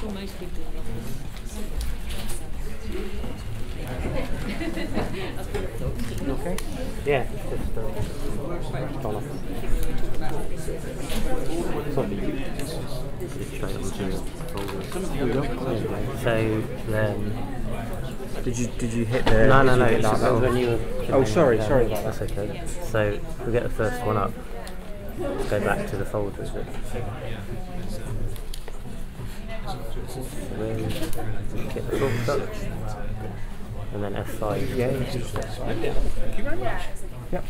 for most people in the office. Okay. Yeah, it's just uh, dollar. Sorry. Straight onto folder. So then. Did you did you hit the? No, no, no. That, that was when you were. Oh, sorry, down. sorry about that. That's okay. So we get the first one up. Go back to the folders. Get the up. And then F5. Yeah. Thank you very much. Yep.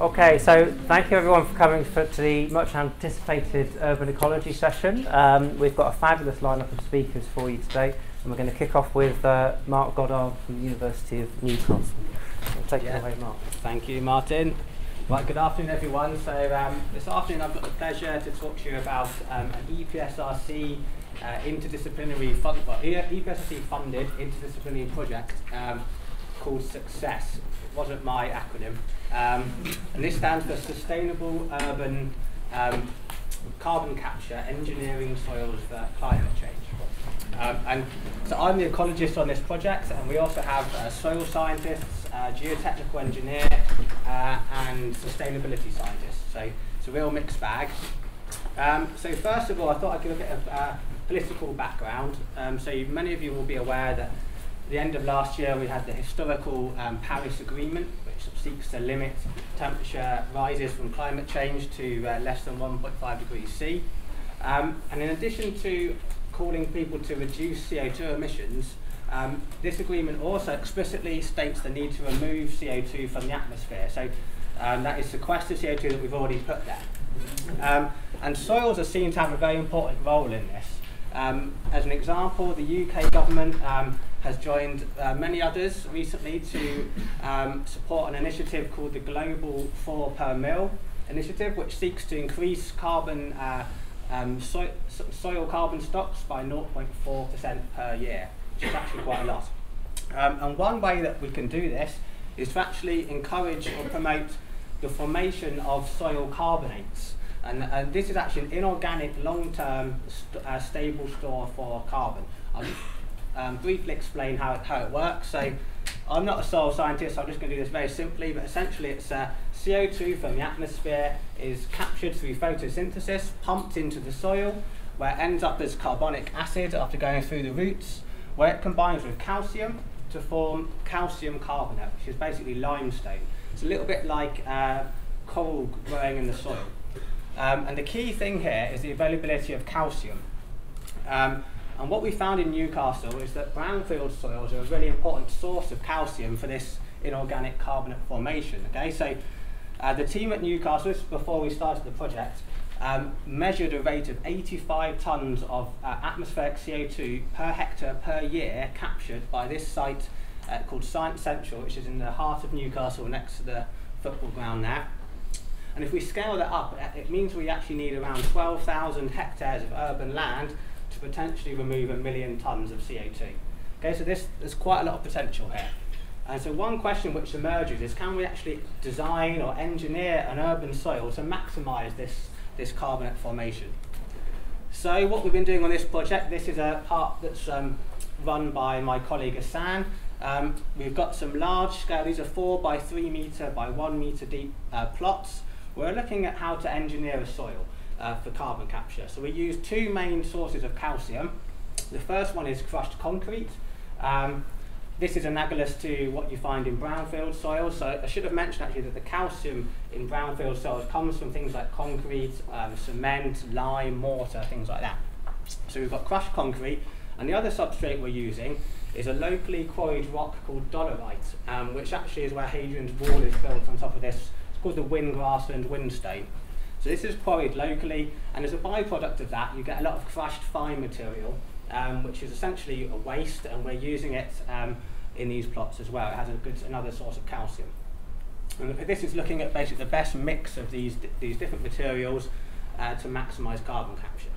Okay, so thank you everyone for coming for, to the much anticipated urban ecology session. Um, we've got a fabulous lineup of speakers for you today, and we're going to kick off with uh, Mark Goddard from the University of Newcastle. So take Yeah. it away, Mark. Thank you, Martin. Right, good afternoon, everyone. So um, this afternoon, I've got the pleasure to talk to you about um, an EPSRC uh, interdisciplinary fund, well, EPSRC funded interdisciplinary project um, called Success. It wasn't my acronym, um, and this stands for Sustainable Urban um, Carbon Capture, Engineering Soils for Climate Change. Um, and so I'm the ecologist on this project, and we also have uh, soil scientists, uh, geotechnical engineer, uh, and sustainability scientists. So it's a real mixed bag. Um, so first of all, I thought I'd give a bit of uh, political background. Um, so you, many of you will be aware that at the end of last year we had the historical um, Paris Agreement, which seeks to limit temperature rises from climate change to uh, less than 1.5 degrees C. Um, and in addition to calling people to reduce CO2 emissions, um, this agreement also explicitly states the need to remove CO2 from the atmosphere. So um, that is sequester CO2 that we've already put there. Um, and soils are seen to have a very important role in this. Um, as an example, the UK government um, has joined uh, many others recently to um, support an initiative called the Global 4 per Mill initiative, which seeks to increase carbon uh, um, so- so- soil carbon stocks by 0.4% per year, which is actually quite a lot. Um, and one way that we can do this is to actually encourage or promote the formation of soil carbonates. And, and this is actually an inorganic, long-term, st- uh, stable store for carbon. I'll um, briefly explain how it, how it works. So I'm not a soil scientist, so I'm just going to do this very simply, but essentially it's uh, CO2 from the atmosphere is captured through photosynthesis, pumped into the soil, where it ends up as carbonic acid after going through the roots, where it combines with calcium to form calcium carbonate, which is basically limestone. It's a little bit like uh, coral growing in the soil. Um, and the key thing here is the availability of calcium. Um, and what we found in Newcastle is that brownfield soils are a really important source of calcium for this inorganic carbonate formation. Okay, so uh, the team at Newcastle, before we started the project, um, measured a rate of 85 tonnes of uh, atmospheric CO2 per hectare per year captured by this site uh, called Science Central, which is in the heart of Newcastle next to the football ground now. And if we scale that up, it- it means we actually need around 12,000 hectares of urban land to potentially remove a million tonnes of CO2. Okay, so this, there's quite a lot of potential here. And so one question which emerges is can we actually design or engineer an urban soil to maximise this, this carbonate formation? So what we've been doing on this project, this is a part that's um, run by my colleague Hassan. Um, we've got some large scale, these are four by three metre by one metre deep uh, plots. We're looking at how to engineer a soil uh, for carbon capture. So we use two main sources of calcium. The first one is crushed concrete. Um, this is analogous to what you find in brownfield soils. So I should have mentioned actually that the calcium in brownfield soils comes from things like concrete, um, cement, lime, mortar, things like that. So we've got crushed concrete, and the other substrate we're using is a locally quarried rock called dolerite, um, which actually is where Hadrian's Wall is built on top of this. It's called the Wyngrassland Whinstone. So this is quarried locally, and as a byproduct of that, you get a lot of crushed fine material, um, which is essentially a waste, and we're using it um, in these plots as well. It has a good another source of calcium. And this is looking at basically the best mix of these these different materials uh, to maximise carbon capture.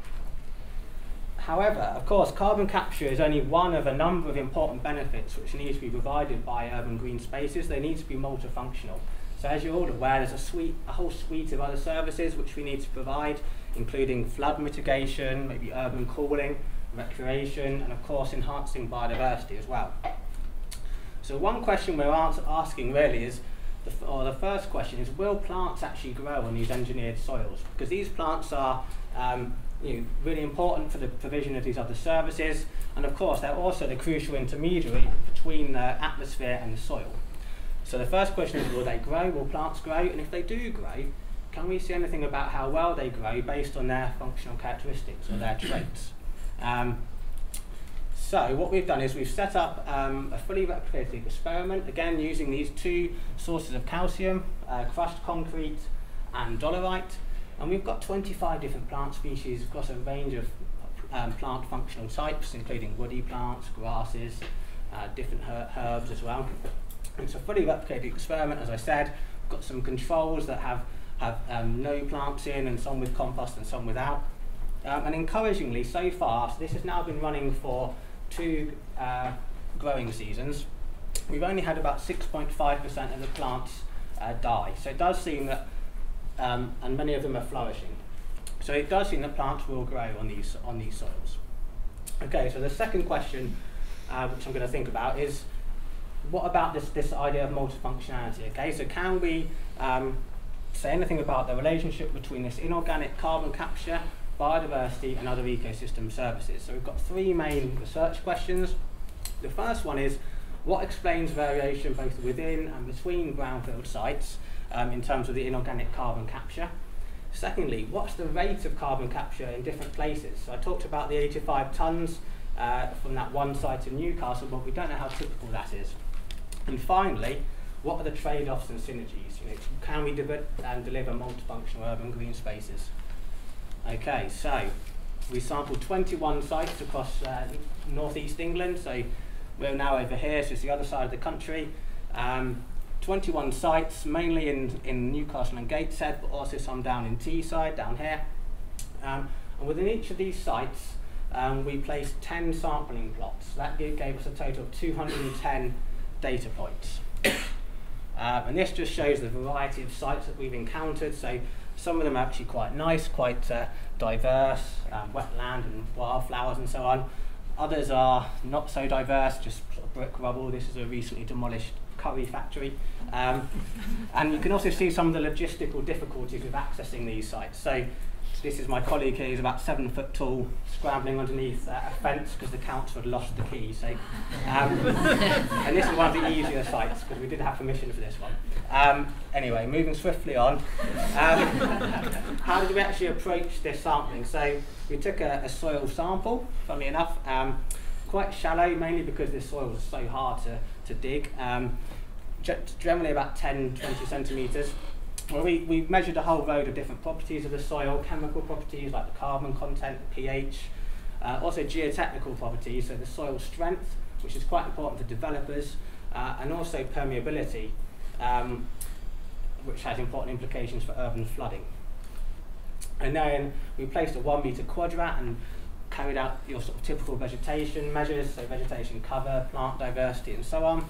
However, of course, carbon capture is only one of a number of important benefits which need to be provided by urban green spaces. They need to be multifunctional. So as you're all aware, there's a, suite, a whole suite of other services which we need to provide, including flood mitigation, maybe urban cooling, recreation, and of course enhancing biodiversity as well. So one question we're asking really is, the, or the first question is, will plants actually grow on these engineered soils? Because these plants are um, you know, really important for the provision of these other services, and of course they're also the crucial intermediary between the atmosphere and the soil. So the first question is, will they grow? Will plants grow? And if they do grow, can we see anything about how well they grow based on their functional characteristics or their traits? Um, so what we've done is we've set up um, a fully replicated experiment, again using these two sources of calcium, uh, crushed concrete and dolerite, and we've got 25 different plant species across a range of um, plant functional types, including woody plants, grasses, uh, different her herbs as well. It's a fully replicated experiment, as I said. We've got some controls that have, have um, no plants in and some with compost and some without. Um, and encouragingly, so far, so this has now been running for two uh, growing seasons. We've only had about 6.5% of the plants uh, die. So it does seem that, um, and many of them are flourishing. So it does seem that plants will grow on these, on these soils. Okay, so the second question, uh, which I'm going to think about, is what about this, this idea of multifunctionality? Okay, so can we um, say anything about the relationship between this inorganic carbon capture, biodiversity, and other ecosystem services? So we've got three main research questions. The first one is what explains variation both within and between brownfield sites um, in terms of the inorganic carbon capture? Secondly, what's the rate of carbon capture in different places? So I talked about the 85 tonnes uh, from that one site in Newcastle, but we don't know how typical that is. And finally, what are the trade-offs and synergies? You know, can we de- um, deliver multifunctional urban green spaces? Okay, so we sampled 21 sites across uh, northeast England. So we're now over here, so it's the other side of the country. Um, 21 sites, mainly in, in Newcastle and Gateshead, but also some down in Teesside, down here. Um, and within each of these sites, um, we placed 10 sampling plots. That gave, us a total of 210 data points. Um, and this just shows the variety of sites that we've encountered. So some of them are actually quite nice, quite uh, diverse, um, wetland and wildflowers and so on. Others are not so diverse, just brick rubble. This is a recently demolished curry factory. Um, and you can also see some of the logistical difficulties with accessing these sites. So this is my colleague here, he's about seven foot tall, scrambling underneath uh, a fence because the council had lost the key. So, um, and this is one of the easier sites because we did have permission for this one. Um, anyway, moving swiftly on. Um, how did we actually approach this sampling? So we took a, a soil sample, funnily enough, um, quite shallow, mainly because this soil was so hard to, to dig. Um, generally about 10, 20 centimetres. Well, we, we measured a whole load of different properties of the soil, chemical properties like the carbon content, the pH, uh, also geotechnical properties, so the soil strength, which is quite important for developers, uh, and also permeability, um, which has important implications for urban flooding. And then we placed a one metre quadrat and carried out your sort of typical vegetation measures, so vegetation cover, plant diversity, and so on.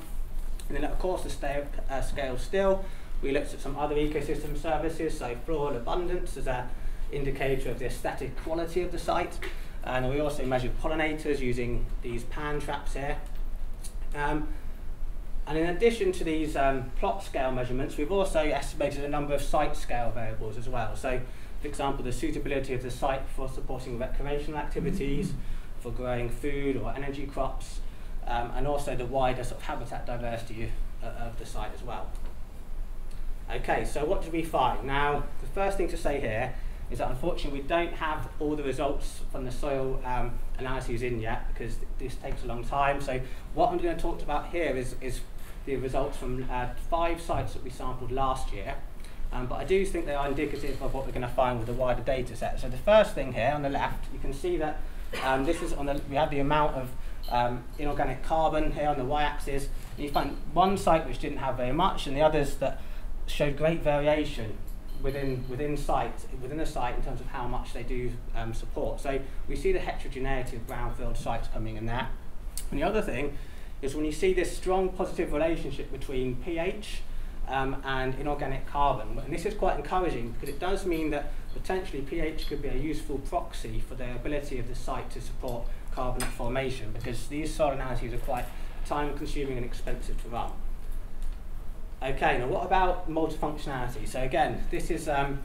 And then, of course, the uh, scale still, we looked at some other ecosystem services, so floral abundance as an indicator of the aesthetic quality of the site. And we also measured pollinators using these pan traps here. Um, and in addition to these um, plot scale measurements, we've also estimated a number of site scale variables as well. So, for example, the suitability of the site for supporting recreational activities, for growing food or energy crops, um, and also the wider sort of habitat diversity of, of the site as well. Okay, so what did we find? Now, the first thing to say here is that unfortunately we don't have all the results from the soil um, analyses in yet because th this takes a long time. So what I'm going to talk about here is, is the results from uh, five sites that we sampled last year. Um, but I do think they are indicative of what we're going to find with the wider data set. So the first thing here on the left, you can see that um, this is on the, we have the amount of um, inorganic carbon here on the y-axis. You find one site which didn't have very much and the others that showed great variation within within site within a site in terms of how much they do um, support. So we see the heterogeneity of brownfield sites coming in there. And the other thing is when you see this strong positive relationship between pH um, and inorganic carbon. And this is quite encouraging because it does mean that potentially pH could be a useful proxy for the ability of the site to support carbonate formation because these soil analyses are quite time consuming and expensive to run. Okay, now what about multifunctionality? So again, this is um,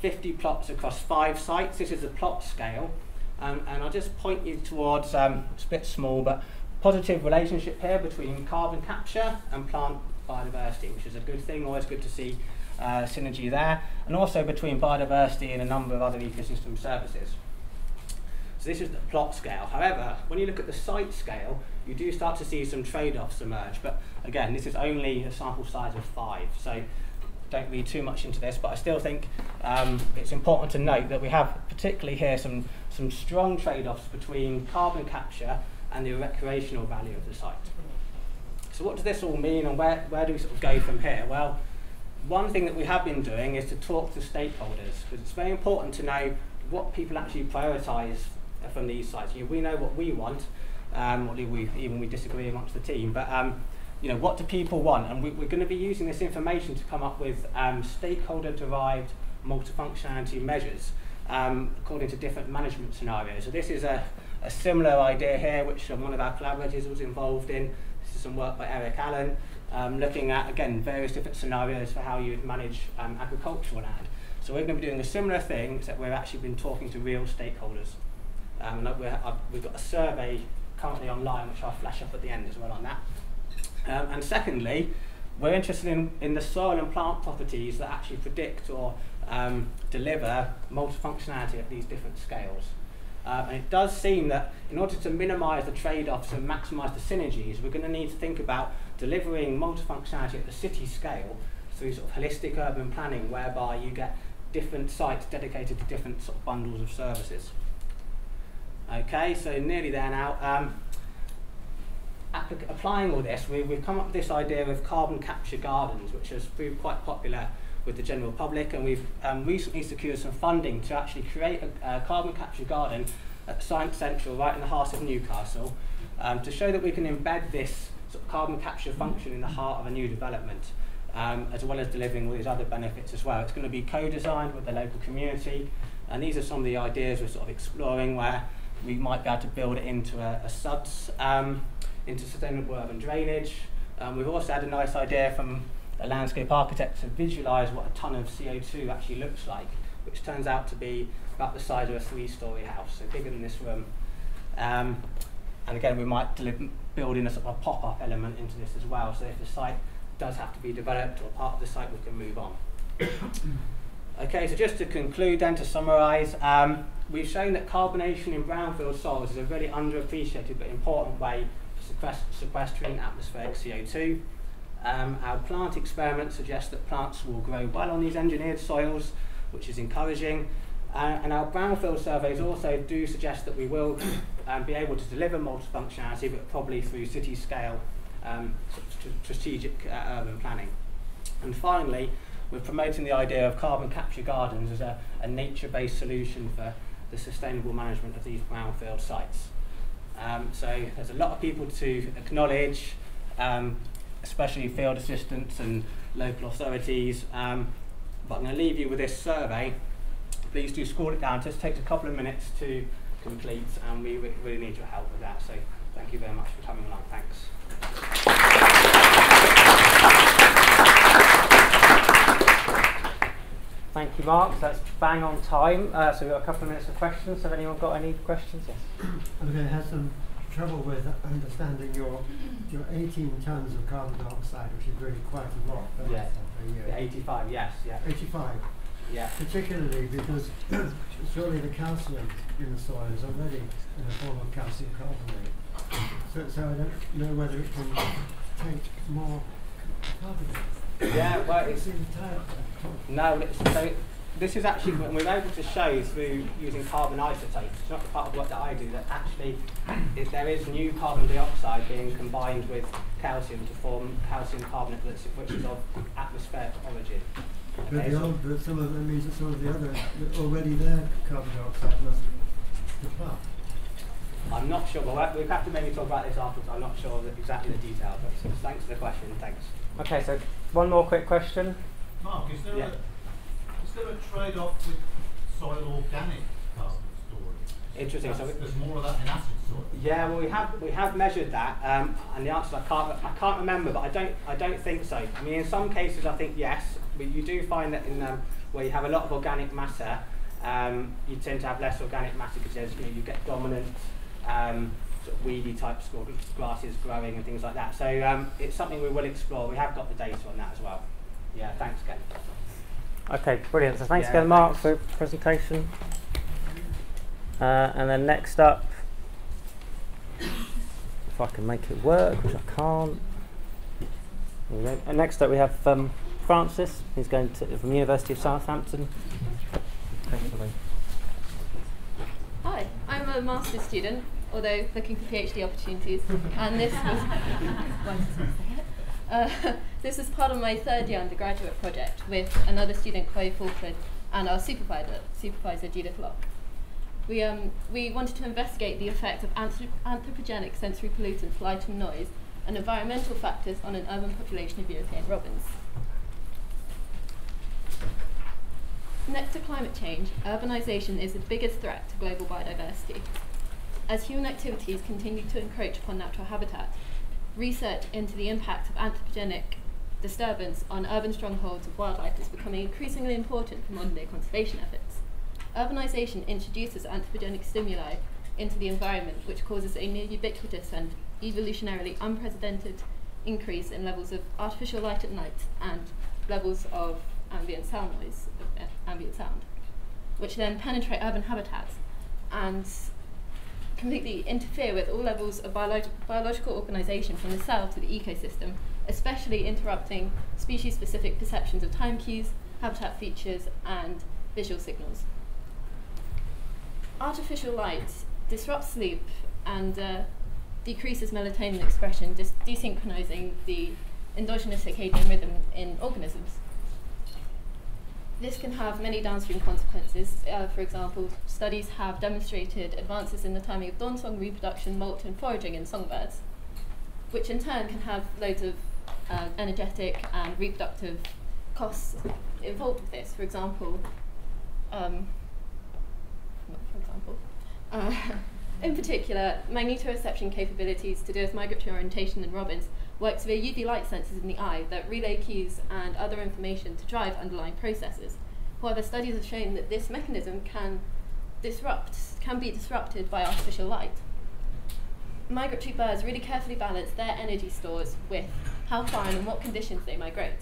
50 plots across five sites. This is a plot scale. Um, and I'll just point you towards, um, it's a bit small, but positive relationship here between carbon capture and plant biodiversity, which is a good thing, always good to see uh, synergy there, and also between biodiversity and a number of other ecosystem services. So this is the plot scale. However, when you look at the site scale, you do start to see some trade-offs emerge. But again, this is only a sample size of five, so don't read too much into this. But I still think um, it's important to note that we have, particularly here, some some strong trade-offs between carbon capture and the recreational value of the site. So what does this all mean, and where where do we sort of go from here? Well, one thing that we have been doing is to talk to stakeholders because it's very important to know what people actually prioritise from these sites. You know, we know what we want, um, or we, even we disagree amongst the team, but um, you know, what do people want? And we, we're going to be using this information to come up with um, stakeholder-derived multifunctionality measures um, according to different management scenarios. So this is a, a similar idea here, which one of our collaborators was involved in. This is some work by Eric Allen, um, looking at, again, various different scenarios for how you would manage um, agricultural land. So we're going to be doing a similar thing, except we've actually been talking to real stakeholders. Um, and we're, uh, we've got a survey currently online, which I'll flash up at the end as well on that. Um, and secondly, we're interested in, in the soil and plant properties that actually predict or um, deliver multifunctionality at these different scales. Uh, and it does seem that in order to minimize the trade-offs and maximize the synergies, we're going to need to think about delivering multifunctionality at the city scale through sort of holistic urban planning, whereby you get different sites dedicated to different sort of bundles of services. Okay, so nearly there now. Um, applying all this, we, we've come up with this idea of carbon capture gardens, which has proved quite popular with the general public, and we've um, recently secured some funding to actually create a, a, carbon capture garden at Science Central, right in the heart of Newcastle, um, to show that we can embed this sort of carbon capture function in the heart of a new development, um, as well as delivering all these other benefits as well. It's going to be co-designed with the local community, and these are some of the ideas we're sort of exploring where we might be able to build it into a, a subs, um, into sustainable urban drainage. Um, we've also had a nice idea from a landscape architect to visualise what a ton of CO2 actually looks like, which turns out to be about the size of a three-storey house, so bigger than this room. Um, and again, we might build in a sort of a pop-up element into this as well, so if the site does have to be developed or part of the site, we can move on. okay, so just to conclude then, to summarise, um, we've shown that carbonation in brownfield soils is a really underappreciated but important way for sequestering atmospheric CO2. Um, our plant experiments suggest that plants will grow well on these engineered soils, which is encouraging. Uh, and our brownfield surveys also do suggest that we will um, be able to deliver multifunctionality, but probably through city scale um, strategic uh, urban planning. And finally, we're promoting the idea of carbon capture gardens as a, a nature-based solution for the sustainable management of these brownfield sites. Um, so there's a lot of people to acknowledge, um, especially field assistants and local authorities. Um, but I'm going to leave you with this survey. Please do scroll it down. It just takes a couple of minutes to complete, and we really need your help with that. So thank you very much for coming along. Thanks. Thank you, Mark. So that's bang on time. Uh, so we've got a couple of minutes for questions. Have anyone got any questions? Yes. I'm going to have some trouble with understanding your your 18 tons of carbon dioxide, which is really quite a lot per, yeah. 85, yes, yeah. 85. Yeah. Particularly because surely the calcium in the soil is already in the form of calcium carbonate. So, so I don't know whether it can take more carbonate. Yeah, well, it's no. It's, so this is actually what we're able to show through using carbon isotopes. It's not the part of what that I do that actually if there is new carbon dioxide being combined with calcium to form calcium carbonate, that's, which is of atmospheric origin. Okay, but, the old, but some of that means that some of the other already there carbon dioxide must depart. I'm not sure, but we have to maybe talk about this afterwards. I'm not sure exactly the details, but thanks for the question. Thanks. Okay, so one more quick question. Mark, is there Yeah. a is there a trade-off with soil organic carbon storage? Interesting. So That's- we- there's more of that in acid soil. Yeah, well, we have we have measured that, um, and the answer I can't I can't remember, but I don't I don't think so. I mean, in some cases, I think yes, but you do find that in um, where you have a lot of organic matter, um, you tend to have less organic matter because you know you get dominant um, sort of weedy type sc- grasses growing and things like that. So um, it's something we will explore. We have got the data on that as well. Yeah, thanks, again. Okay, brilliant. So thanks Yeah, again, Mark, thanks. for the presentation. Uh, and then next up, if I can make it work, which I can't. There we go. And next up, we have um, Francis, who's going to from University of Southampton. Hopefully. Hi, I'm a master's student, although looking for PhD opportunities, and this was uh, this is part of my third year undergraduate project with another student, Chloe Fulford, and our supervisor, supervisor Judith Locke. We, um, we wanted to investigate the effect of anthrop- anthropogenic sensory pollutants, light and noise, and environmental factors on an urban population of European robins. Next to climate change, urbanisation is the biggest threat to global biodiversity. As human activities continue to encroach upon natural habitat, research into the impact of anthropogenic disturbance on urban strongholds of wildlife is becoming increasingly important for modern day conservation efforts. Urbanisation introduces anthropogenic stimuli into the environment, which causes a near ubiquitous and evolutionarily unprecedented increase in levels of artificial light at night and levels of ambient sound noise, a- eh, ambient sound, which then penetrate urban habitats and completely interfere with all levels of biolog- biological organisation from the cell to the ecosystem, especially interrupting species specific perceptions of time cues, habitat features, and visual signals. Artificial light disrupts sleep and uh, decreases melatonin expression, just desynchronizing the endogenous circadian rhythm in organisms. This can have many downstream consequences. Uh, for example, studies have demonstrated advances in the timing of dawn song reproduction, molt, and foraging in songbirds, which in turn can have loads of uh, energetic and reproductive costs involved with this. For example, um, for example, uh, in particular, magnetoreception capabilities to do with migratory orientation in robins works via UV light sensors in the eye that relay cues and other information to drive underlying processes. However, studies have shown that this mechanism can disrupt, can be disrupted by artificial light. Migratory birds really carefully balance their energy stores with how far and in what conditions they migrate.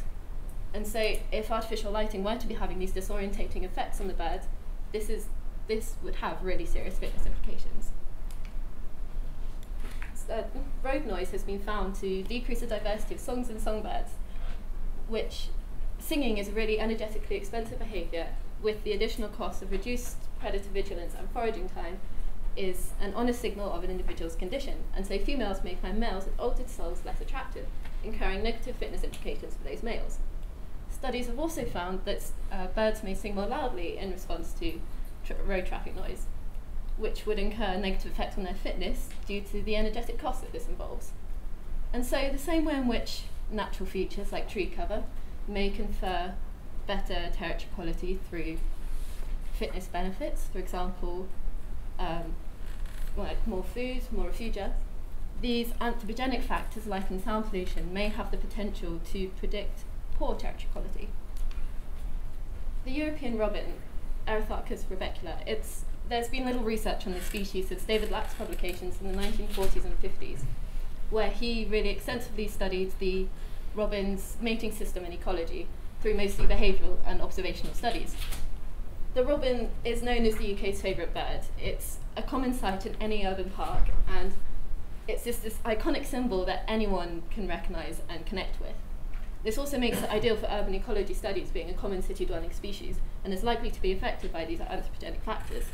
And so, if artificial lighting were to be having these disorientating effects on the birds, this is this would have really serious fitness implications. Uh, road noise has been found to decrease the diversity of songs and songbirds, which singing is a really energetically expensive behaviour with the additional cost of reduced predator vigilance and foraging time is an honest signal of an individual's condition, and so females may find males with altered souls less attractive, incurring negative fitness implications for those males. Studies have also found that uh, birds may sing more loudly in response to tra- road traffic noise, which would incur a negative effect on their fitness due to the energetic cost that this involves. And so, the same way in which natural features like tree cover may confer better territory quality through fitness benefits, for example, um, like more food, more refugia, these anthropogenic factors, like and sound pollution, may have the potential to predict poor territory quality. The European robin, Erithacus rubecula, it's, there's been little research on this species since David Lack's publications in the 1940s and 50s, where he really extensively studied the robin's mating system and ecology through mostly behavioural and observational studies. The robin is known as the UK's favourite bird. It's a common sight in any urban park, and it's just this iconic symbol that anyone can recognise and connect with. This also makes it ideal for urban ecology studies, being a common city dwelling species, and is likely to be affected by these anthropogenic factors.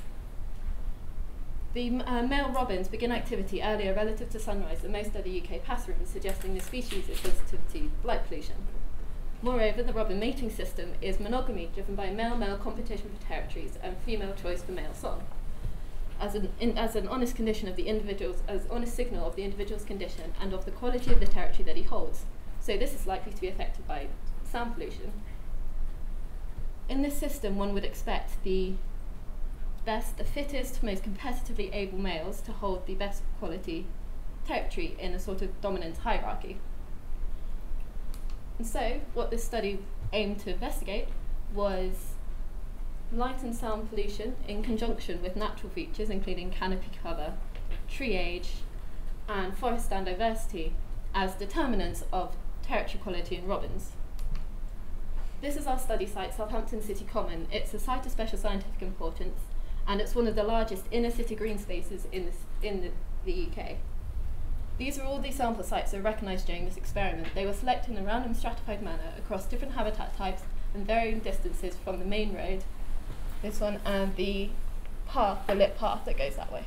The uh, male robins begin activity earlier relative to sunrise than most other UK passerines, suggesting the species is sensitive to light pollution. Moreover, the robin mating system is monogamy, driven by male-male competition for territories and female choice for male song. As an, in, as an honest condition of the individual's, as honest signal of the individual's condition and of the quality of the territory that he holds. So this is likely to be affected by sound pollution. In this system, one would expect the best, the fittest, most competitively able males to hold the best quality territory in a sort of dominance hierarchy. And so, what this study aimed to investigate was light and sound pollution in conjunction with natural features, including canopy cover, tree age, and forest stand diversity, as determinants of territory quality in robins. This is our study site, Southampton City Common. It's a site of special scientific importance, and it's one of the largest inner city green spaces in, this, in the, the UK. These are all the sample sites that were recognised during this experiment. They were selected in a random stratified manner across different habitat types and varying distances from the main road, this one, and the path, the lit path that goes that way.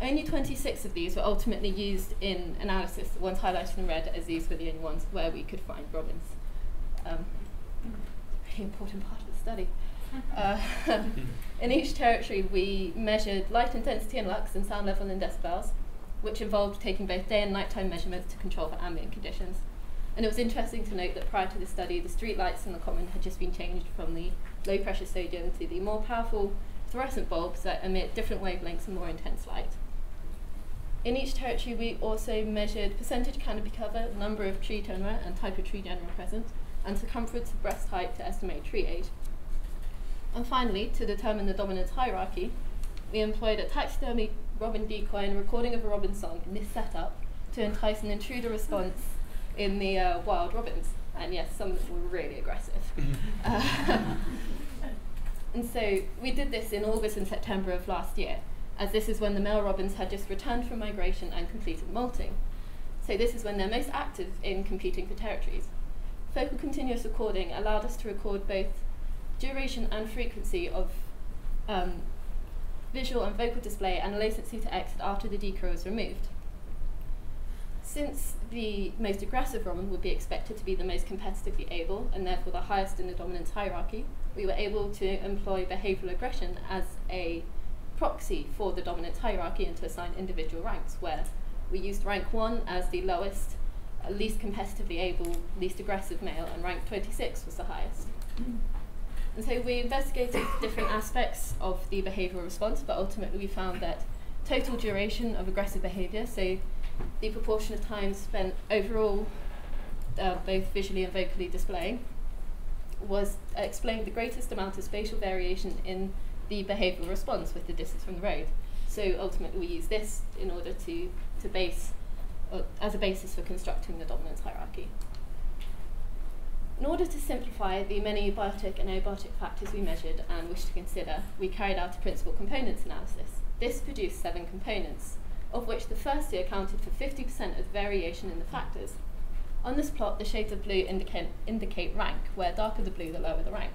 Only 26 of these were ultimately used in analysis, the ones highlighted in red as these were the only ones where we could find robins. Um, really important part of the study. Uh, in each territory, we measured light intensity and lux and sound level in decibels, which involved taking both day and nighttime measurements to control for ambient conditions. And it was interesting to note that prior to the study, the street lights in the common had just been changed from the low pressure sodium to the more powerful fluorescent bulbs that emit different wavelengths and more intense light. In each territory, we also measured percentage canopy cover, number of tree genera and type of tree genera present, and circumference of breast height to estimate tree age. And finally, to determine the dominance hierarchy, we employed a taxidermy robin decoy and a recording of a robin song in this setup to entice an intruder response in the uh, wild robins. And yes, some of them were really aggressive. uh, and so we did this in August and September of last year, as this is when the male robins had just returned from migration and completed molting. So this is when they're most active in competing for territories. Focal continuous recording allowed us to record both duration and frequency of um, visual and vocal display and latency to exit after the decoy was removed. Since the most aggressive robin would be expected to be the most competitively able and therefore the highest in the dominance hierarchy, we were able to employ behavioral aggression as a proxy for the dominance hierarchy and to assign individual ranks, where we used rank 1 as the lowest, uh, least competitively able, least aggressive male, and rank 26 was the highest. And so we investigated different aspects of the behavioural response, but ultimately we found that total duration of aggressive behaviour, so the proportion of time spent overall, uh, both visually and vocally displaying, was uh, explained the greatest amount of spatial variation in the behavioural response with the distance from the road. So ultimately, we use this in order to to base uh, as a basis for constructing the dominance hierarchy. In order to simplify the many biotic and abiotic factors we measured and wish to consider, we carried out a principal components analysis. This produced seven components, of which the first two accounted for 50% of the variation in the factors. On this plot, the shades of blue indicate, indicate rank, where darker the blue, the lower the rank.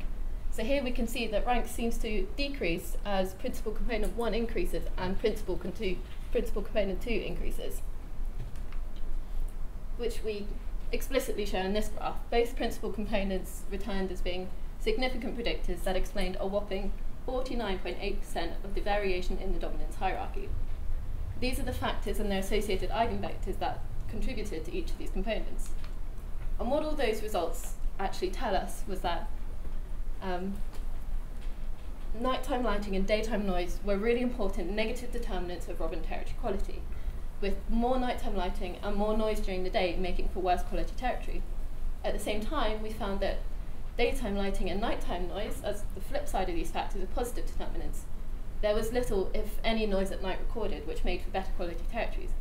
So here we can see that rank seems to decrease as principal component 1 increases and principal, con two, principal component 2 increases, which we explicitly shown in this graph. Both principal components returned as being significant predictors that explained a whopping 49.8% of the variation in the dominance hierarchy. These are the factors and their associated eigenvectors that contributed to each of these components. And what all those results actually tell us was that um, nighttime lighting and daytime noise were really important negative determinants of robin territory quality, with more nighttime lighting and more noise during the day making for worse quality territory. At the same time, we found that daytime lighting and nighttime noise, as the flip side of these factors, are positive determinants. There was little, if any, noise at night recorded, which made for better quality territories.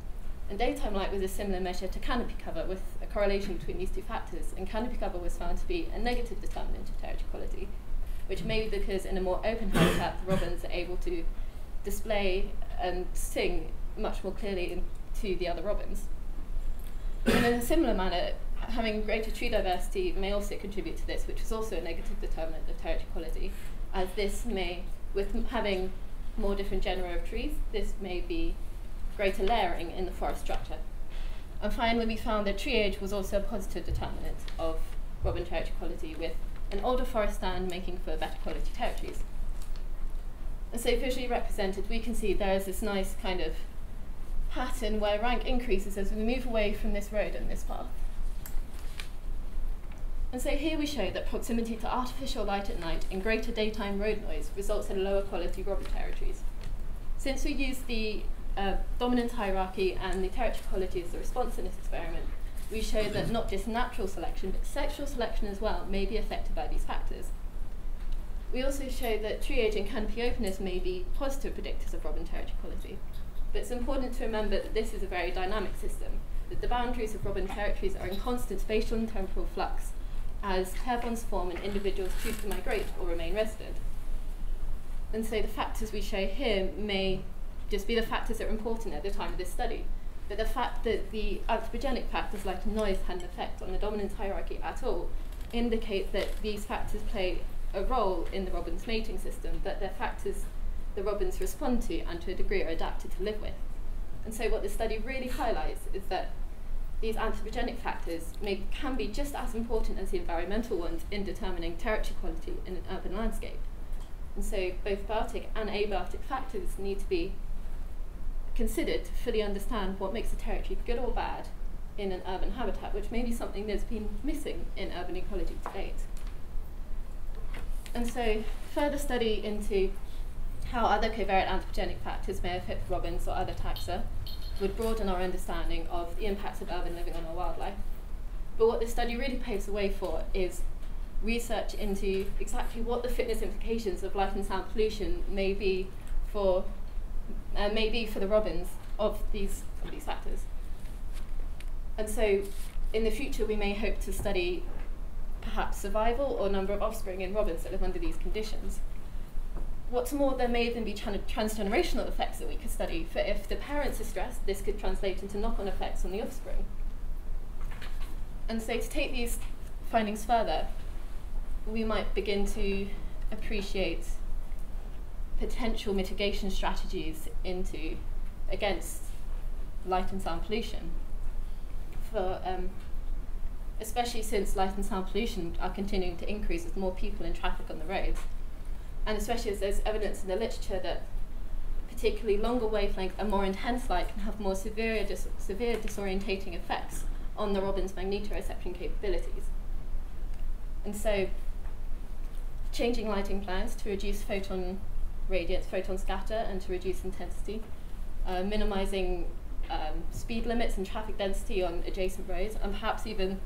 And daytime light was a similar measure to canopy cover, with a correlation between these two factors, and canopy cover was found to be a negative determinant of territory quality, which may be because in a more open habitat, the robins are able to display and sing much more clearly to the other robins. And in a similar manner, having greater tree diversity may also contribute to this, which is also a negative determinant of territory quality, as this may, with having more different genera of trees, this may be greater layering in the forest structure. And finally, we found that tree age was also a positive determinant of robin territory quality, with an older forest stand making for better quality territories. And so visually represented, we can see there is this nice kind of pattern where rank increases as we move away from this road and this path. And so here we show that proximity to artificial light at night and greater daytime road noise results in lower quality robber territories. Since we use the uh, dominance hierarchy and the territory quality as the response in this experiment, we show that not just natural selection, but sexual selection as well may be affected by these factors. We also show that tree age and canopy openness may be positive predictors of robin territory quality. But it's important to remember that this is a very dynamic system, that the boundaries of robin territories are in constant spatial and temporal flux as pair bonds form and individuals choose to migrate or remain resident. And so the factors we show here may just be the factors that are important at the time of this study. But the fact that the anthropogenic factors like noise had an effect on the dominance hierarchy at all indicate that these factors play a role in the robin's mating system, that they're factors the robins respond to and to a degree are adapted to live with. And so what the study really highlights is that these anthropogenic factors may, can be just as important as the environmental ones in determining territory quality in an urban landscape. And so both biotic and abiotic factors need to be considered to fully understand what makes a territory good or bad in an urban habitat, which may be something that's been missing in urban ecology to date. And so further study into how other covariant anthropogenic factors may affect robins or other taxa would broaden our understanding of the impacts of urban living on our wildlife. But what this study really paves the way for is research into exactly what the fitness implications of light and sound pollution may be for, uh, may be for the robins of these, of these factors. And so in the future we may hope to study perhaps survival or number of offspring in robins that live under these conditions. What's more, there may even be transgenerational effects that we could study, for if the parents are stressed, this could translate into knock-on effects on the offspring. And so to take these findings further, we might begin to appreciate potential mitigation strategies into against light and sound pollution. For um, especially since light and sound pollution are continuing to increase with more people and traffic on the roads and especially as there's evidence in the literature that particularly longer wavelength and more intense light can have more severe, dis severe disorientating effects on the robin's magnetoreception capabilities. And so changing lighting plans to reduce photon radiance, photon scatter, and to reduce intensity, uh, minimizing um, speed limits and traffic density on adjacent roads, and perhaps even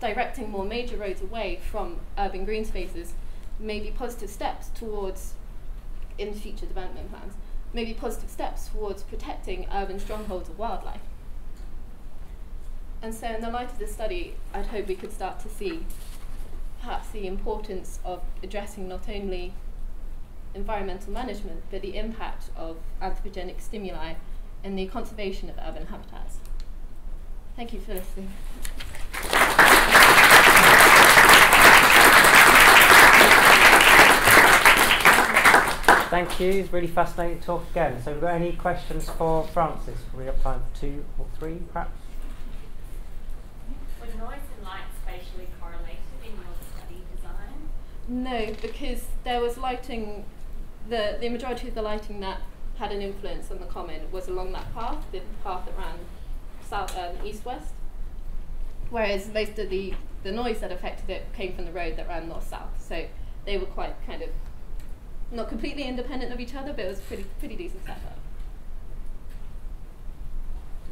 directing more major roads away from urban green spaces maybe positive steps towards, in future development plans, maybe positive steps towards protecting urban strongholds of wildlife. And so in the light of this study, I'd hope we could start to see perhaps the importance of addressing not only environmental management, but the impact of anthropogenic stimuli in the conservation of urban habitats. Thank you for listening. Thank you. It's really fascinating talk again. So, have we got any questions for Francis? We have time for two or three, perhaps. Were noise and light spatially correlated in your study design? No, because there was lighting. The the majority of the lighting that had an influence on the common was along that path, the path that ran south um, east west. Whereas most of the the noise that affected it came from the road that ran north south. So they were quite kind of not completely independent of each other, but it was pretty pretty decent setup.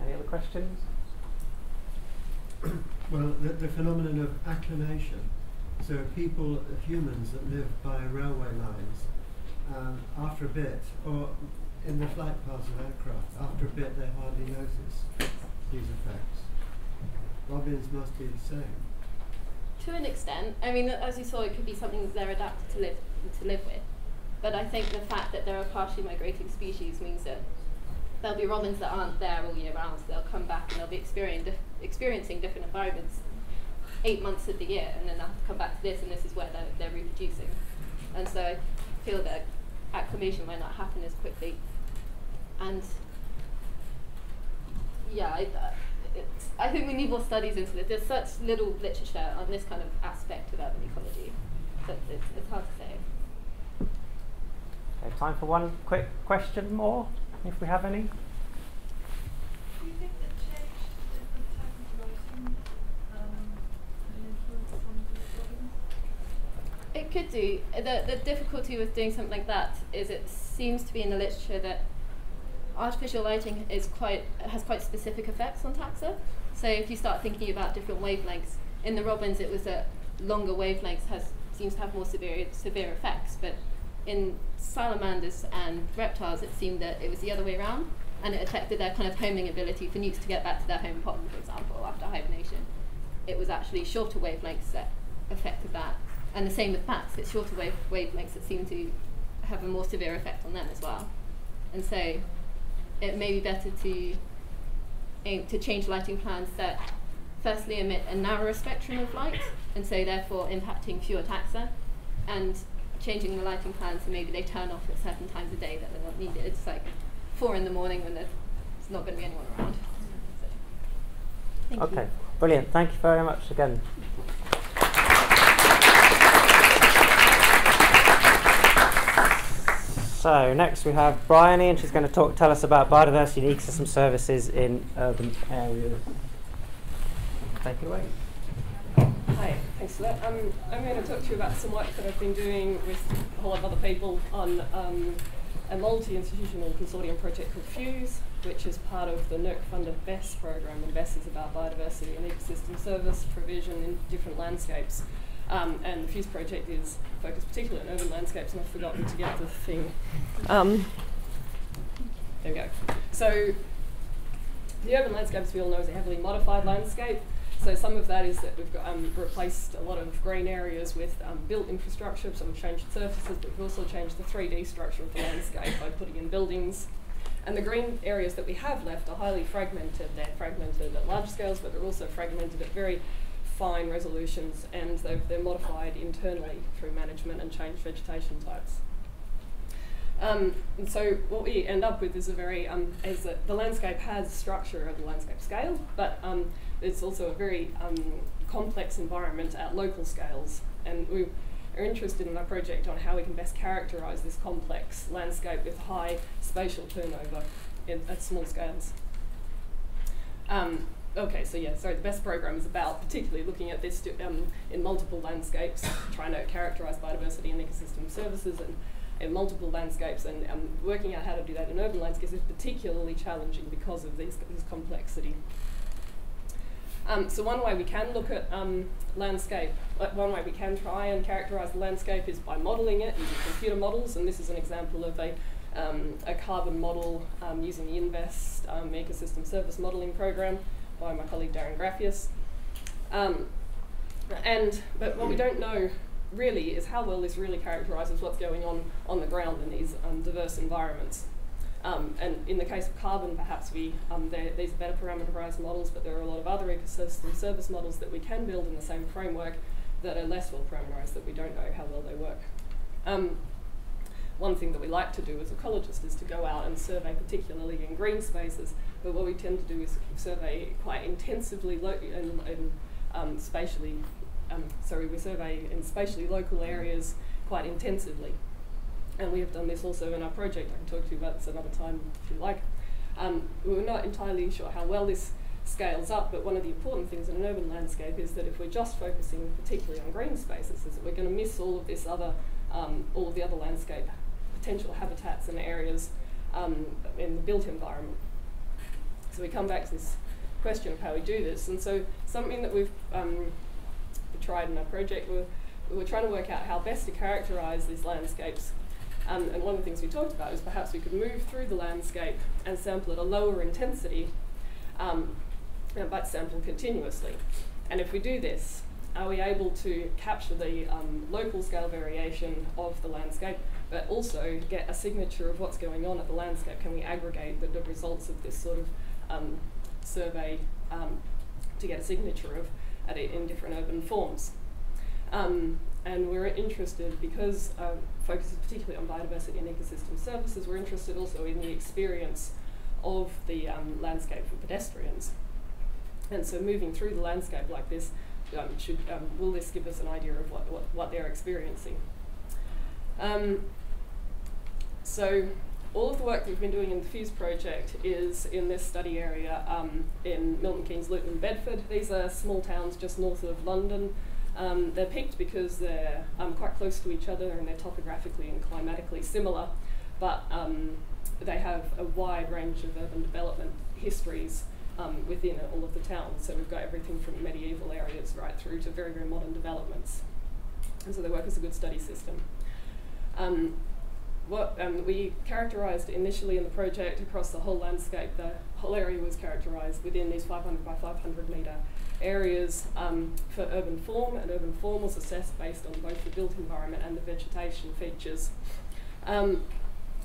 Any other questions? well, the, the phenomenon of acclimation. So people, humans that live by railway lines, um, after a bit, or in the flight paths of aircraft, after a bit they hardly notice these effects. Robins must be the same. To an extent, I mean, as you saw, it could be something that they're adapted to live to live with. But I think the fact that there are a partially migrating species means that there'll be robins that aren't there all year round, so they'll come back and they'll be experiencing different environments eight months of the year, and then they'll have to come back to this, and this is where they're, they're reproducing. And so I feel that acclimation might not happen as quickly. And yeah, I, uh, I think we need more studies into this. There's such little literature on this kind of aspect of urban ecology that it's, it's hard to say. Okay, time for one quick question more, if we have any. It you think that change to different types of writing um, an influence on the do. The, the difficulty with doing something like that is it seems to be in the literature that artificial lighting is quite has quite specific effects on taxa. So if you start thinking about different wavelengths, in the robins it was that longer wavelengths has seems to have more severe severe effects, but in salamanders and reptiles it seemed that it was the other way around, and it affected their kind of homing ability for newts to get back to their home pond, for example, after hibernation. It was actually shorter wavelengths that affected that, and the same with bats. It's shorter wave wavelengths that seem to have a more severe effect on them as well, and so it may be better to aim to change lighting plans that firstly emit a narrower spectrum of light and so therefore impacting fewer taxa and changing the lighting plans so maybe they turn off at certain times of day that they're not needed. It's like four in the morning when there's not going to be anyone around. So, thank Okay, you. brilliant. Thank you very much again. So next we have Bryony, and she's going to talk, tell us about biodiversity and ecosystem services in urban areas. Take it away. Hi, thanks for that. Um, I'm going to talk to you about some work that I've been doing with a whole lot of other people on um, a multi-institutional consortium project called FUSE, which is part of the NERC-funded BESS program, and BESS is about biodiversity and ecosystem service provision in different landscapes. Um, and the FUSE project is focused particularly on urban landscapes, and I've forgotten to get the thing. Um, there we go. So the urban landscapes we all know, is a heavily modified landscape. So some of that is that we've got, um, replaced a lot of green areas with um, built infrastructure, so we've changed surfaces, but we've also changed the 3D structure of the landscape by putting in buildings. And the green areas that we have left are highly fragmented. They're fragmented at large scales, but they're also fragmented at very fine resolutions, and they're modified internally through management and changed vegetation types. Um, and so what we end up with is a very, um, that the landscape has structure at the landscape scale, but um, it's also a very um, complex environment at local scales. And we are interested in our project on how we can BESS characterize this complex landscape with high spatial turnover in, at small scales. Um, okay, so yeah, sorry, the best program is about particularly looking at this um, in multiple landscapes, trying to characterize biodiversity and ecosystem services and in multiple landscapes and um, working out how to do that in urban landscapes is particularly challenging because of these, this complexity. Um, so one way we can look at um, landscape, like one way we can try and characterize the landscape is by modeling it using computer models, and this is an example of a, um, a carbon model um, using the InVEST um, ecosystem service modeling program by my colleague Darren Grafius. Um, and, but what we don't know really is how well this really characterises what's going on on the ground in these diverse environments. Um, and in the case of carbon, perhaps we um, these are better parameterised models, but there are a lot of other ecosystem service models that we can build in the same framework that are less well parameterised that we don't know how well they work. Um, one thing that we like to do as ecologists is to go out and survey, particularly in green spaces. But what we tend to do is survey quite intensively and um, spatially um, sorry, we survey in spatially local areas quite intensively. And we have done this also in our project. I can talk to you about this another time if you like. Um, we're not entirely sure how well this scales up, but one of the important things in an urban landscape is that if we're just focusing particularly on green spaces, is that we're going to miss all of this other, um, all of the other landscape potential habitats and areas um, in the built environment. So we come back to this question of how we do this, and so something that we've um, tried in our project, we were, we were trying to work out how best to characterise these landscapes. Um, and one of the things we talked about is perhaps we could move through the landscape and sample at a lower intensity, um, but sample continuously. And if we do this, are we able to capture the um, local scale variation of the landscape, but also get a signature of what's going on at the landscape? Can we aggregate the, the results of this sort of um, survey um, to get a signature of at it in different urban forms. Um, and we're interested because uh, focuses particularly on biodiversity and ecosystem services. We're interested also in the experience of the um, landscape for pedestrians. And so moving through the landscape like this, um, should, um, will this give us an idea of what, what, what they're experiencing? Um, so all of the work that we've been doing in the FUSE project is in this study area um, in Milton Keynes, Luton and Bedford. These are small towns just north of London. Um, they're picked because they're um, quite close to each other and they're topographically and climatically similar, but um, they have a wide range of urban development histories um, within all of the towns. So we've got everything from medieval areas right through to very, very modern developments. And so they work as a good study system. Um, what we characterised initially in the project across the whole landscape, the whole area was characterised within these 500 by 500 metre areas um, for urban form, and urban form was assessed based on both the built environment and the vegetation features. Um,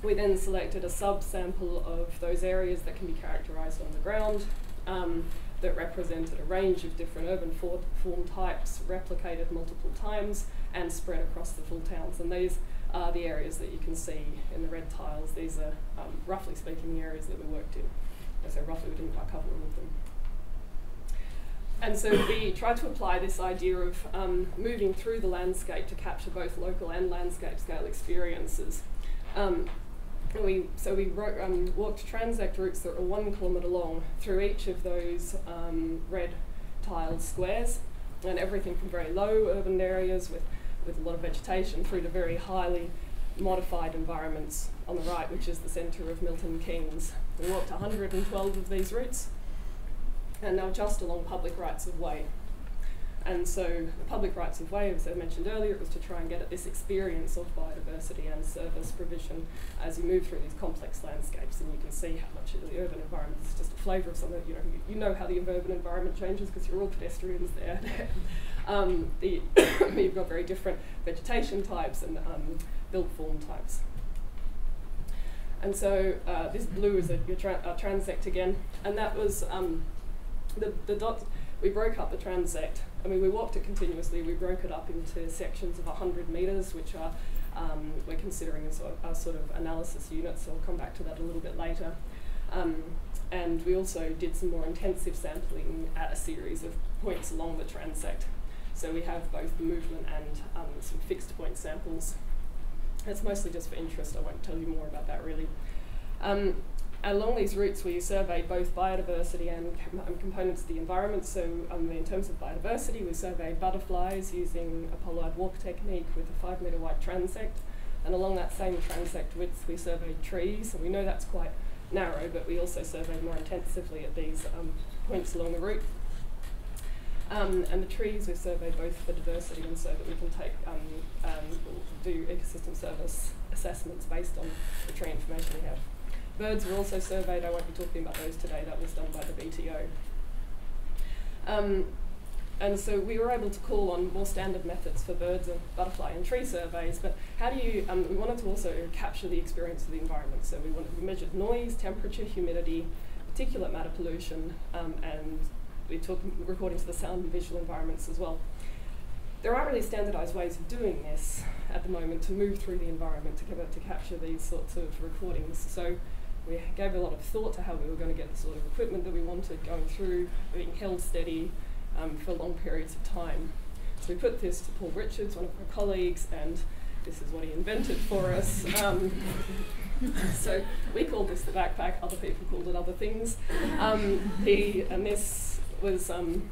we then selected a subsample of those areas that can be characterised on the ground um, that represented a range of different urban for form types, replicated multiple times, and spread across the full towns. And these are the areas that you can see in the red tiles. These are, um, roughly speaking, the areas that we worked in. So roughly, we didn't quite cover all of them. And so we tried to apply this idea of um, moving through the landscape to capture both local and landscape scale experiences. Um, and we, so we um, walked transect routes that were one kilometre long through each of those um, red tiled squares, and everything from very low urban areas with, with a lot of vegetation through to very highly modified environments on the right, which is the centre of Milton Keynes. We walked 112 of these routes, and were just along public rights of way. And so the public rights of way, as I mentioned earlier, it was to try and get at this experience of biodiversity and service provision as you move through these complex landscapes and you can see how much of the urban environment is just a flavour of something, you know, you, you know how the urban environment changes because you're all pedestrians there. um, the you've got very different vegetation types and um, built form types. And so uh, this blue is a, your tra a transect again, and that was um, the, the we broke up the transect. I mean, we walked it continuously. We broke it up into sections of 100 metres, which are um, we're considering as a, sort of analysis unit, so I'll come back to that a little bit later. Um, and we also did some more intensive sampling at a series of points along the transect. So we have both the movement and um, some fixed point samples. It's mostly just for interest. I won't tell you more about that really. Um, along these routes, we surveyed both biodiversity and com um, components of the environment. So, um, in terms of biodiversity, we surveyed butterflies using a pollard walk technique with a five metre wide transect. And along that same transect width, we surveyed trees. And we know that's quite narrow, but we also surveyed more intensively at these um, points along the route. Um, and the trees we surveyed both for diversity and so that we can take um, um, do ecosystem service assessments based on the tree information we have. Birds were also surveyed. I won't be talking about those today. That was done by the BTO. Um, and so we were able to call on more standard methods for birds and butterfly and tree surveys. But how do you? Um, we wanted to also capture the experience of the environment. So we wanted we measured noise, temperature, humidity, particulate matter pollution, um, and we took recordings of the sound and visual environments as well. There aren't really standardized ways of doing this at the moment to move through the environment to, to capture these sorts of recordings. So we gave a lot of thought to how we were going to get the sort of equipment that we wanted going through, being held steady um, for long periods of time. So we put this to Paul Richards, one of our colleagues, and this is what he invented for us. Um, so we called this the backpack, other people called it other things. Um, he, and this was um,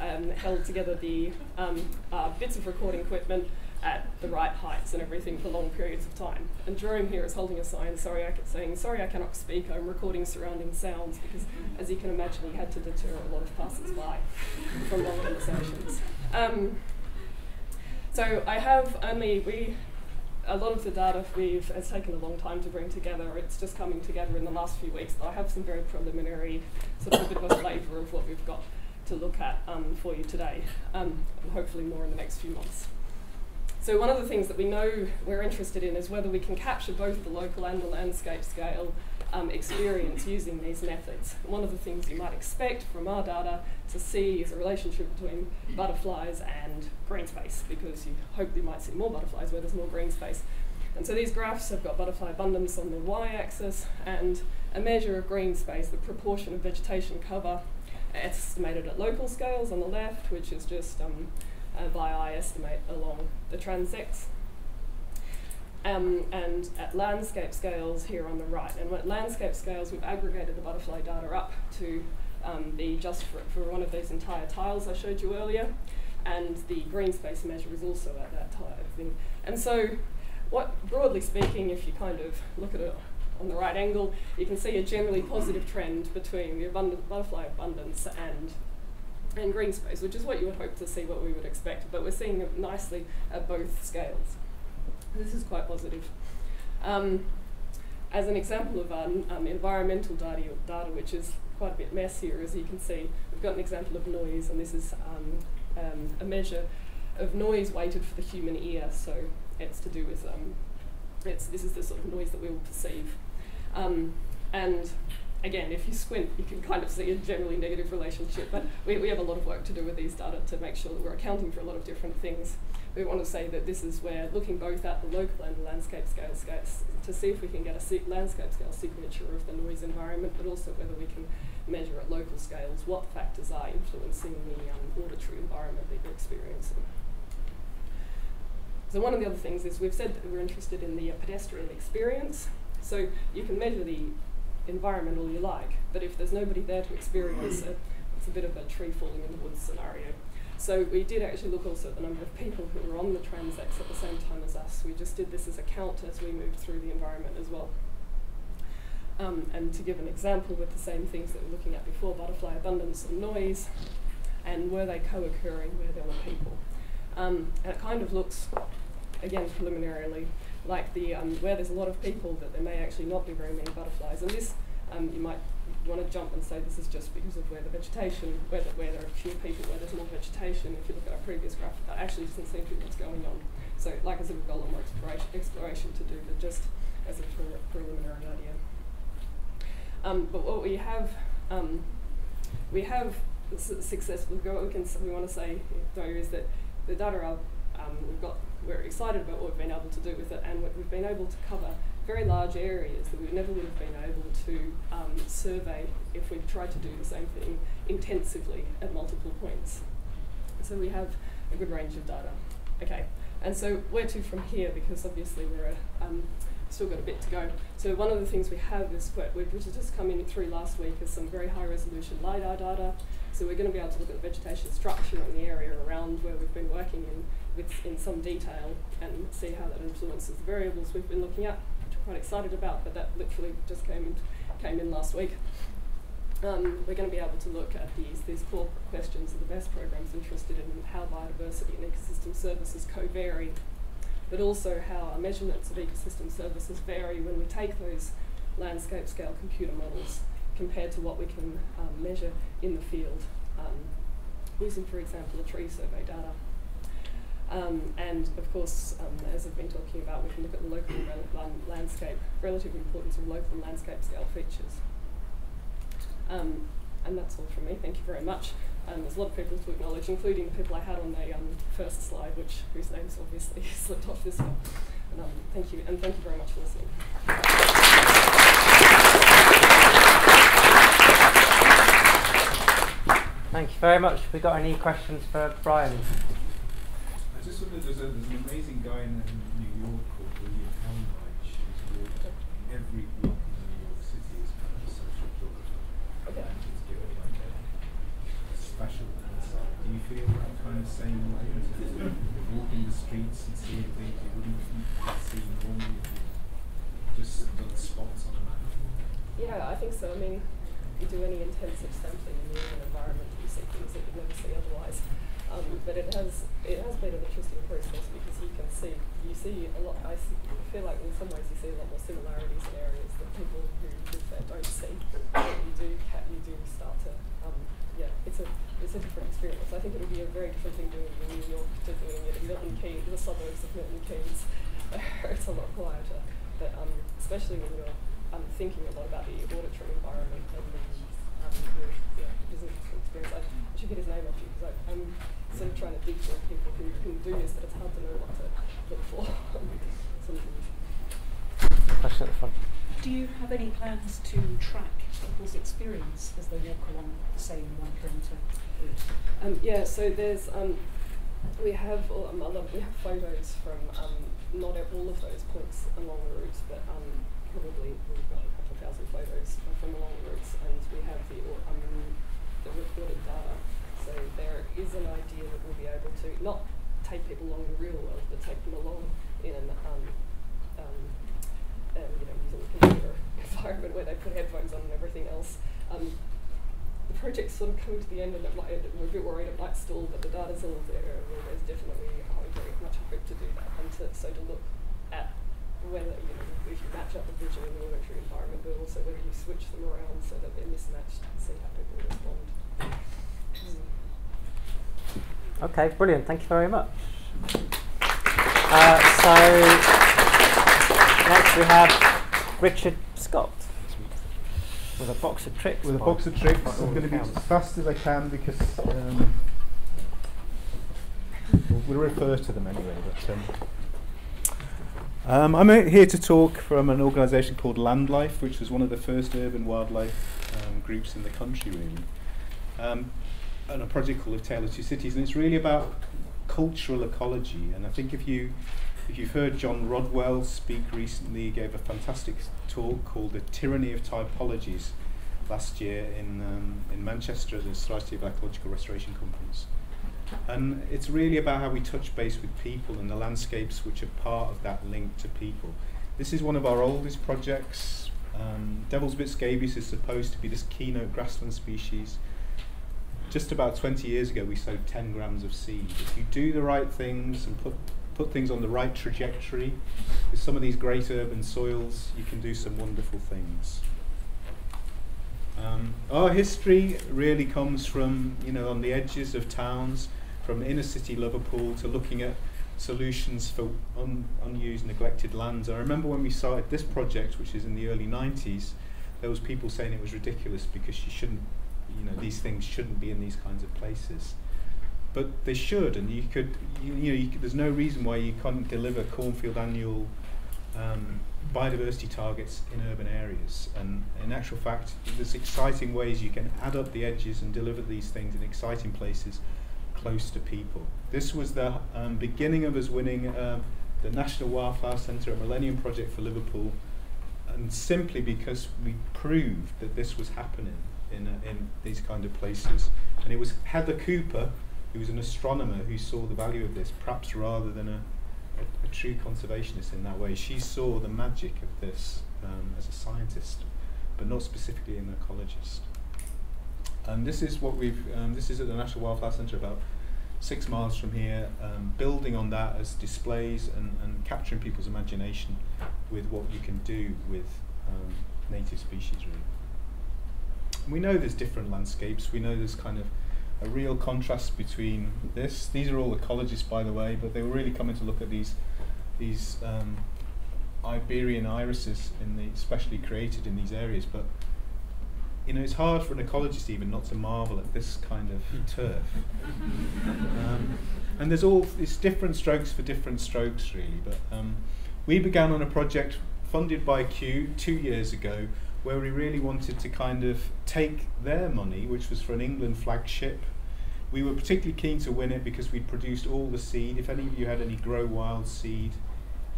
um, held together the um, uh, bits of recording equipment at the right heights and everything for long periods of time. And Jerome here is holding a sign, sorry, I saying, sorry, I cannot speak, I'm recording surrounding sounds, because as you can imagine, he had to deter a lot of passers-by from long conversations. Um, so I have only, we, a lot of the data we've, has taken a long time to bring together. It's just coming together in the last few weeks, but I have some very preliminary, sort of a bit of a flavour of what we've got to look at um, for you today, um, and hopefully more in the next few months. So one of the things that we know we're interested in is whether we can capture both the local and the landscape scale um, experience using these methods. One of the things you might expect from our data to see is a relationship between butterflies and green space, because you hope you might see more butterflies where there's more green space. And so these graphs have got butterfly abundance on the y-axis and a measure of green space, the proportion of vegetation cover estimated at local scales on the left, which is just um, uh, by I estimate along the transects. Um, and at landscape scales here on the right. And at landscape scales, we've aggregated the butterfly data up to um, be just for, for one of these entire tiles I showed you earlier. and the green space measure is also at that of thing. And so, what broadly speaking, if you kind of look at it on the right angle, you can see a generally positive trend between the abundant butterfly abundance and and green space, which is what you would hope to see, what we would expect. But we're seeing it nicely at both scales. This is quite positive. Um, as an example of our um, environmental data, data, which is quite a bit messier, as you can see, we've got an example of noise, and this is um, um, a measure of noise weighted for the human ear. So it's to do with um, it's this is the sort of noise that we will perceive. Um, and again, if you squint, you can kind of see a generally negative relationship. But we, we have a lot of work to do with these data to make sure that we're accounting for a lot of different things. We want to say that this is where looking both at the local and the landscape scale scales to see if we can get a landscape scale signature of the noise environment, but also whether we can measure at local scales what factors are influencing the um, auditory environment that you're experiencing. So one of the other things is we've said that we're interested in the uh, pedestrian experience. So you can measure the environment all you like, but if there's nobody there to experience it, it's a bit of a tree falling in the woods scenario. So we did actually look also at the number of people who were on the transects at the same time as us. We just did this as a count as we moved through the environment as well. Um, and to give an example with the same things that we are looking at before, butterfly abundance and noise, and were they co-occurring where there were people. Um, and it kind of looks, again preliminarily, like the um, where there's a lot of people that there may actually not be very many butterflies. And this, um, you might want to jump and say this is just because of where the vegetation, where, the, where there are fewer people, where there's more vegetation. If you look at our previous graph, that actually doesn't seem to be what's going on. So, like I said, we've got a lot more exploration, to do, but just as a pre preliminary idea. Um, but what we have, um, we have successful. We we want to say though is that the data are um, we've got we're excited about what we've been able to do with it, and what we've been able to cover very large areas that we never would have been able to um, survey if we'd tried to do the same thing intensively at multiple points. So we have a good range of data. Okay, and so where to from here? Because obviously we're um, still got a bit to go. So one of the things we have is what which has just come in through last week is some very high resolution LiDAR data. So we're going to be able to look at the vegetation structure in the area around where we've been working in with in some detail and see how that influences the variables we've been looking at, which we're quite excited about, but that literally just came in, came in last week. Um, we're going to be able to look at these, these core questions of the BESS programs interested in how biodiversity and ecosystem services co-vary, but also how our measurements of ecosystem services vary when we take those landscape scale computer models compared to what we can um, measure in the field um, using, for example, the tree survey data. Um, and of course, um, as I've been talking about, we can look at the local rel- landscape, relative importance of local landscape scale features. Um, and that's all from me. Thank you very much. Um, there's a lot of people to acknowledge, including the people I had on the um, first slide, which whose names obviously slipped off this one. And, um, thank you, and thank you very much for listening. Thank you very much. Have we got any questions for Brian? I just wondered, there's, a, there's an amazing guy in, in New York called William Helmreich who's walked every week in New York City as kind of a social photographer. Okay. And he's given like a, a special insight. Do you feel that kind of same way? In terms of walking the streets and seeing things you wouldn't see normally if you just done spots on a map? Yeah, I think so. I mean, you do any intensive sampling in the urban environment, you see things that you'd never see otherwise. Um, but it has it has been an interesting process because you can see you see a lot. I, see, feel like in some ways you see a lot more similarities in areas that people who live there don't see. You do you do start to um, yeah. It's a it's a different experience. I think it would be a very different thing doing it in New York to doing it in Milton Keynes, the suburbs of Milton Keynes. it's a lot quieter, but um, especially when you're um, thinking a lot about the auditory environment and the yeah, business experience. I should get his name off you because I'm sort of trying to dig for people who can do this, but it's hard to know what to look for. Question at the front. Do you have any plans to track people's experience as they walk along the same one kilometre route? Um, yeah, so there's um, we have um, we have photos from um, not all of those points along the route, but um, probably photos from along the routes, and we have the um, the recorded data So there is an idea that we'll be able to not take people along the real world, but take them along in an um, um, um, you know, using a computer environment where they put headphones on and everything else. Um, the project's sort of coming to the end and it might, we're a bit worried it might stall, but the data's all there there's definitely a very much hope to do that and to, so to look at whether, you know, if you match up the visual and the auditory environment, but also whether you switch them around so that they're mismatched and see how people respond. Mm. Okay, brilliant. Thank you very much. Uh, so next we have Richard Scott with a box of tricks. With a box of tricks, I'm going to be as fast as I can because um, we'll, we'll refer to them anyway. But um, um, I'm here to talk from an organisation called Landlife, which was one of the first urban wildlife um, groups in the country, really, um, and a project called A Tale of Two Cities, and it's really about cultural ecology. And I think if you if you've heard John Rodwell speak recently, he gave a fantastic talk called The Tyranny of Typologies last year in, um, in Manchester at the Society of Ecological Restoration Conference. And it's really about how we touch base with people and the landscapes which are part of that link to people. This is one of our oldest projects. Um, Devil's Bit scabious is supposed to be this keynote grassland species. Just about 20 years ago, we sowed 10 grams of seed. If you do the right things and put put things on the right trajectory with some of these great urban soils, you can do some wonderful things. Um, our history really comes from, you know, on the edges of towns, from inner city Liverpool to looking at solutions for un- unused, neglected lands. I remember when we started this project, which is in the early 90s, there was people saying it was ridiculous because you shouldn't, you know, these things shouldn't be in these kinds of places but they should, and you could, you, you know, you could, there's no reason why you can't deliver cornfield annual um, biodiversity targets in urban areas. And in actual fact, there's exciting ways you can add up the edges and deliver these things in exciting places close to people. This was the um, beginning of us winning um, the National Wildflower Centre at Millennium Project for Liverpool, and simply because we proved that this was happening in, a, in these kind of places. And it was Heather Couper who was an astronomer who saw the value of this, perhaps rather than a, a, a true conservationist in that way. She saw the magic of this um, as a scientist, but not specifically an ecologist. And this is what we've, um, this is at the National Wildflower Centre about six miles from here, um, building on that as displays and, and capturing people's imagination with what you can do with um, native species really. We know there's different landscapes, we know there's kind of a real contrast between this. These are all ecologists, by the way, but they were really coming to look at these these um, Iberian irises in the specially created in these areas. But you know, it's hard for an ecologist even not to marvel at this kind of turf. um, and there's all it's different strokes for different strokes, really. But um, we began on a project funded by Kew two years ago where we really wanted to kind of take their money, which was for an England flagship. We were particularly keen to win it because we'd produced all the seed. If any of you had any Grow Wild seed,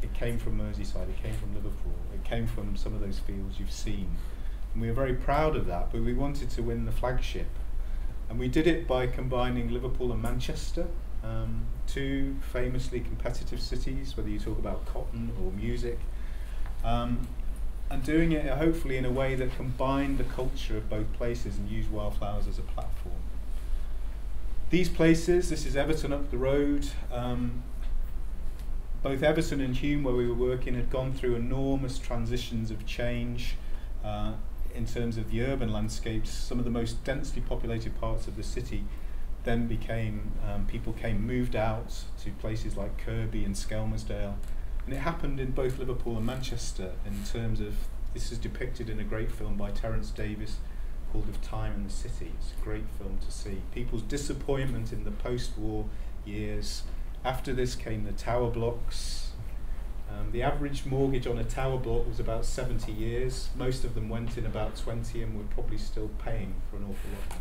it came from Merseyside, it came from Liverpool, it came from some of those fields you've seen. And we were very proud of that, but we wanted to win the flagship. And we did it by combining Liverpool and Manchester, um, two famously competitive cities, whether you talk about cotton or music. Um, and doing it hopefully in a way that combined the culture of both places and used wildflowers as a platform. These places, this is Everton up the road. Um, both Everton and Hulme, where we were working, had gone through enormous transitions of change uh, in terms of the urban landscapes. Some of the most densely populated parts of the city then became, um, people came, moved out to places like Kirkby and Skelmersdale. And it happened in both Liverpool and Manchester in terms of, this is depicted in a great film by Terence Davies called Of Time and the City. It's a great film to see. People's disappointment in the post-war years. After this came the tower blocks. Um, the average mortgage on a tower block was about 70 years. Most of them went in about 20 and were probably still paying for an awful lot.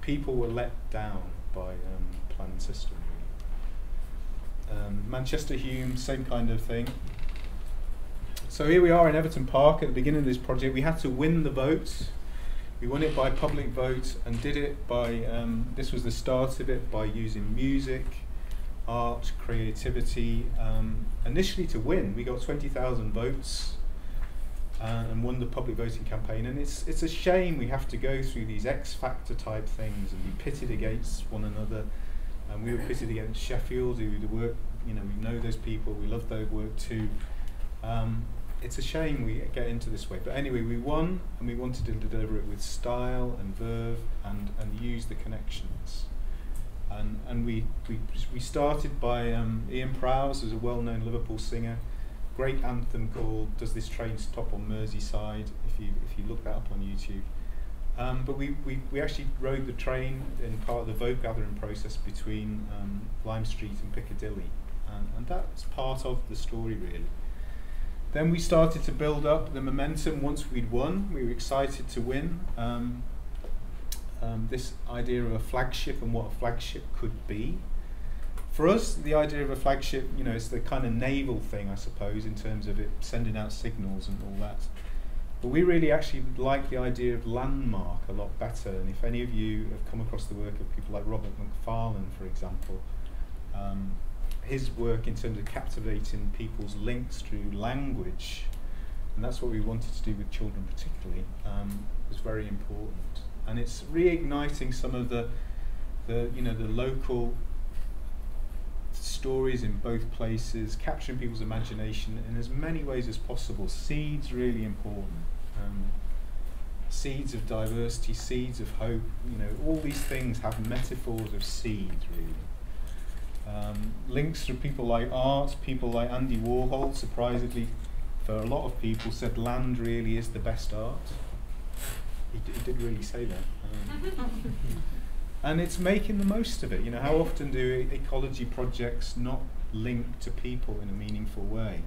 People were let down by um, planning system. Um, Manchester Hulme, same kind of thing. So here we are in Everton Park at the beginning of this project. We had to win the vote. We won it by public vote and did it by, um, this was the start of it, by using music, art, creativity. Um, initially to win, we got 20,000 votes uh, and won the public voting campaign. And it's, it's a shame we have to go through these X Factor type things and be pitted against one another. And we were pitted against Sheffield, who the work, you know, we know those people, we love their work too. Um, it's a shame we get into this way. But anyway, we won, and we wanted to deliver it with style and verve and, and use the connections. And, and we, we, we started by um, Ian Prowse, who's a well known Liverpool singer. Great anthem called Does This Train Stop on Merseyside? If you, if you look that up on YouTube. Um, but we, we, we actually rode the train in part of the vote gathering process between um, Lime Street and Piccadilly. And, and that's part of the story, really. Then we started to build up the momentum once we'd won. We were excited to win. Um, um, this idea of a flagship and what a flagship could be. For us, the idea of a flagship, you know, it's the kind of naval thing, I suppose, in terms of it sending out signals and all that. But we really actually like the idea of landmark a lot better. And if any of you have come across the work of people like Robert Macfarlane, for example, um, his work in terms of captivating people's links through language, and that's what we wanted to do with children particularly, um, was very important. And it's reigniting some of the, the you know, the local stories in both places, capturing people's imagination in as many ways as possible. Seeds really important. Um, seeds of diversity, seeds of hope. You know, all these things have metaphors of seeds really. Um, links through people like art, people like Andy Warhol, surprisingly, for a lot of people, said land really is the best art. He, d- he did really say that. Um, and it's making the most of it. You know, how often do e- ecology projects not link to people in a meaningful way?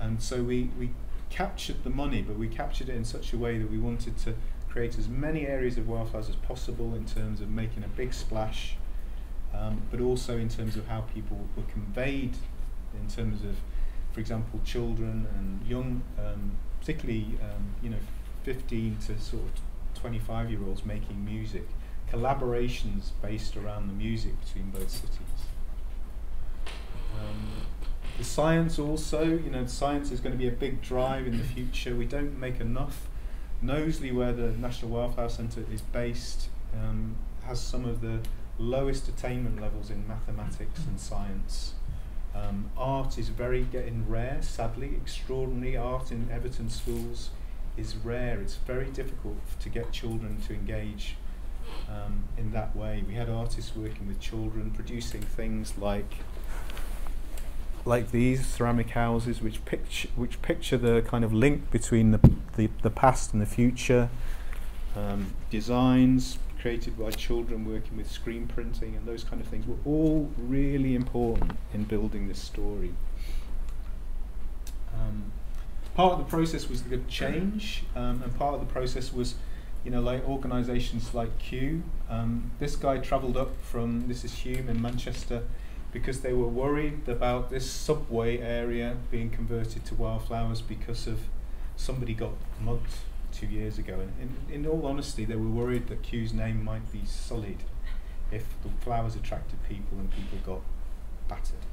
And so we, we captured the money, but we captured it in such a way that we wanted to create as many areas of wildflowers as possible in terms of making a big splash um, but also in terms of how people were conveyed in terms of, for example, children and young, um, particularly um, you know, 15 to sort of 25 year olds making music, collaborations based around the music between both cities. Um, the science also, you know, science is going to be a big drive in the future. We don't make enough. Knowsley, where the National Wildflower Centre is based, um, has some of the lowest attainment levels in mathematics and science. Um, art is very getting rare, sadly. Extraordinary art in Everton schools is rare. It's very difficult to get children to engage um, in that way. We had artists working with children, producing things like like these ceramic houses, which picture which picture the kind of link between the the, the past and the future. Um, designs, created by children working with screen printing and those kind of things were all really important in building this story. Um, part of the process was the change, um, and part of the process was, you know, like organisations like Kew. Um, this guy travelled up from this is Hulme in Manchester because they were worried about this subway area being converted to wildflowers because of somebody got mugged two years ago. And in, in all honesty, they were worried that Kew's name might be sullied if the flowers attracted people and people got battered.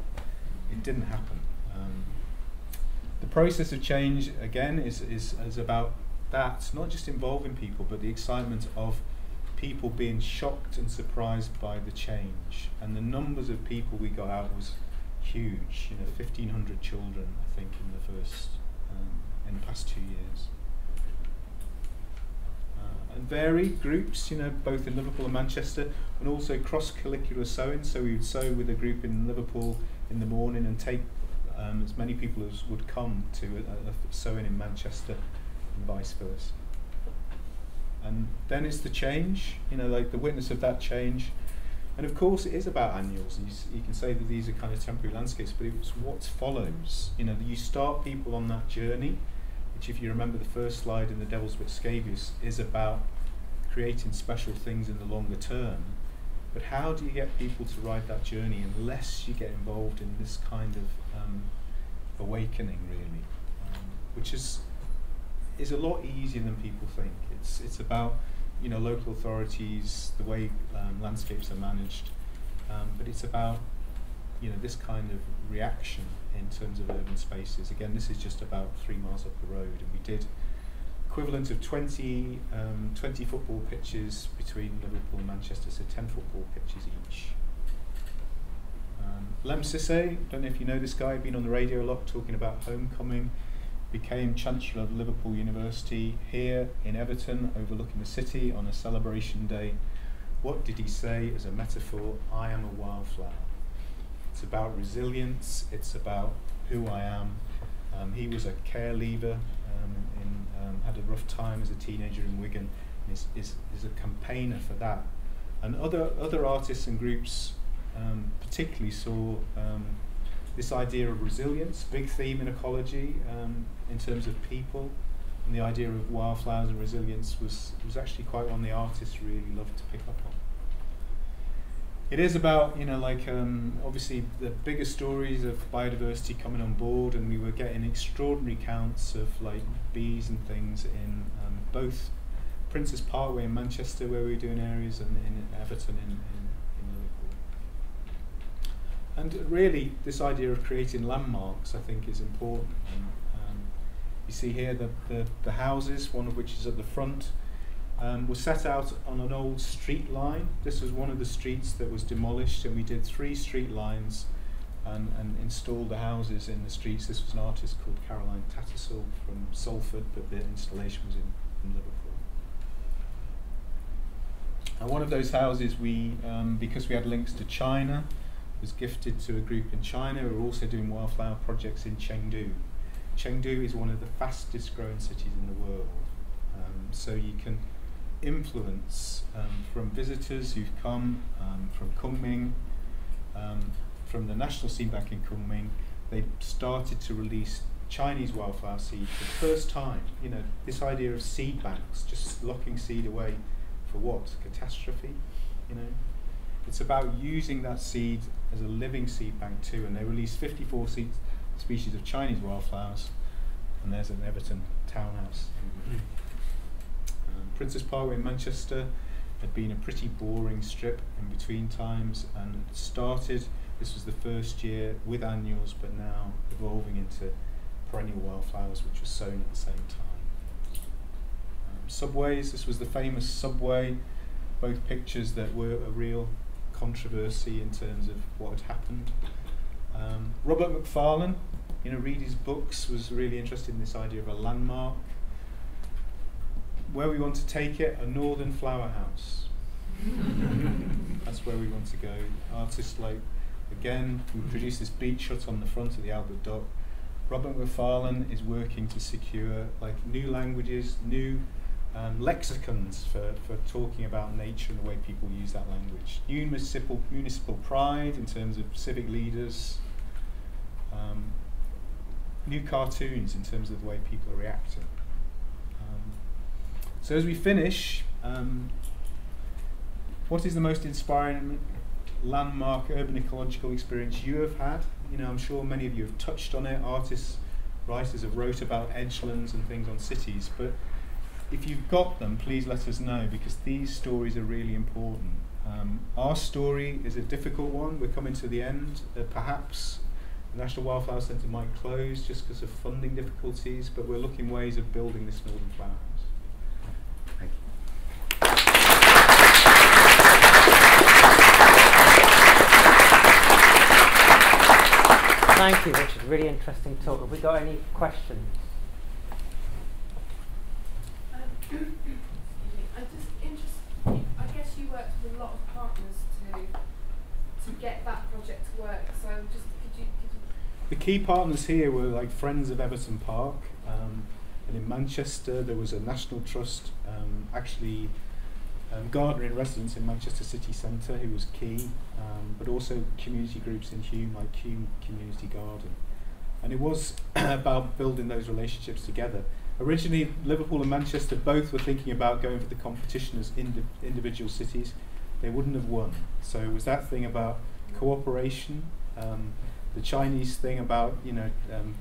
It didn't happen. Um, the process of change, again, is, is, is about that, not just involving people, but the excitement of people being shocked and surprised by the change. And the numbers of people we got out was huge. You know, 1,500 children, I think, in the first, um, in the past two years and varied groups, you know, both in Liverpool and Manchester, and also cross-curricular sowing. So we would sow with a group in Liverpool in the morning and take um, as many people as would come to a, a sowing in Manchester, and vice versa. And then it's the change, you know, like the witness of that change. And of course, it is about annuals. You, you can say that these are kind of temporary landscapes, but it's what follows. You know, you start people on that journey which if you remember the first slide in the Devil's Bit Scabious is about creating special things in the longer term. But how do you get people to ride that journey unless you get involved in this kind of um, awakening, really, um, which is is a lot easier than people think. It's it's about you know local authorities, the way um, landscapes are managed, um, but it's about you know this kind of reaction in terms of urban spaces. Again, this is just about three miles up the road, and we did equivalent of 20, um, 20 football pitches between Liverpool and Manchester, so 10 football pitches each. Um, Lemn Sissay, don't know if you know this guy, been on the radio a lot talking about homecoming, became Chancellor of Liverpool University here in Everton, overlooking the city on a celebration day. What did he say as a metaphor? I am a wildflower. It's about resilience, it's about who I am. Um, he was a care leaver, um, in, um, had a rough time as a teenager in Wigan, is, is, is a campaigner for that. And other, other artists and groups um, particularly saw um, this idea of resilience, big theme in ecology um, in terms of people, and the idea of wildflowers and resilience was, was actually quite one the artists really loved to pick up on. It is about, you know, like um, obviously the bigger stories of biodiversity coming on board, and we were getting extraordinary counts of like bees and things in um, both Princess Parkway in Manchester, where we were doing areas, and in Everton in, in and really, this idea of creating landmarks, I think, is important. And, um, you see here the, the, the, houses, one of which is at the front, um, was set out on an old street line. This was one of the streets that was demolished, and we did three street lines and, and installed the houses in the streets. This was an artist called Caroline Tattersall from Salford, but the installation was in, in Liverpool. And one of those houses, we um, because we had links to China, was gifted to a group in China who are also doing wildflower projects in Chengdu. Chengdu is one of the fastest growing cities in the world. Um, so you can influence um, from visitors who've come um, from Kunming, um, from the national seed bank in Kunming. They started to release Chinese wildflower seed for the first time. You know, this idea of seed banks, just locking seed away for what? Catastrophe, you know? It's about using that seed as a living seed bank too, and they released 54 seed species of Chinese wildflowers, and there's an Everton townhouse. Um, Princess Parkway in Manchester had been a pretty boring strip in between times, and started. This was the first year with annuals, but now evolving into perennial wildflowers, which were sown at the same time. Um, subways. This was the famous subway. Both pictures that were a real controversy in terms of what had happened. Um, Robert Macfarlane, you know, read his books, was really interested in this idea of a landmark. Where we want to take it, a northern flower house. That's where we want to go. Artist like, again, we produce this beach shot on the front of the Albert Dock. Robert Macfarlane is working to secure like new languages, new um, lexicons for, for talking about nature and the way people use that language. New Municipal, municipal pride in terms of civic leaders. Um, new cartoons in terms of the way people are reacting. So as we finish, um, what is the most inspiring landmark urban ecological experience you have had? You know, I'm sure many of you have touched on it. Artists, writers have wrote about edgelands and things on cities, but if you've got them, please let us know because these stories are really important. Um, our story is a difficult one. We're coming to the end. Uh, perhaps the National Wildflower Centre might close just because of funding difficulties, but we're looking ways of building this Northern Flower House. Thank you. Thank you, Richard. Really interesting talk. Have we got any questions? I'm just interested. I guess you worked with a lot of partners to to get that project to work. So just could you, could you The key partners here were like Friends of Everton Park, um, and in Manchester there was a National Trust, um, actually um, Gardener in Residence in Manchester City Centre, who was key, um, but also community groups in Hulme, like Hulme Community Garden. And it was about building those relationships together. Originally, Liverpool and Manchester both were thinking about going for the competition as indi- individual cities. They wouldn't have won. So it was that thing about cooperation, um, the Chinese thing about you know um,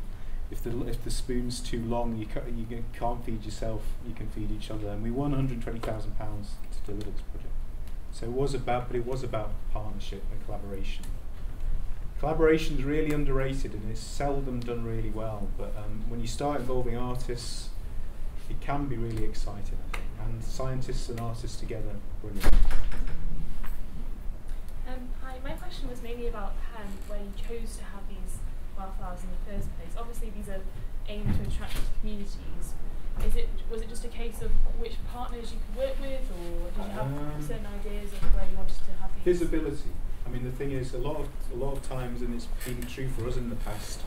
if the if the spoon's too long, you ca- you can't feed yourself. You can feed each other, and we won 120,000 pounds deliver this project. So it was about, but it was about partnership and collaboration. Collaboration is really underrated and it's seldom done really well. But um, when you start involving artists, it can be really exciting, I think. And scientists and artists together, brilliant. Um, hi, my question was mainly about um, where you chose to have these wildflowers in the first place. Obviously, these are aimed to attract communities. Is it was it just a case of which partners you could work with, or did you have Um, certain ideas of where you wanted to have these? Visibility. I mean, the thing is, a lot of a lot of times, and it's been true for us in the past,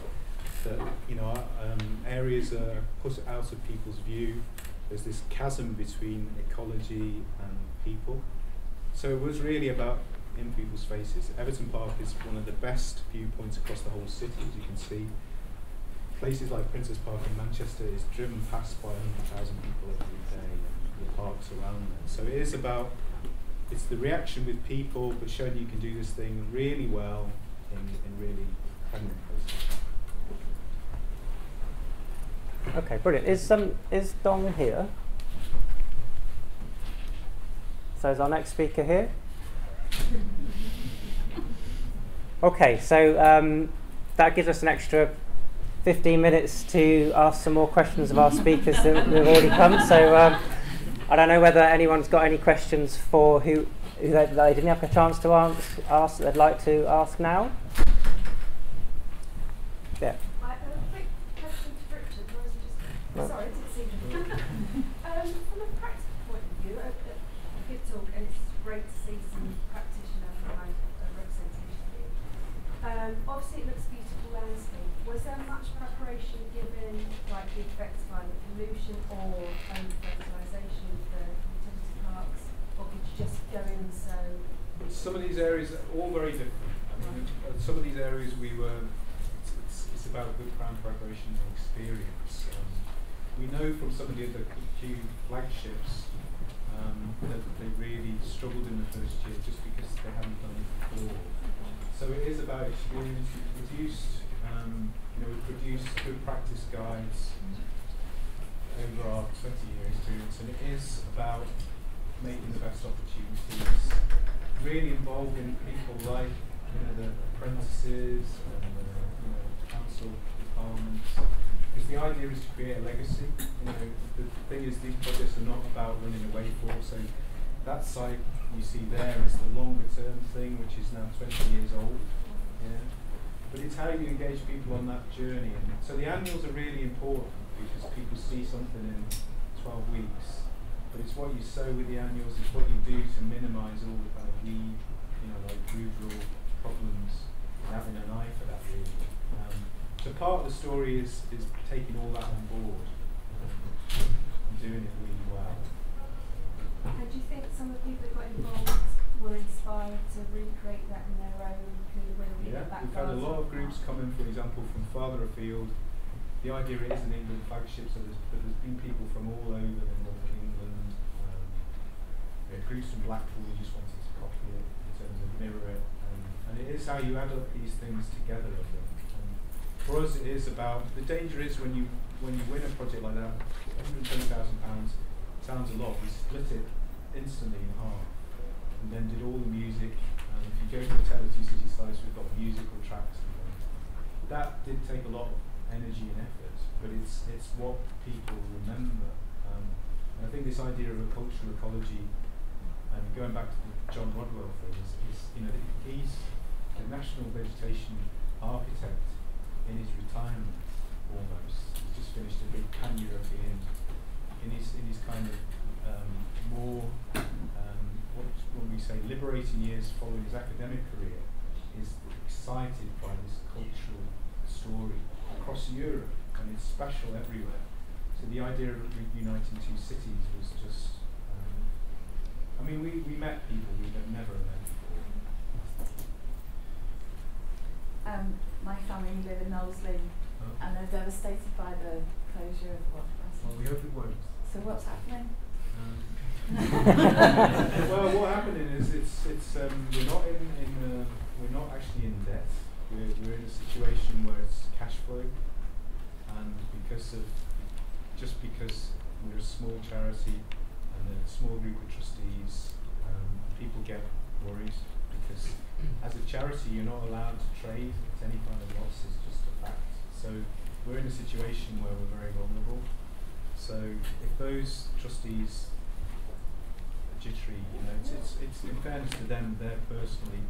that you know um, areas are put out of people's view. There's this chasm between ecology and people. So it was really about in people's faces. Everton Park is one of the best viewpoints across the whole city, as you can see. Places like Princess Park in Manchester is driven past by 100,000 people every day, and the parks around there. So it is about it's the reaction with people, but showing you can do this thing really well in, in really friendly places. Okay, brilliant. Is um is Dong here? So is our next speaker here? Okay, so um, that gives us an extra 15 minutes to ask some more questions of our speakers that have already come. So um, I don't know whether anyone's got any questions for who, who they, they didn't have a chance to ask, ask that they'd like to ask now. Yeah. I have a quick question to Richard. or it just- No. Sorry, I didn't see you. um, from a practical point of view, a, a good talk, and it's great to see some practitioner a representation here. Um, obviously, it looks beautiful landscape. Was there much preparation given, like the effects by the pollution or um, fertilisation of the utility parks, or could you just go in so? Some of these areas are all very different. I mean, uh, some of these areas we were, it's, it's, it's about good ground preparation and experience. Um, we know from some of the other few flagships um, that they really struggled in the first year just because they hadn't done it before. So it is about experience. We've produced, um, you know, we've produced good practice guides over our 20 year experience, and it is about making the best opportunities, really involving people like you know, the apprentices and the you know, council departments. Because the idea is to create a legacy. You know, the thing is, these projects are not about running away for. So that site you see there is the longer term thing, which is now 20 years old. Yeah. But it's how you engage people on that journey. And so the annuals are really important because people see something in 12 weeks. But it's what you sow with the annuals, it's what you do to minimise all the kind of you know, like rural problems, and having an eye for that really. Um, so part of the story is, is taking all that on board and doing it really well. And do you think some of the people that got involved were inspired to recreate that in their own, were Yeah, we've had a lot of groups coming, for example, from farther afield. The idea is an England flagship, so there's, but there's been people from all over the north of England. Um, yeah, groups from Blackpool who just wanted to copy it in of. Um, and it is how you add up these things together. Um, for us, it is about the danger is when you when you win a project like that, 120,000 pounds sounds a lot. We split it instantly in half, and then did all the music. Um, if you go to the Tele2 City sites, we've got musical tracks. And that did take a lot of energy and effort, but it's it's what people remember. Um, and I think this idea of a cultural ecology, and going back to the John Rodwell thing, you know he's a national vegetation architect in his retirement almost. He's just finished a big pan European in his in his kind of um, more um, what when we say liberating years following his academic career is excited by this cultural story across Europe and it's special everywhere. So the idea of reuniting two cities was just um, I mean we, we met people we had never met before. Um, my family live in Knowsley Oh. and they're devastated by the closure of what? Well we hope it won't. So what's happening? well, what happening is it's it's um, we're not in in uh, we're not actually in debt. We're we're in a situation where it's cash flow, and because of just because we're a small charity and a small group of trustees, um, people get worried because as a charity you're not allowed to trade at any kind of loss. It's just a fact. So we're in a situation where we're very vulnerable. So if those trustees are jittery, you know, it's, it's, it's in fairness to them, they're personally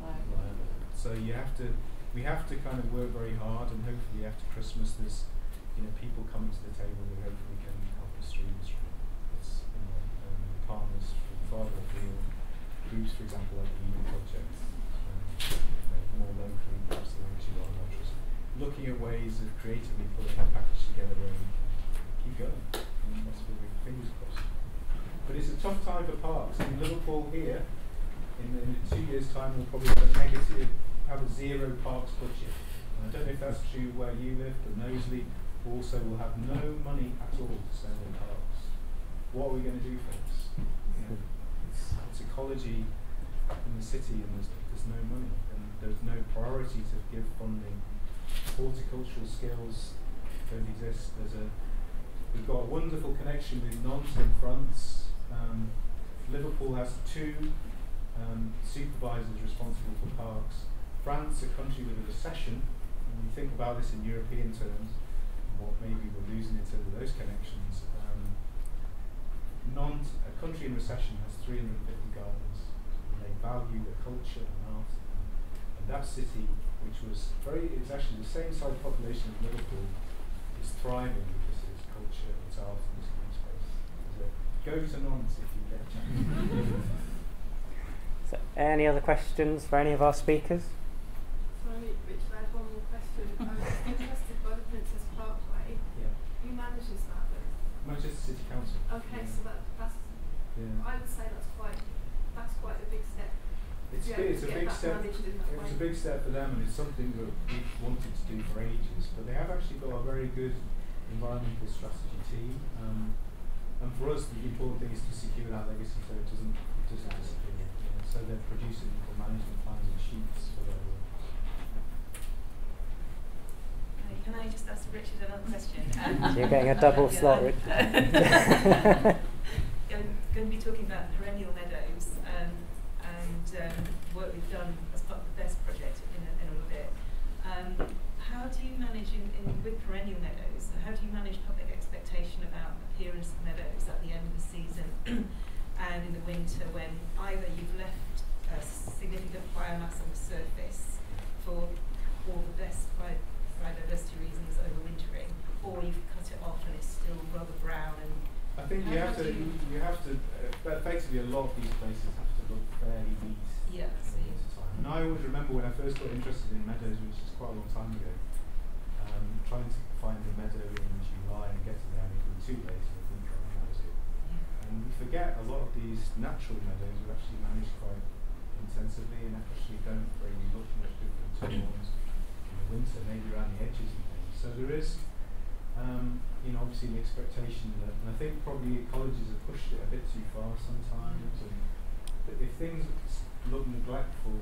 liable. So you have to, we have to kind of work very hard, and hopefully after Christmas, there's, you know, people coming to the table who hopefully can help us through this. It's, you know, um, partners from farther afield, groups, for example, like the Uni Project, um, more locally, perhaps the Richie Law Trust, looking at ways of creatively putting a package together can keep going. And that's what we fingers crossed. But it's a tough time for parks. In Liverpool here, in, in two years' time, we'll probably have a negative, have a zero parks budget. And I don't know if that's true where you live, but Knowsley also will have no money at all to spend on parks. What are we going to do for this? It's ecology in the city, and there's, there's no money, and there's no priority to give funding. Horticultural skills don't exist. There's a We've got a wonderful connection with Nantes and France. Um, Liverpool has two um, supervisors responsible for parks. France, a country with a recession, when you think about this in European terms, what maybe we're losing in terms of those connections. Um, Nantes, a country in recession, has 350 gardens. And they value the culture and art. And that city, which was very, it's actually the same size population as Liverpool, is thriving because of its culture, its art, and its green space. So go to Nantes if you get a chance. So, any other questions for any of our speakers? Sorry, Richard, I have one more question. I was interested by the Princess Parkway. Yeah. Who manages that then? Manchester City Council. Okay, Yeah. so that, that's, Yeah. I would say that's quite, that's quite a big step. It's, to be it's a big step. managed in that It was a big step for them, and it's something that we've wanted to do for ages. But they have actually got a very good environmental strategy team. Um, and for us, the important thing is to secure that legacy so it doesn't, it doesn't disappear. You know, so they're producing the management plans and sheets for their work. Can I just ask Richard another question? Um, You're getting a double slot, Richard. I'm going to be talking about perennial meadows um, and um, work we've done as part of the BESS project in a, in a little bit. Um, how do you manage in, in with perennial meadows? How do you manage public expectation about appearance of meadows at the end of the season and in the winter when either you've left a significant biomass on the surface for all the best biodiversity reasons overwintering, or you've cut it off and it's still rather brown and I think you have to, you- you have to, uh, effectively a lot of these places have to look fairly neat Yeah, in the winter time. And I always remember when I first got interested in meadows, which is quite a long time ago, um, trying to find a meadow in July and getting there and it would be too late in the winter and that was it. And we forget a lot of these natural meadows are actually managed quite intensively and actually don't really look much different to the ones in the winter, maybe around the edges and things. So there is um, you know, obviously the expectation that, and I think probably ecologists have pushed it a bit too far sometimes, and that if things look neglectful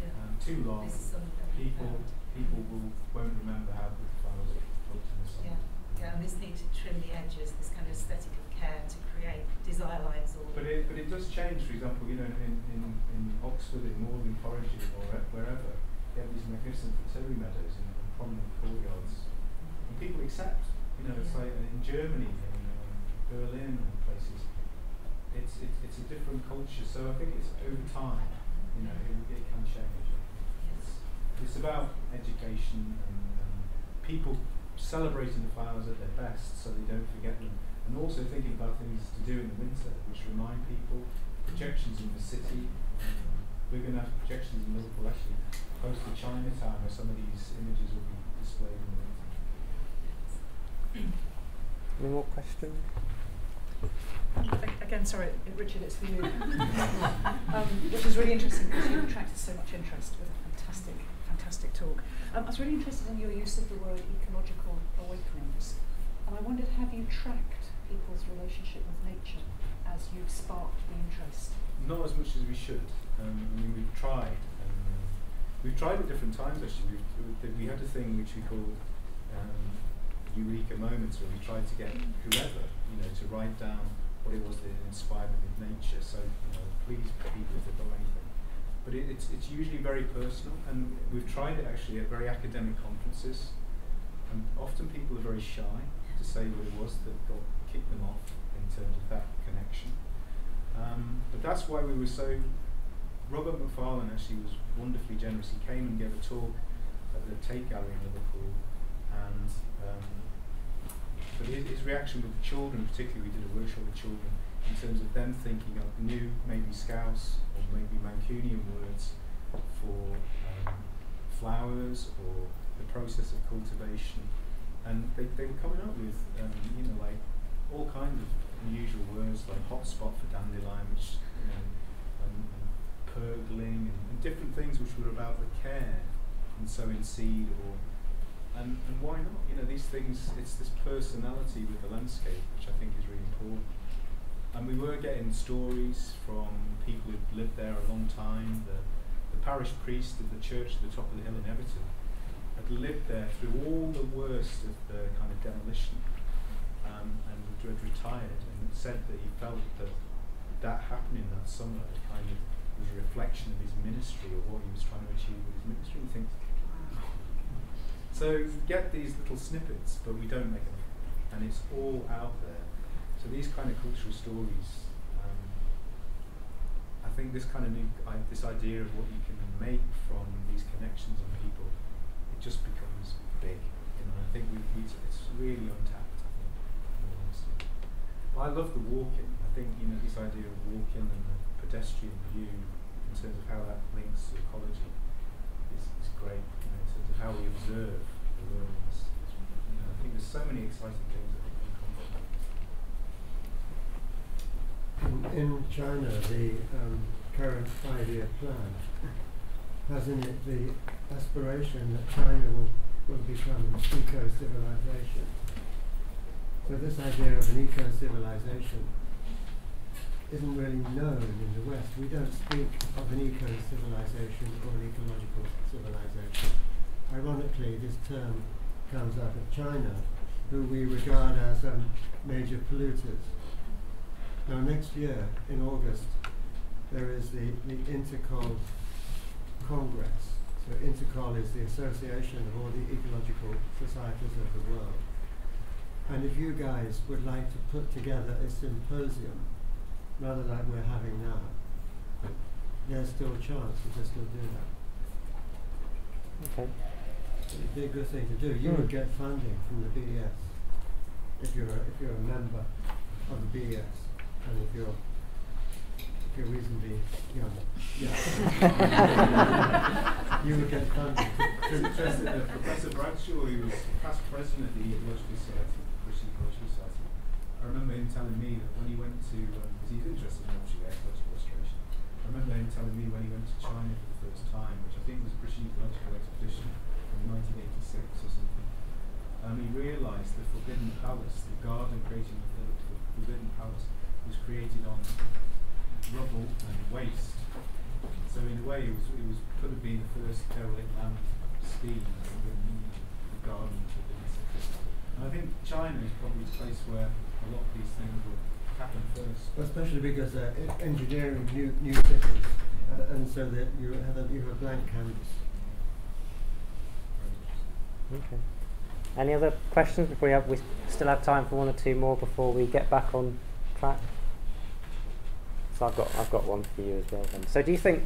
Yeah. um, too long, This is something that we people people will won't remember how good the flowers looked in the summer. Yeah, yeah, and this need to trim the edges, this kind of aesthetic of care to create desire lines or But it but it does change. For example, you know, in in, in Oxford, in Northern Forestry, or wherever, they have these magnificent fertility meadows and, and prominent courtyards, and people accept. You know, it's Yeah. like in Germany and um, Berlin and. It's, it's it's a different culture. So I think it's over time. You know, it, it can change. It's, it's about education and um, people celebrating the flowers at their best, so they don't forget them, and also thinking about things to do in the winter, which remind people. Projections in the city. Um, we're going to have projections in Liverpool actually close to Chinatown, where some of these images will be displayed in the winter. Any more questions? Again, sorry, Richard, it's for you. um, which is really interesting because you attracted so much interest with a fantastic, fantastic talk. Um, I was really interested in your use of the word ecological awakenings. And I wondered, have you tracked people's relationship with nature as you've sparked the interest? Not as much as we should. Um, I mean, we've tried. Um, we've tried at different times actually. We've, we- we had a thing which we called um, eureka moments where we tried to get whoever, you know, to write down what it was that inspired them in nature. So, you know, please people if they've got anything. But it, it's, it's usually very personal, and we've tried it actually at very academic conferences. And often people are very shy to say what it was that got kicked them off in terms of that connection. Um, but that's why we were so. Robert Macfarlane actually was wonderfully generous. He came and gave a talk at the Tate Gallery in Liverpool, and um, but his, his reaction with the children, particularly, we did a workshop with children in terms of them thinking of new, maybe Scouse or maybe Mancunian words for um, flowers or the process of cultivation, and they, they were coming up with um, you know like all kinds of unusual words like hotspot for dandelion, which you know, and, and purgling and, and different things which were about the care and sowing seed or and, and why not? You know, these things, it's this personality with the landscape which I think is really important. And we were getting stories from people who'd lived there a long time. The, the parish priest of the church at the top of the hill in Everton had lived there through all the worst of the kind of demolition um, and had retired and said that he felt that that happening that summer kind of was a reflection of his ministry or what he was trying to achieve with his ministry. And think, so you get these little snippets, but we don't make them. and it's all out there. So these kind of cultural stories, um, I think this kind of new, I, this idea of what you can make from these connections and people, it just becomes big. You know, I think we, we it's really untapped. I think. I love the walking. I think you know this idea of walking and the pedestrian view in terms of how that links to ecology is, is great. How we observe the world. You know, I think there's so many exciting things that we can come from. In, in China, the um, current five-year plan has in it the aspiration that China will, will become an eco-civilization. So this idea of an eco-civilization isn't really known in the West. We don't speak of an eco-civilization or an ecological civilization. Ironically, this term comes out of China, who we regard as um, major polluters. Now, next year, in August, there is the, the INTECOL Congress. So, INTECOL is the association of all the ecological societies of the world. And if you guys would like to put together a symposium, rather like we're having now, there's still a chance to just still do that. Okay. It'd be a good thing to do. You would get funding from the BES if you're a, if you're a member of the BES and if you're if you're reasonably young. Yeah. you would get funding. Professor Bradshaw, who was past president of the Ecological Society, British Ecological Society, I remember him telling me that when he went to, um, because he's interested in obviously ecological restoration, I remember him telling me when he went to China for the first time, which I think was a British Ecological Expedition 1986 or something, um, he realised the Forbidden Palace, the garden created in the Forbidden Palace, was created on rubble and waste. So in a way, it was, it was could have been the first derelict land scheme when the had been set And I think China is probably the place where a lot of these things will happen first. Especially because uh, engineering new new cities, uh, and so that you have a you have a blank canvas. Okay. Any other questions before we have? We still have time for one or two more before we get back on track. So I've got I've got one for you as well. Then. So do you think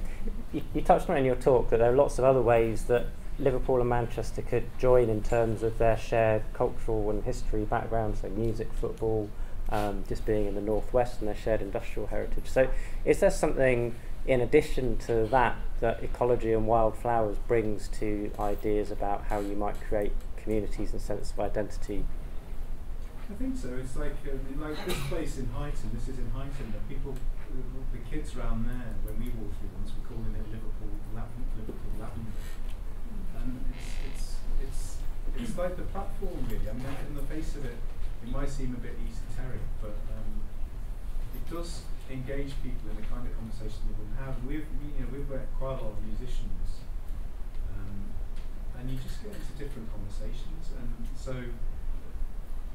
you, you touched on in your talk that there are lots of other ways that Liverpool and Manchester could join in terms of their shared cultural and history backgrounds, so music, football, um, just being in the northwest and their shared industrial heritage. So is there something in addition to that that ecology and wildflowers brings to ideas about how you might create communities and sense of identity? I think so. It's like uh, like this place in Huyton. This is in Huyton. The people, the, kids around there, when we walked through once, we're calling it Liverpool Latin, Liverpool Lavender. And it's it's it's it's like the platform really. I mean, in the face of it, it might seem a bit esoteric, but um, it does engage people in the kind of conversation they wouldn't have. We've we, you know we've quite a lot of musicians, um, and you just get into different conversations, and so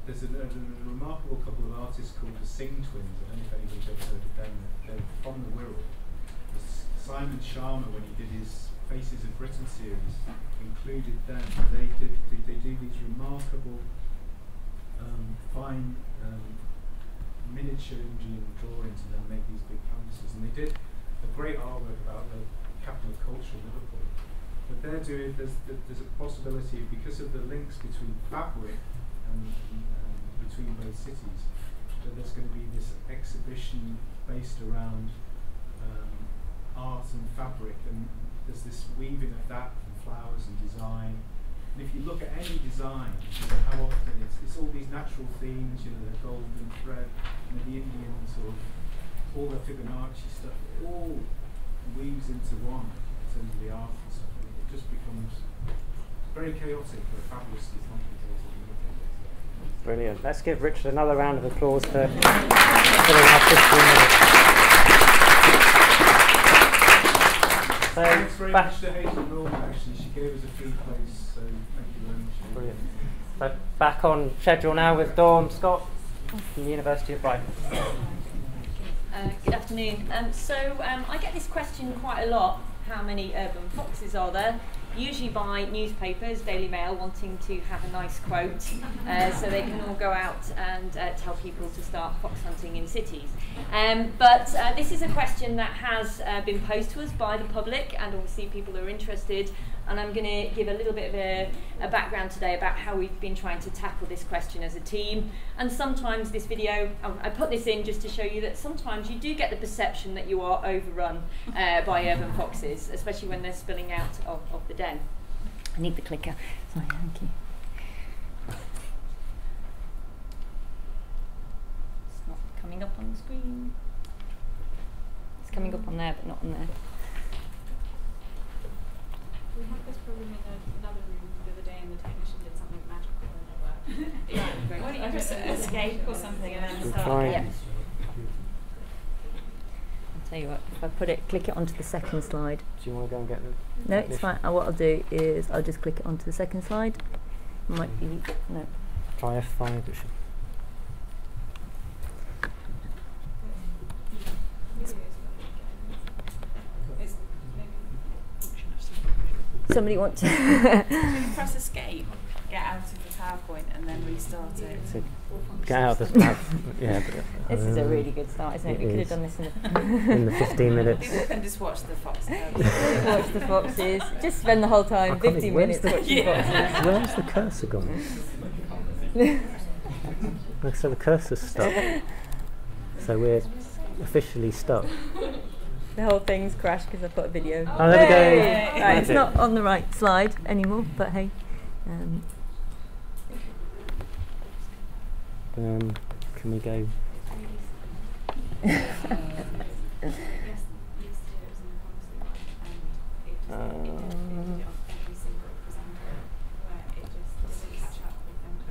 there's a, a, a remarkable couple of artists called the Singh Twins. I don't know if anybody's ever heard of them. They're from the Wirral. Simon Schama, when he did his Faces of Britain series, included them. They did they do these remarkable, um, fine um, miniature engineering drawings and then make these big canvases. And they did a great artwork about the capital of culture, Liverpool. But they're doing there's there's a possibility because of the links between fabric and um, between both cities that there's going to be this exhibition based around um, art and fabric and there's this weaving of that and flowers and design. And if you look at any design, you know, how often it's, it's all these natural themes, you know, the golden thread, and the Indian sort of, all the Fibonacci stuff, it all weaves into one in terms of the art and stuff. And it just becomes very chaotic, but fabulously complicated. Brilliant. Let's give Richard another round of applause for our 15 minutes. So, Thanks very back, much to Hazel Norman, actually. She gave us a free place, so thank you very much. Brilliant. so back on schedule now with Dawn Scott from the University of Brighton. Uh, good afternoon. Um, so um, I get this question quite a lot. How many urban foxes are there? Usually by newspapers, Daily Mail, wanting to have a nice quote uh, so they can all go out and uh, tell people to start fox hunting in cities. Um, but uh, this is a question that has uh, been posed to us by the public and obviously people who are interested. And I'm going to give a little bit of a, a background today about how we've been trying to tackle this question as a team. And sometimes this video, I put this in just to show you that sometimes you do get the perception that you are overrun uh, by urban foxes, especially when they're spilling out of, of the den. I need the clicker. Sorry, thank you. It's not coming up on the screen. It's coming up on there, but not on there. We had this problem in a, another room the other day, and the technician did something magical and it worked. yeah, why don't you just escape or something and then start try. I'll tell you what, if I put it, click it onto the second slide. Do you want to go and get the No, it's fine. Uh, what I'll do is I'll just click it onto the second slide. Might be no. Try F5. It should. It's maybe Somebody want to? Press escape, get out of the PowerPoint, and then restart it? So get out of this map. yeah. but, This is a um, really good start, isn't it? we could have done this in the, In the 15 minutes. and just watch the fox. watch the foxes. Just spend the whole time, 15 think- minutes the- watching foxes. Where's the cursor gone? Like, so the cursor's stuck. So we're officially stuck. The whole thing's crashed because I put a video. Oh, there we go. Hey! Right, it's Magic. not on the right slide anymore, but hey. Um, Um, can we go? Um,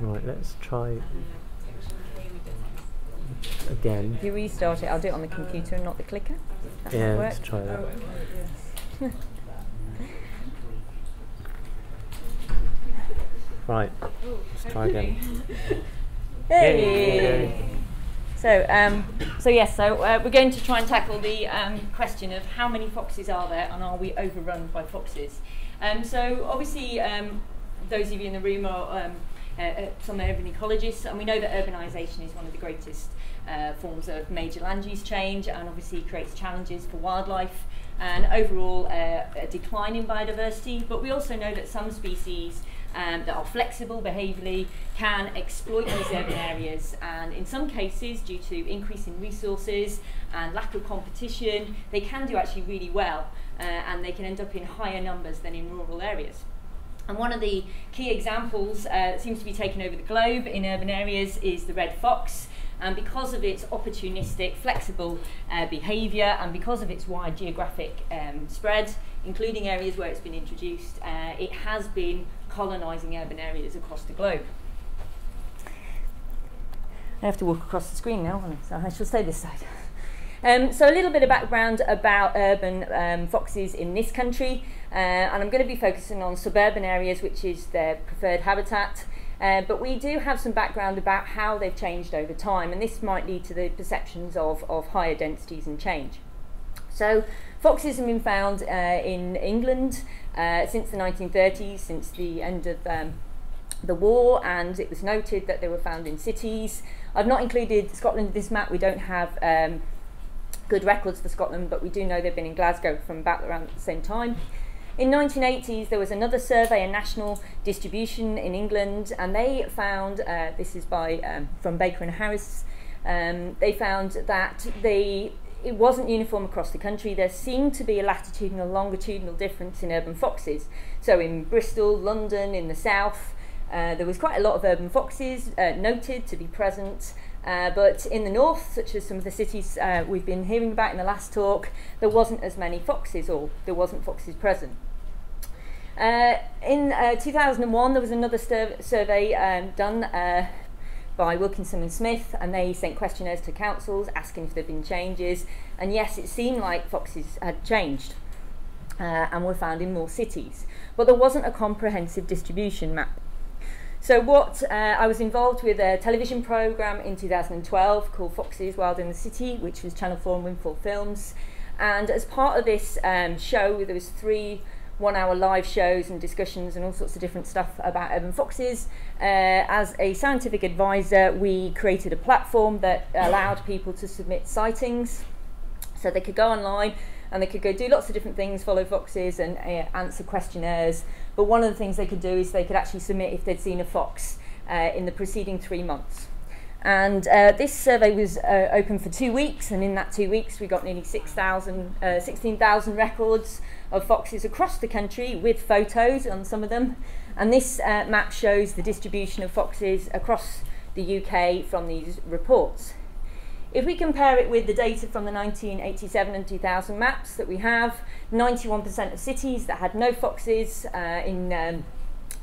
right, let's try again. if you restart it, I'll do it on the computer and not the clicker. That Yeah, let's try that. Right, let's try again. Hey! Yay. So, um, so yes, so uh, we're going to try and tackle the um, question of how many foxes are there and are we overrun by foxes? Um, so, obviously, um, those of you in the room are um, uh, uh, some urban ecologists, and we know that urbanisation is one of the greatest uh, forms of major land use change and obviously creates challenges for wildlife and overall uh, a decline in biodiversity. But we also know that some species um, that are flexible behaviourally can exploit these urban areas and in some cases due to increase in resources and lack of competition they can do actually really well uh, and they can end up in higher numbers than in rural areas. And one of the key examples uh, that seems to be taken over the globe in urban areas is the red fox. And because of its opportunistic, flexible uh, behaviour and because of its wide geographic um, spread, including areas where it's been introduced, uh, it has been colonising urban areas across the globe. I have to walk across the screen now, so I shall stay this side. Um, so a little bit of background about urban um, foxes in this country, uh, and I'm going to be focusing on suburban areas, which is their preferred habitat. Uh, but we do have some background about how they've changed over time, and this might lead to the perceptions of, of higher densities and change. So, foxes have been found uh, in England uh, since the 1930s, since the end of um, the war, and it was noted that they were found in cities. I've not included Scotland in this map. We don't have um, good records for Scotland, but we do know they've been in Glasgow from about around the same time. In 1980s, there was another survey, a national distribution in England, and they found uh, this is by um, from Baker and Harris. Um, they found that they it wasn't uniform across the country. There seemed to be a latitudinal, longitudinal difference in urban foxes. So in Bristol, London, in the south, uh, there was quite a lot of urban foxes uh, noted to be present. Uh, but in the north, such as some of the cities uh, we've been hearing about in the last talk, there wasn't as many foxes, or there wasn't foxes present. Uh, in uh, 2001, there was another sur- survey um, done uh, by Wilkinson and Smith, and they sent questionnaires to councils asking if there had been changes. And yes, it seemed like foxes had changed uh, and were found in more cities, but there wasn't a comprehensive distribution map. So what uh, I was involved with a television program in 2012 called Foxes Wild in the City, which was Channel 4 and Windfall Films. And as part of this um, show, there was three one-hour live shows and discussions and all sorts of different stuff about urban foxes. Uh, as a scientific advisor, we created a platform that allowed people to submit sightings, so they could go online and they could go do lots of different things, follow foxes and uh, answer questionnaires. But one of the things they could do is they could actually submit if they'd seen a fox uh, in the preceding three months. And uh, this survey was uh, open for two weeks, and in that two weeks, we got nearly 6, uh, 16,000 records of foxes across the country with photos on some of them. And this uh, map shows the distribution of foxes across the UK from these reports. If we compare it with the data from the 1987 and 2000 maps that we have, 91% of cities that had no foxes uh, in um,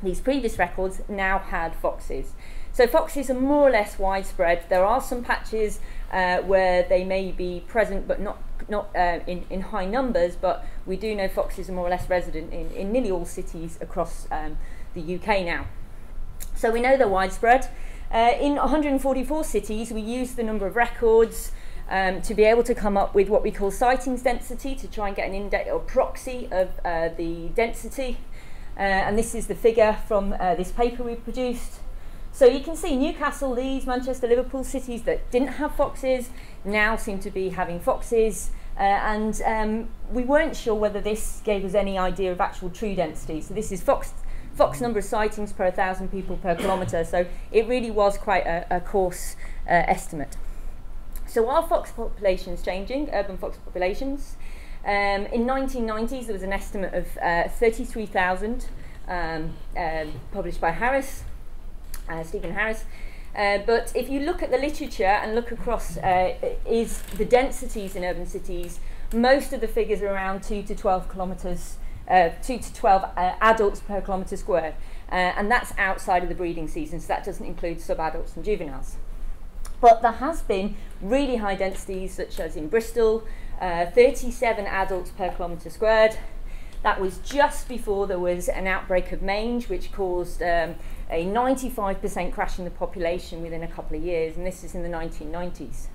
these previous records now had foxes. So foxes are more or less widespread. There are some patches uh, where they may be present but not not uh, in, in high numbers, but we do know foxes are more or less resident in, in nearly all cities across um, the UK now. So we know they're widespread. Uh, in 144 cities, we used the number of records um, to be able to come up with what we call sightings density to try and get an index or proxy of uh, the density. Uh, and this is the figure from uh, this paper we produced. So you can see Newcastle, Leeds, Manchester, Liverpool, cities that didn't have foxes now seem to be having foxes. Uh, and um, we weren't sure whether this gave us any idea of actual true density. So this is fox Fox number of sightings per 1,000 people per kilometre. So it really was quite a, a coarse uh, estimate. So are fox populations changing, urban fox populations? Um, in 1990s, there was an estimate of uh, 33,000 um, um, published by Harris, uh, Stephen Harris. Uh, but if you look at the literature and look across uh, is the densities in urban cities, most of the figures are around 2 to 12 kilometres uh, 2 to 12 uh, adults per kilometre squared. Uh, and that's outside of the breeding season, so that doesn't include subadults and juveniles. But there has been really high densities, such as in Bristol, uh, 37 adults per kilometre squared. That was just before there was an outbreak of mange, which caused um, a 95% crash in the population within a couple of years, and this is in the 1990s.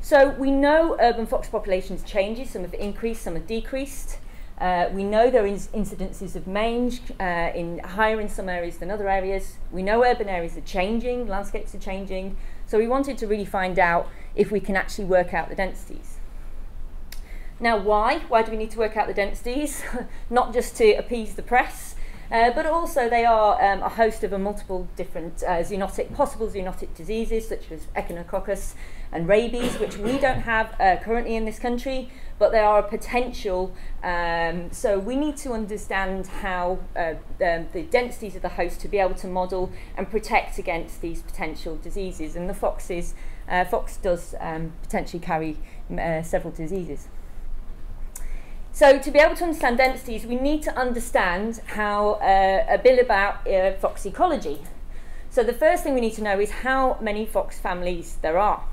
So we know urban fox populations changes, some have increased, some have decreased. Uh, we know there is incidences of mange uh, in higher in some areas than other areas. We know urban areas are changing, landscapes are changing. So we wanted to really find out if we can actually work out the densities. Now, why? Why do we need to work out the densities? Not just to appease the press, Uh, but also they are um, a host of a multiple different uh, zoonotic, possible zoonotic diseases such as echinococcus and rabies, which we don't have uh, currently in this country, but they are a potential. Um, so we need to understand how uh, um, the densities of the host to be able to model and protect against these potential diseases. And the foxes, uh, fox does um, potentially carry uh, several diseases. So to be able to understand densities, we need to understand how uh, a bit about uh, fox ecology. So the first thing we need to know is how many fox families there are.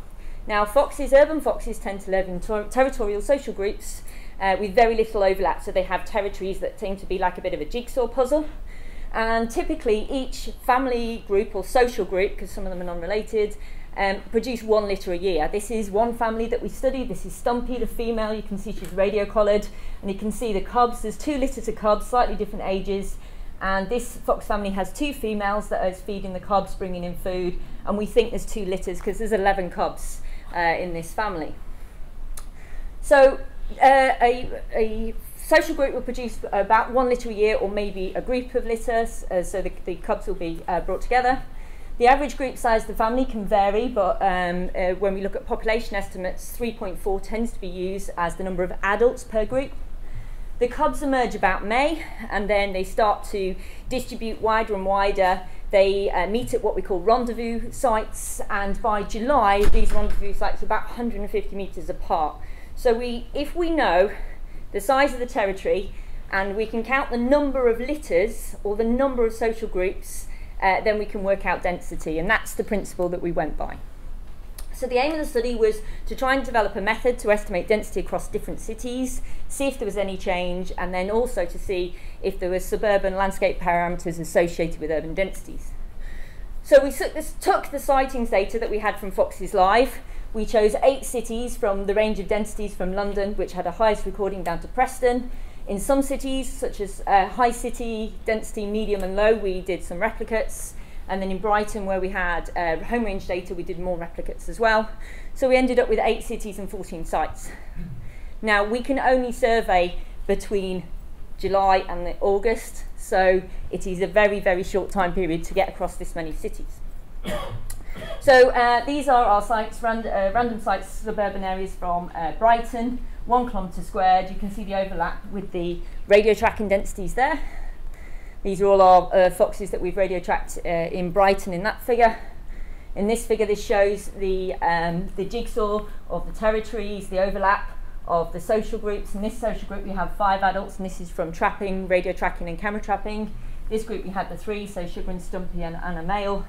Now, foxes, urban foxes, tend to live in ter territorial social groups uh, with very little overlap. So they have territories that seem to be like a bit of a jigsaw puzzle. And typically, each family group or social group, because some of them are non related, um, produce one litter a year. This is one family that we studied. This is Stumpy, the female. You can see she's radio collared. And you can see the cubs. There's two litters of cubs, slightly different ages. And this fox family has two females that are feeding the cubs, bringing in food. And we think there's two litters because there's 11 cubs uh, in this family. So uh, a, a social group will produce about one litter a year or maybe a group of litters, uh, so the, the cubs will be uh, brought together. The average group size of the family can vary, but um, uh, when we look at population estimates, 3.4 tends to be used as the number of adults per group. The cubs emerge about May, and then they start to distribute wider and wider. They uh, meet at what we call rendezvous sites, and by July, these rendezvous sites are about 150 metres apart. So we, if we know the size of the territory and we can count the number of litters or the number of social groups, uh, then we can work out density, and that's the principle that we went by. So the aim of the study was to try and develop a method to estimate density across different cities, see if there was any change, and then also to see if there were suburban landscape parameters associated with urban densities. So we took, this, took the sightings data that we had from Foxes Live. We chose eight cities from the range of densities from London, which had a highest recording down to Preston. In some cities, such as uh, high city, density, medium, and low, we did some replicates. And then in Brighton, where we had uh, home range data, we did more replicates as well. So we ended up with eight cities and 14 sites. Now, we can only survey between July and August, so it is a very, very short time period to get across this many cities. so uh, these are our sites, uh, random sites, suburban areas from uh, Brighton, one kilometre squared. You can see the overlap with the radio tracking densities there. These are all our uh, foxes that we've radio tracked uh, in Brighton in that figure. In this figure, this shows the, um, the jigsaw of the territories, the overlap of the social groups. In this social group, we have five adults, and this is from trapping, radio tracking, and camera trapping. This group, we had the three, so Sugar and Stumpy and, and a male.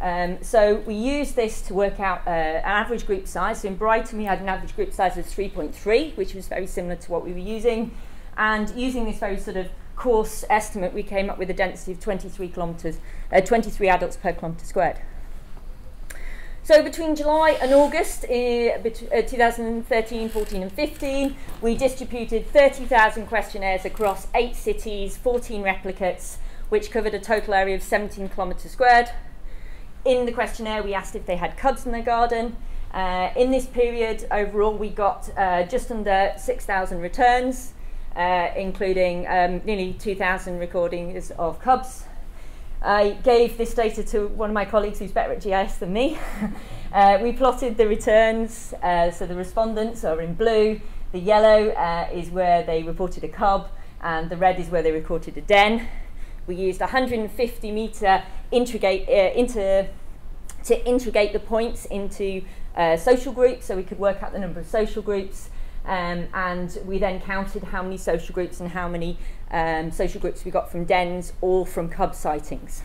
Um, so we used this to work out uh, an average group size. So in Brighton, we had an average group size of 3.3, which was very similar to what we were using. And using this very sort of coarse estimate, we came up with a density of 23 kilometres, uh, 23 adults per kilometre squared. So between July and August uh, uh 2013, 14 and 15, we distributed 30,000 questionnaires across eight cities, 14 replicates, which covered a total area of 17 kilometres squared. In the questionnaire, we asked if they had cubs in their garden. Uh, in this period, overall, we got uh, just under 6,000 returns, uh, including um, nearly 2,000 recordings of cubs. I gave this data to one of my colleagues who's better at GIS than me. uh, we plotted the returns, uh, so the respondents are in blue, the yellow uh, is where they reported a cub, and the red is where they recorded a den. We used 150 metre integrate, uh, inter, to integrate the points into uh, social groups so we could work out the number of social groups. Um, and we then counted how many social groups and how many um, social groups we got from dens or from cub sightings.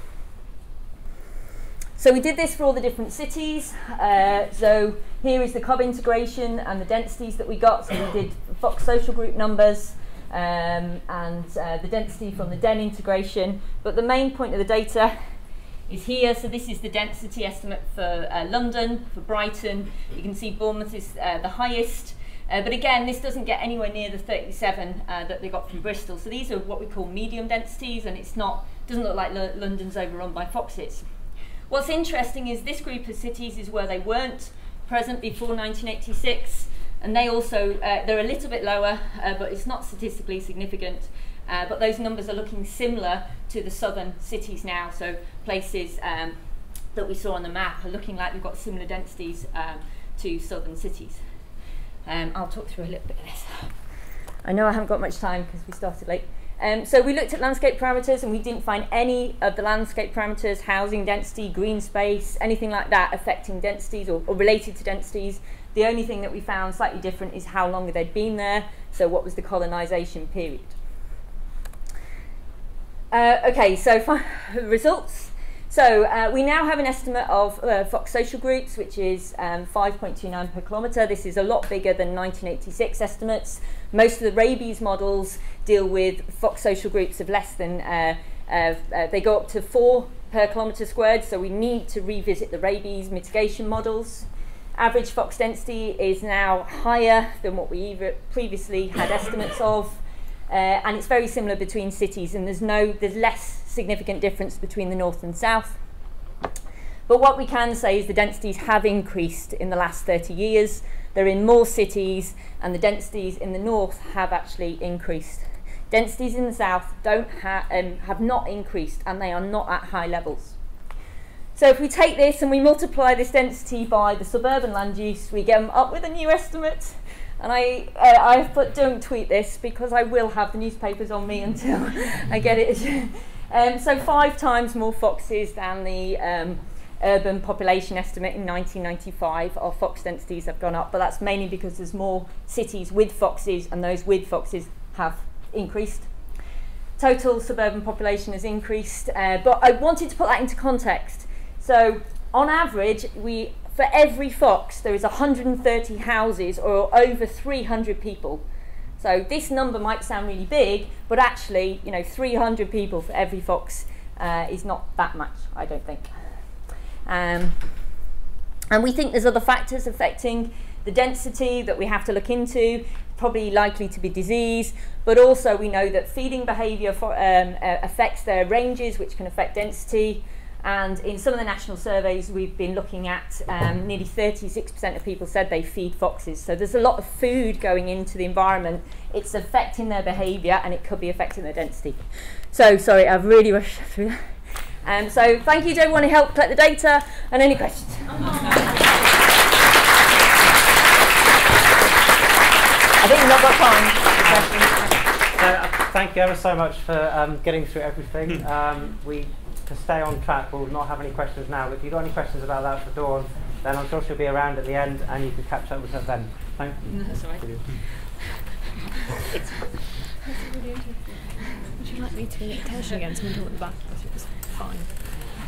So we did this for all the different cities. Uh, so here is the cub integration and the densities that we got. So we did Fox social group numbers, um, and uh, the density from the DEN integration. But the main point of the data is here. So this is the density estimate for uh, London, for Brighton. You can see Bournemouth is uh, the highest. Uh, but again, this doesn't get anywhere near the 37 uh, that they got from Bristol. So these are what we call medium densities, and it's not doesn't look like L London's overrun by foxes. What's interesting is this group of cities is where they weren't present before 1986 and they also uh, they're a little bit lower, uh, but it's not statistically significant. Uh, but those numbers are looking similar to the southern cities now. So places um, that we saw on the map are looking like they've got similar densities um, to southern cities. Um, I'll talk through a little bit of this. I know I haven't got much time because we started late. Um, so we looked at landscape parameters and we didn't find any of the landscape parameters, housing density, green space, anything like that affecting densities or, or related to densities. The only thing that we found slightly different is how long they'd been there, so what was the colonisation period. Uh, okay, so results. So uh, we now have an estimate of uh, Fox social groups, which is um, 5.29 per kilometre. This is a lot bigger than 1986 estimates. Most of the rabies models deal with Fox social groups of less than uh, Uh, uh, they go up to four per kilometre squared, so we need to revisit the rabies mitigation models. Average fox density is now higher than what we previously had estimates of, uh, and it's very similar between cities and there's no there's less significant difference between the north and south. But what we can say is the densities have increased in the last 30 years. They're in more cities and the densities in the north have actually increased. Densities in the south don't ha um, have not increased and they are not at high levels. So if we take this and we multiply this density by the suburban land use, we get up with a new estimate. And I, uh, put don't tweet this because I will have the newspapers on me until I get it. um, so five times more foxes than the um, urban population estimate in 1995. Our fox densities have gone up, but that's mainly because there's more cities with foxes, and those with foxes have increased. Total suburban population has increased, uh, but I wanted to put that into context. So, on average, we for every fox there is 130 houses or over 300 people. So this number might sound really big, but actually, you know, 300 people for every fox uh, is not that much, I don't think. Um, and we think there's other factors affecting the density that we have to look into, probably likely to be disease, but also we know that feeding behaviour um, uh, affects their ranges, which can affect density. And in some of the national surveys we've been looking at, um, nearly 36% of people said they feed foxes. So there's a lot of food going into the environment. It's affecting their behaviour and it could be affecting their density. So, sorry, I've really rushed through that. Um, so thank you to everyone who helped collect the data and any questions. I think we've not got time. Uh, thank you ever so much for um, getting through everything. Um, we, to stay on track, we'll not have any questions now. But if you've got any questions about that for Dawn, then I'm sure she'll be around at the end and you can catch up with her then. Thank you. No, that's all right. It's, really. Would you like me to make attention again? Someone talk at the back. It was fine.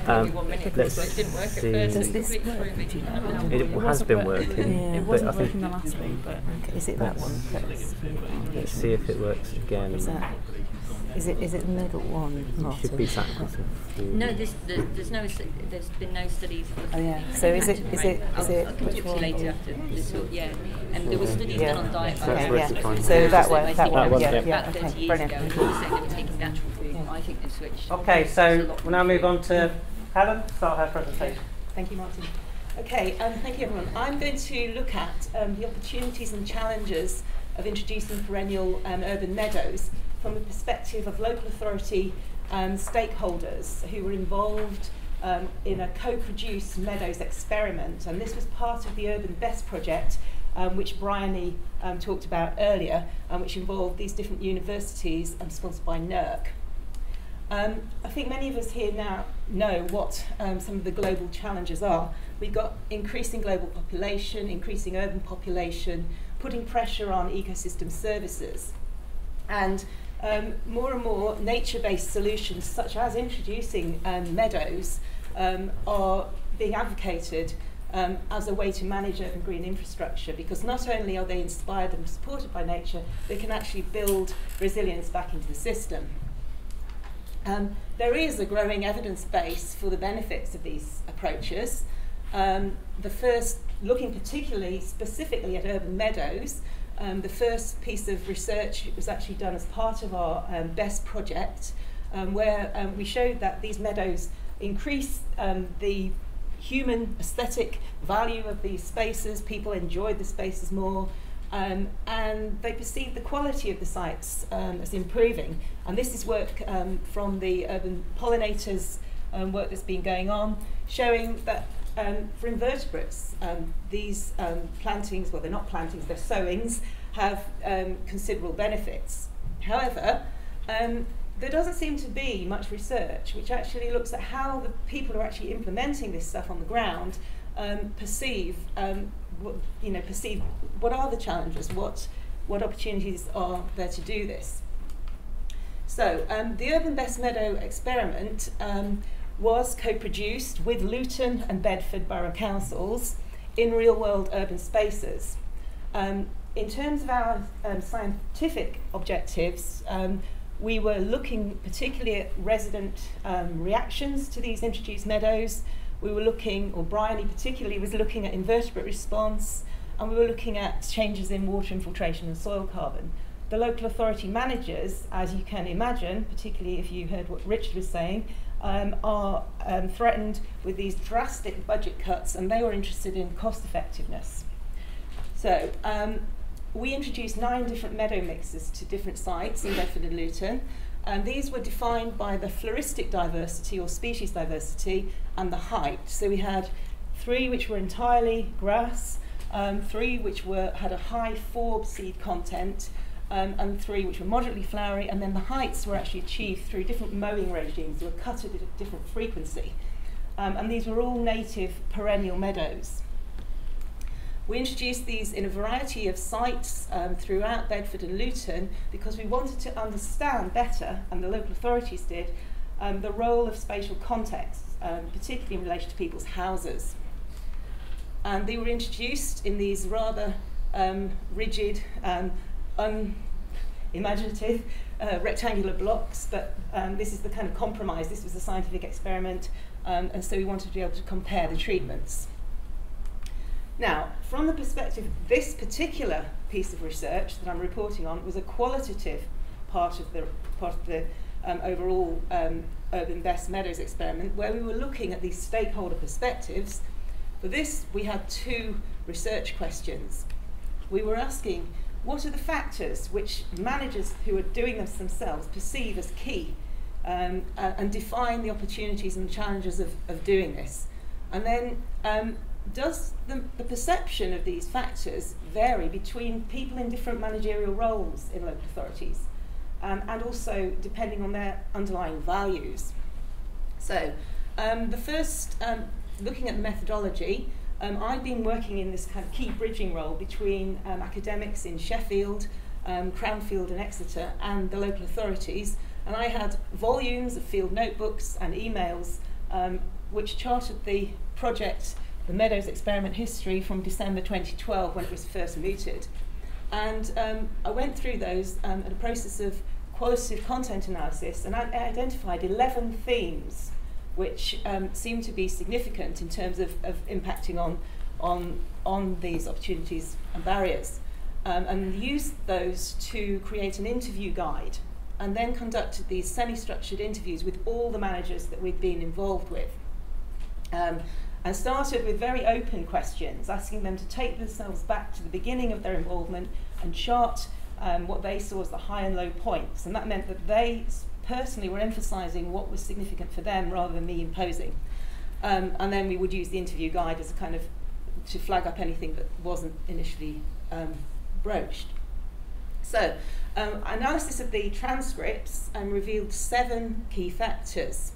Um, one minute let's so it didn't work at see. first. Does it this completely work? threw me. Do you know? No, It has been working, Yeah, it wasn't I working the last week, but okay, is it that one? Let's, let's see if it works again. is that? Is it is it the middle one? It should be backwards and forwards. No, there's, there's, there's no, there's been no studies. Oh, yeah. So is it- is it- I'll, it- I'll which one? later after this talk, yeah. And there were studies Yeah. done on diet. So by that's the worth Survey finding. Survey So that Survey one- that Survey one, Survey yeah, yeah, about okay, years brilliant. ago, they were saying they were taking natural food. I think they've switched. Okay, so we'll now move on to Helen, start her presentation. Thank you, Martin. Okay, um, thank you, everyone. I'm going to look at um, the opportunities and challenges of introducing perennial um, urban meadows from the perspective of local authority um, stakeholders who were involved um, in a co-produced meadows experiment. And this was part of the Urban BESS project, um, which Bryony um, talked about earlier, um, which involved these different universities and sponsored by NERC. Um, I think many of us here now know what um, some of the global challenges are. We've got increasing global population, increasing urban population, putting pressure on ecosystem services. And um, more and more nature-based solutions, such as introducing um, meadows, um, are being advocated um, as a way to manage urban green infrastructure because not only are they inspired and supported by nature, they can actually build resilience back into the system. Um, there is a growing evidence base for the benefits of these approaches. Um, the first, looking particularly specifically at urban meadows, um, the first piece of research was actually done as part of our um, BESS project, um, where um, we showed that these meadows increase um, the human aesthetic value of these spaces, people enjoyed the spaces more, um, and they perceived the quality of the sites um, as improving. And this is work um, from the urban pollinators um, work that's been going on, showing that um, for invertebrates, um, these um, plantings, well, they're not plantings, they're sowings, have um, considerable benefits. However, um, there doesn't seem to be much research which actually looks at how the people who are actually implementing this stuff on the ground um, perceive, what, you know, perceive what are the challenges, what, what opportunities are there to do this. So, the Urban BESS Meadow experiment was co-produced with Luton and Bedford Borough Councils in real-world urban spaces. Um, in terms of our um, scientific objectives, um, we were looking particularly at resident um, reactions to these introduced meadows. We were looking, or Bryony particularly, was looking at invertebrate response, and we were looking at changes in water infiltration and soil carbon. The local authority managers, as you can imagine, particularly if you heard what Richard was saying, um, are um, threatened with these drastic budget cuts, and they were interested in cost effectiveness. So um, we introduced nine different meadow mixes to different sites in Bedford and Luton. And these were defined by the floristic diversity or species diversity and the height. So we had three which were entirely grass, um, three which were had a high forb seed content, um, and three which were moderately flowery, and then the heights were actually achieved through different mowing regimes. They were cut at a different frequency. Um, and these were all native perennial meadows. We introduced these in a variety of sites um, throughout Bedford and Luton because we wanted to understand better, and the local authorities did, um, the role of spatial context, um, particularly in relation to people's houses. And they were introduced in these rather um, rigid, unimaginative, uh, rectangular blocks, but um, this is the kind of compromise. This was a scientific experiment, um, and so we wanted to be able to compare the treatments. Now, from the perspective of this particular piece of research that I'm reporting on was a qualitative part of the, part of the um, overall um, Urban BESS Meadows experiment, where we were looking at these stakeholder perspectives. For this, we had two research questions. We were asking, what are the factors which managers who are doing this themselves perceive as key um, uh, and define the opportunities and challenges of, of doing this? And then um, does the, the perception of these factors vary between people in different managerial roles in local authorities um, and also depending on their underlying values? So, um, the first, um, looking at the methodology, um, I've been working in this kind of key bridging role between um, academics in Sheffield, um, Cranfield, and Exeter, and the local authorities. And I had volumes of field notebooks and emails um, which charted the project the Meadows experiment history from December 2012 when it was first mooted. And um, I went through those um, in a process of qualitative content analysis and I identified 11 themes which um, seem to be significant in terms of, of impacting on, on, on these opportunities and barriers. Um, and used those to create an interview guide and then conducted these semi-structured interviews with all the managers that we'd been involved with. Um, and started with very open questions, asking them to take themselves back to the beginning of their involvement and chart um, what they saw as the high and low points. And that meant that they personally were emphasizing what was significant for them rather than me imposing. Um, and then we would use the interview guide as a kind of to flag up anything that wasn't initially um, broached. So, um, analysis of the transcripts um, revealed seven key factors.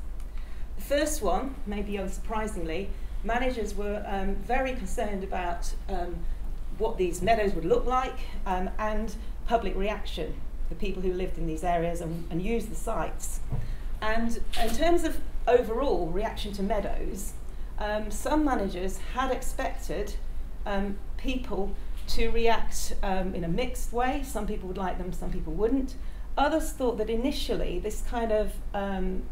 The first one, maybe unsurprisingly, managers were um, very concerned about um, what these meadows would look like um, and public reaction, the people who lived in these areas and, and used the sites. And in terms of overall reaction to meadows, um, some managers had expected um, people to react um, in a mixed way. Some people would like them, some people wouldn't. Others thought that initially this kind of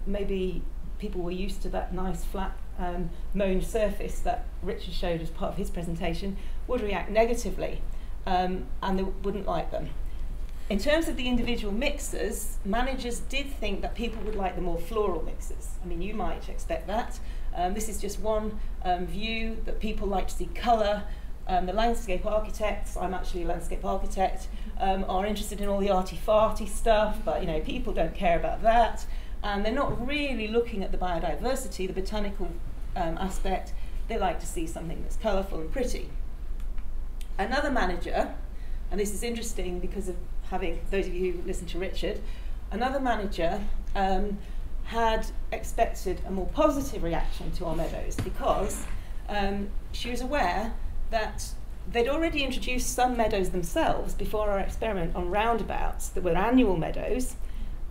maybe people were used to that nice flat um, mown surface that Richard showed as part of his presentation would react negatively um, and they wouldn't like them. In terms of the individual mixers, managers did think that people would like the more floral mixers. I mean, you might expect that. Um, this is just one um, view that people like to see colour. Um, the landscape architects, I'm actually a landscape architect, um, are interested in all the arty-farty stuff, but you know, people don't care about that. And they're not really looking at the biodiversity, the botanical um, aspect, they like to see something that's colourful and pretty. Another manager, and this is interesting because of having those of you who listen to Richard, another manager um, had expected a more positive reaction to our meadows because um, she was aware that they'd already introduced some meadows themselves before our experiment on roundabouts that were annual meadows,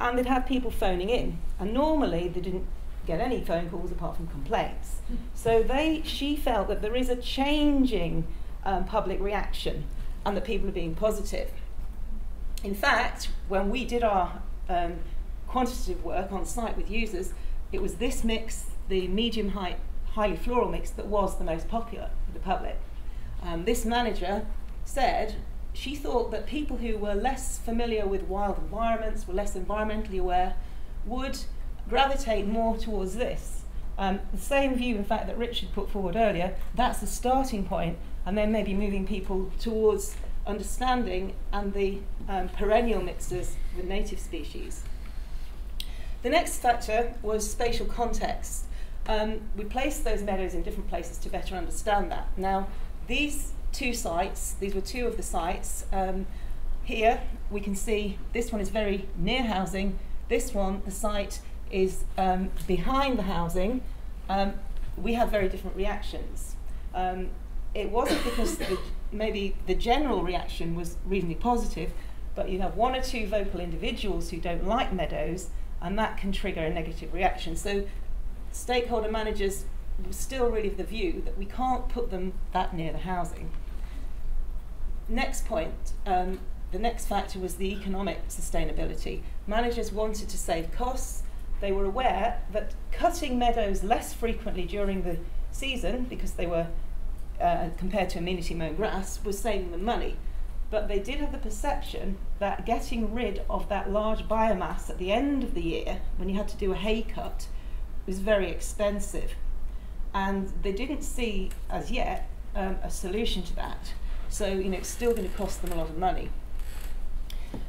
and they'd had people phoning in. And normally they didn't get any phone calls apart from complaints. So they, she felt that there is a changing um, public reaction and that people are being positive. In fact, when we did our um, quantitative work on site with users, it was this mix, the medium height, highly floral mix, that was the most popular with the public. Um, this manager said she thought that people who were less familiar with wild environments, were less environmentally aware, would gravitate more towards this. Um, the same view, in fact, that Richard put forward earlier, that's the starting point, and then maybe moving people towards understanding and the um, perennial mixtures with native species. The next factor was spatial context. Um, we placed those meadows in different places to better understand that. Now, these two sites, these were two of the sites. Um, here we can see this one is very near housing. This one, the site, is um, behind the housing. Um, we had very different reactions. Um, it wasn't because the, maybe the general reaction was reasonably positive, but you have one or two vocal individuals who don't like meadows, and that can trigger a negative reaction. So stakeholder managers were still really of the view that we can't put them that near the housing. Next point, um, the next factor was the economic sustainability. Managers wanted to save costs. They were aware that cutting meadows less frequently during the season, because they were uh, compared to amenity mown grass, was saving them money. But they did have the perception that getting rid of that large biomass at the end of the year, when you had to do a hay cut, was very expensive. And they didn't see, as yet, um, a solution to that. So, you know, it's still going to cost them a lot of money.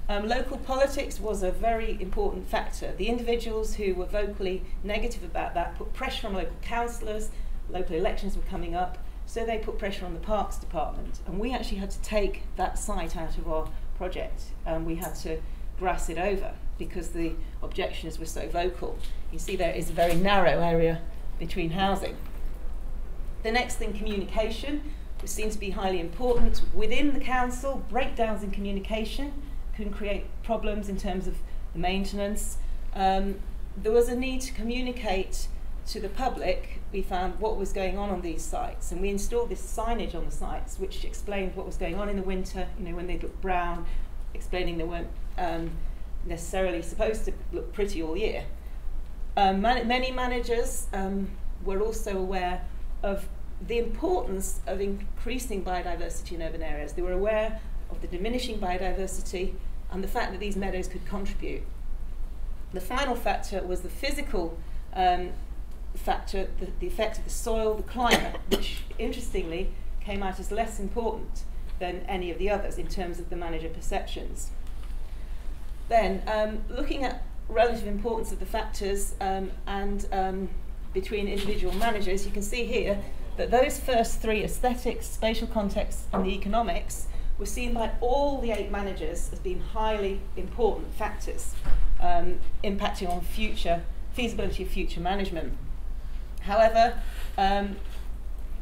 Um, local politics was a very important factor. The individuals who were vocally negative about that put pressure on local councillors, local elections were coming up, so they put pressure on the Parks Department. And we actually had to take that site out of our project. and we had to grass it over because the objections were so vocal. You see there is a very narrow area between housing. The next thing, communication was seen to be highly important. Within the council, breakdowns in communication can create problems in terms of the maintenance. Um, there was a need to communicate to the public, we found what was going on on these sites, and we installed this signage on the sites which explained what was going on in the winter, you know, when they looked brown, explaining they weren't um, necessarily supposed to look pretty all year. Um, man many managers um, were also aware of the importance of increasing biodiversity in urban areas. They were aware of the diminishing biodiversity and the fact that these meadows could contribute. The final factor was the physical um, factor, the, the effect of the soil, the climate, which interestingly came out as less important than any of the others in terms of the manager perceptions. Then, um, looking at relative importance of the factors um, and um, between individual managers, you can see here that those first three aesthetics, spatial context, and the economics were seen by all the eight managers as being highly important factors um, impacting on future feasibility of future management. However, um,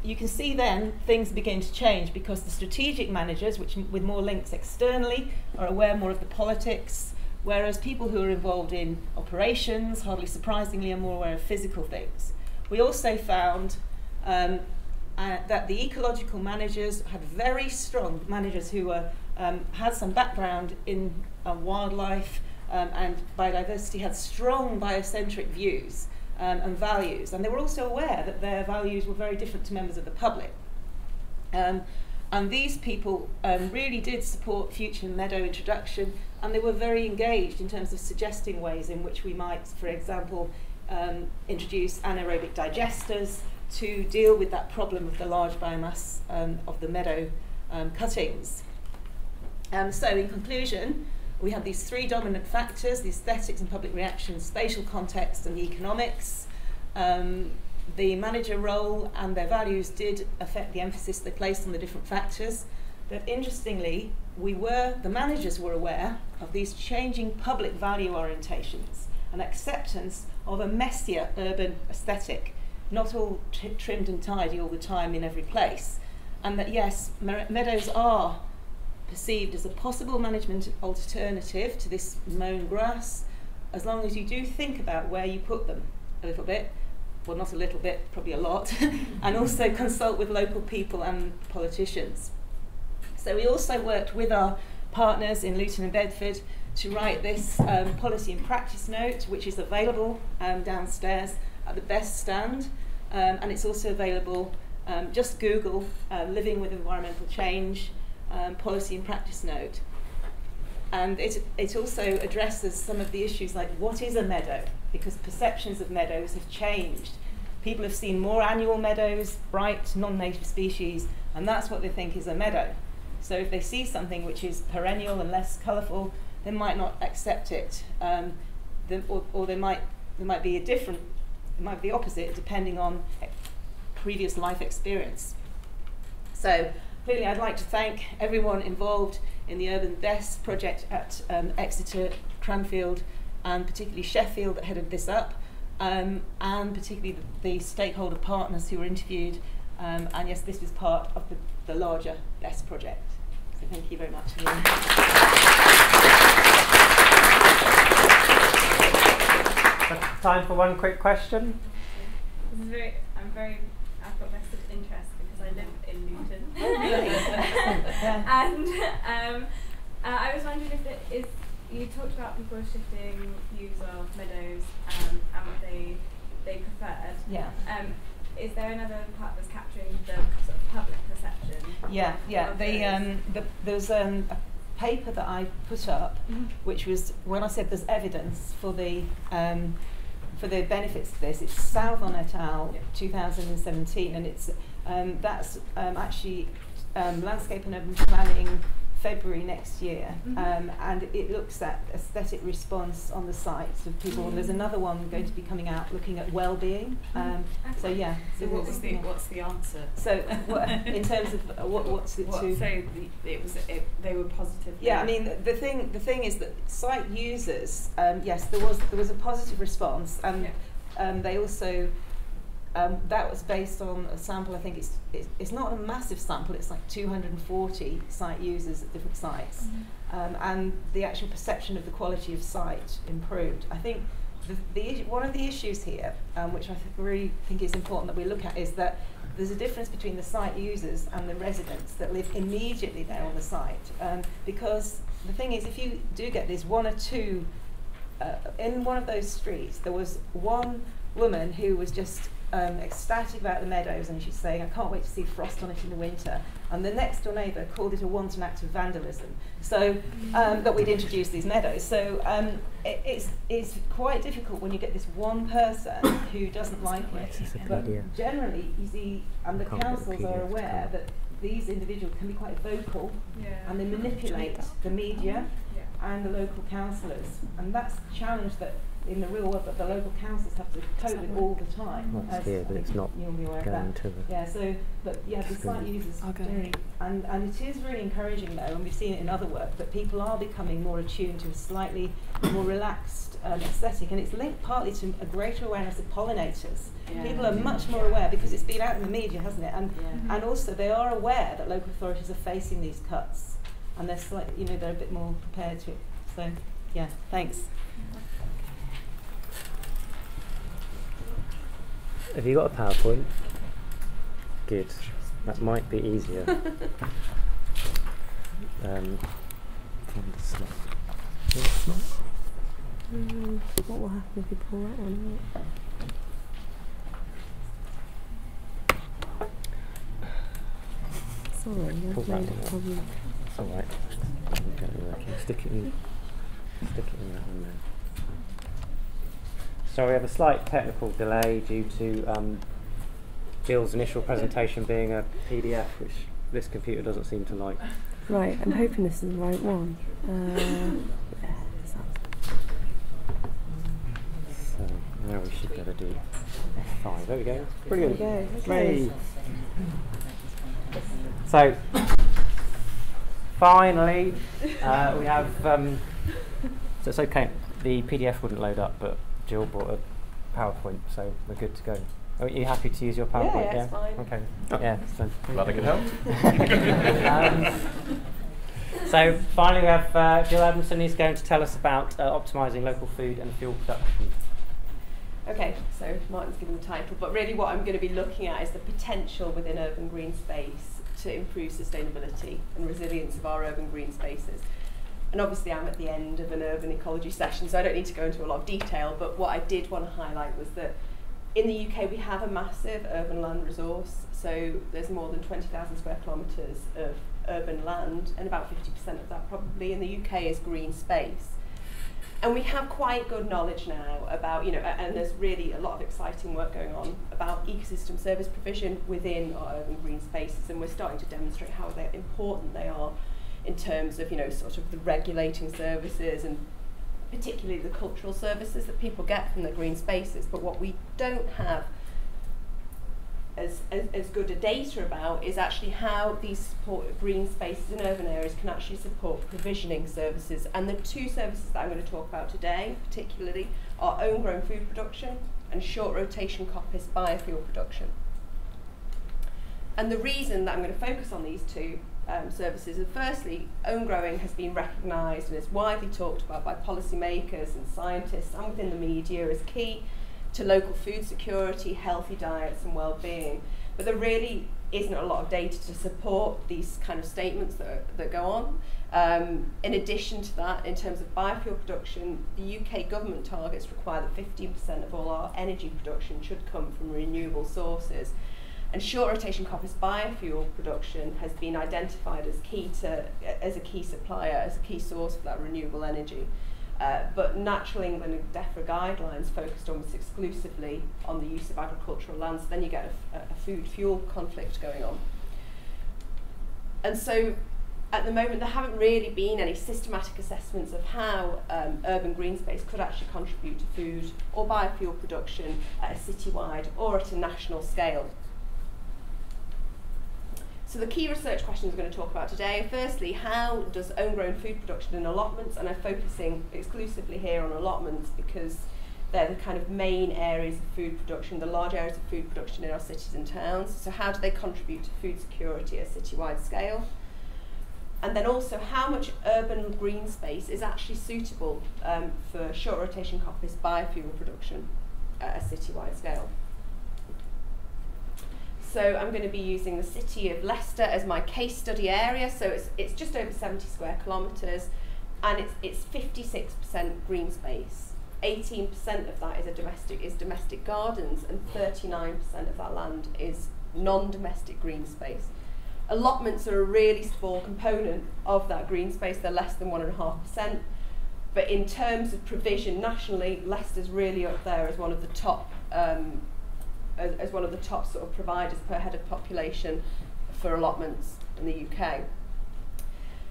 you can see then things begin to change because the strategic managers, which with more links externally, are aware more of the politics, whereas people who are involved in operations, hardly surprisingly, are more aware of physical things. We also found um, uh, that the ecological managers had very strong managers who were, um, had some background in uh, wildlife um, and biodiversity, had strong biocentric views um, and values. And they were also aware that their values were very different to members of the public. Um, and these people um, really did support future meadow introduction, and they were very engaged in terms of suggesting ways in which we might, for example, um, introduce anaerobic digesters to deal with that problem of the large biomass um, of the meadow um, cuttings. Um, so, in conclusion, we have these three dominant factors the aesthetics and public reaction, spatial context, and the economics. Um, the manager role and their values did affect the emphasis they placed on the different factors. But interestingly, we were, the managers were aware of these changing public value orientations and acceptance of a messier urban aesthetic, not all trimmed and tidy all the time in every place. And that yes, meadows are perceived as a possible management alternative to this mown grass, as long as you do think about where you put them a little bit, well, not a little bit, probably a lot, and also consult with local people and politicians. So we also worked with our partners in Luton and Bedford to write this um, policy and practice note, which is available um, downstairs at the BESS stand, um, and it's also available. Um, just Google uh, "Living with Environmental Change" um, policy and practice note, and it it also addresses some of the issues like what is a meadow, because perceptions of meadows have changed. People have seen more annual meadows, bright non-native species, and that's what they think is a meadow. So if they see something which is perennial and less colourful, they might not accept it, um, the, or, or they might there might be a different, it might be the opposite depending on previous life experience. So clearly, I'd like to thank everyone involved in the Urban BESS project at um, Exeter, Cranfield, and particularly Sheffield that headed this up, um, and particularly the, the stakeholder partners who were interviewed. Um, and yes, this was part of the, the larger BESS project. So thank you very much. Time for one quick question. This is very, I'm very, I've got vested interest because I live in Luton. Oh, really? and um, uh, I was wondering if it is, you talked about people shifting views of meadows um, and what they they preferred. Yeah. Um, is there another part that's capturing the sort of public perception? Yeah, yeah. The, um, the, there's um, a paper that I put up, Mhm. which was when I said there's evidence for the um, for the benefits of this. It's Southon et al. 2017, and it's um, that's um, actually um, landscape and urban planning February next year, Mhm. um, and it looks at aesthetic response on the sites of people. Mhm. There's another one going to be coming out looking at well-being. Um, so yeah. So what was the yeah. what's the answer? So what, in terms of uh, what what's it What, to? so the, it was it, they were positive. Yeah, I mean the, the thing the thing is that site users, um, yes, there was there was a positive response, and um, they also um, that was based on a sample. I think it's, it's it's not a massive sample. It's like 240 site users at different sites, um, and the actual perception of the quality of site improved. I think the, the issue- one of the issues here, um, which I th- really think is important that we look at, is that there's a difference between the site users and the residents that live immediately there on the site. Um, because the thing is, if you do get this one or two uh, in one of those streets, there was one woman who was just um, ecstatic about the meadows, and she's saying, "I can't wait to see frost on it in the winter." And the next door neighbour called it a wanton act of vandalism. So um, that we'd introduce these meadows. So um, it, it's it's quite difficult when you get this one person who doesn't like it. This is a good But generally, you see, and the Can't get the councils are aware that these individuals can be quite vocal, Yeah. and they manipulate the media Yeah. and the local councillors, and that's the challenge that in the real world that the local councils have to cope with all the time. Well, it's here, but it's not you'll be aware of going that. to the Yeah, so but yeah, the site screen. users I'll go. generally, and and it is really encouraging though, and we've seen it in other work that people are becoming more attuned to a slightly more relaxed um, aesthetic, and it's linked partly to a greater awareness of pollinators. Yeah. People are much more aware because it's been out in the media, hasn't it? And Yeah. and also they are aware that local authorities are facing these cuts, and they're slightly, you know, they're a bit more prepared to it. So yeah, thanks. Have you got a PowerPoint? Good. That might be easier. um, find the slide. Is there a? Um, what will happen if you pull that one out? Sorry, Pull I've made a problem. It's alright. I'll get it working. Stick it in. Stick it in that one there. So we have a slight technical delay due to um, Jill's initial presentation being a PDF, which this computer doesn't seem to like. Right, I'm hoping this is the right one. Uh, yeah. So now we should be able to do F5. There we go. Brilliant. There we go, okay. So finally, uh, we have. Um, so it's okay. The PDF wouldn't load up, but Jill brought a PowerPoint, so we're good to go. Are you happy to use your PowerPoint? yeah, it's fine. Okay. Oh. Yeah. So Glad I could help. um, so finally, we have uh, Jill Edmondson who's going to tell us about uh, optimising local food and fuel production. Okay, so Martin's given the title, but really what I'm going to be looking at is the potential within urban green space to improve sustainability and resilience of our urban green spaces. And obviously, I'm at the end of an urban ecology session, so I don't need to go into a lot of detail. But what I did want to highlight was that in the UK, we have a massive urban land resource. So there's more than 20,000 square kilometres of urban land, and about 50% of that probably in the UK is green space. And we have quite good knowledge now about, you know, and there's really a lot of exciting work going on about ecosystem service provision within our urban green spaces, and we're starting to demonstrate how important they are in terms of, you know, sort of the regulating services and particularly the cultural services that people get from the green spaces. But what we don't have as, as, as good a data about is actually how these support green spaces in urban areas can actually support provisioning services. And the two services that I'm going to talk about today, particularly, are own grown food production and short rotation coppice biofuel production. And the reason that I'm going to focus on these two um, services And firstly, own growing has been recognised and is widely talked about by policymakers and scientists and within the media as key to local food security, healthy diets, and well-being. But there really isn't a lot of data to support these kind of statements that, that go on. Um, in addition to that, in terms of biofuel production, the UK government targets require that 15% of all our energy production should come from renewable sources. And short rotation coppice biofuel production has been identified as key to as a key supplier, as a key source for that renewable energy. Uh, but Natural England and DEFRA guidelines focused almost exclusively on the use of agricultural land, so then you get a, a food fuel conflict going on. And so at the moment, there haven't really been any systematic assessments of how um, urban green space could actually contribute to food or biofuel production at a citywide or at a national scale. So the key research questions we're going to talk about today are firstly, how does own grown food production in allotments, and I'm focusing exclusively here on allotments because they're the kind of main areas of food production, the large areas of food production in our cities and towns. So how do they contribute to food security at a citywide scale? And then also how much urban green space is actually suitable um, for short rotation coppice biofuel production at a citywide scale. So I'm going to be using the city of Leicester as my case study area. So it's, it's just over 70 square kilometres and it's, it's 56% green space. 18% of that is a domestic is domestic gardens and 39% of that land is non-domestic green space. Allotments are a really small component of that green space. They're less than 1.5%. But in terms of provision nationally, Leicester's really up there as one of the top um, as, as one of the top sort of providers per head of population for allotments in the UK.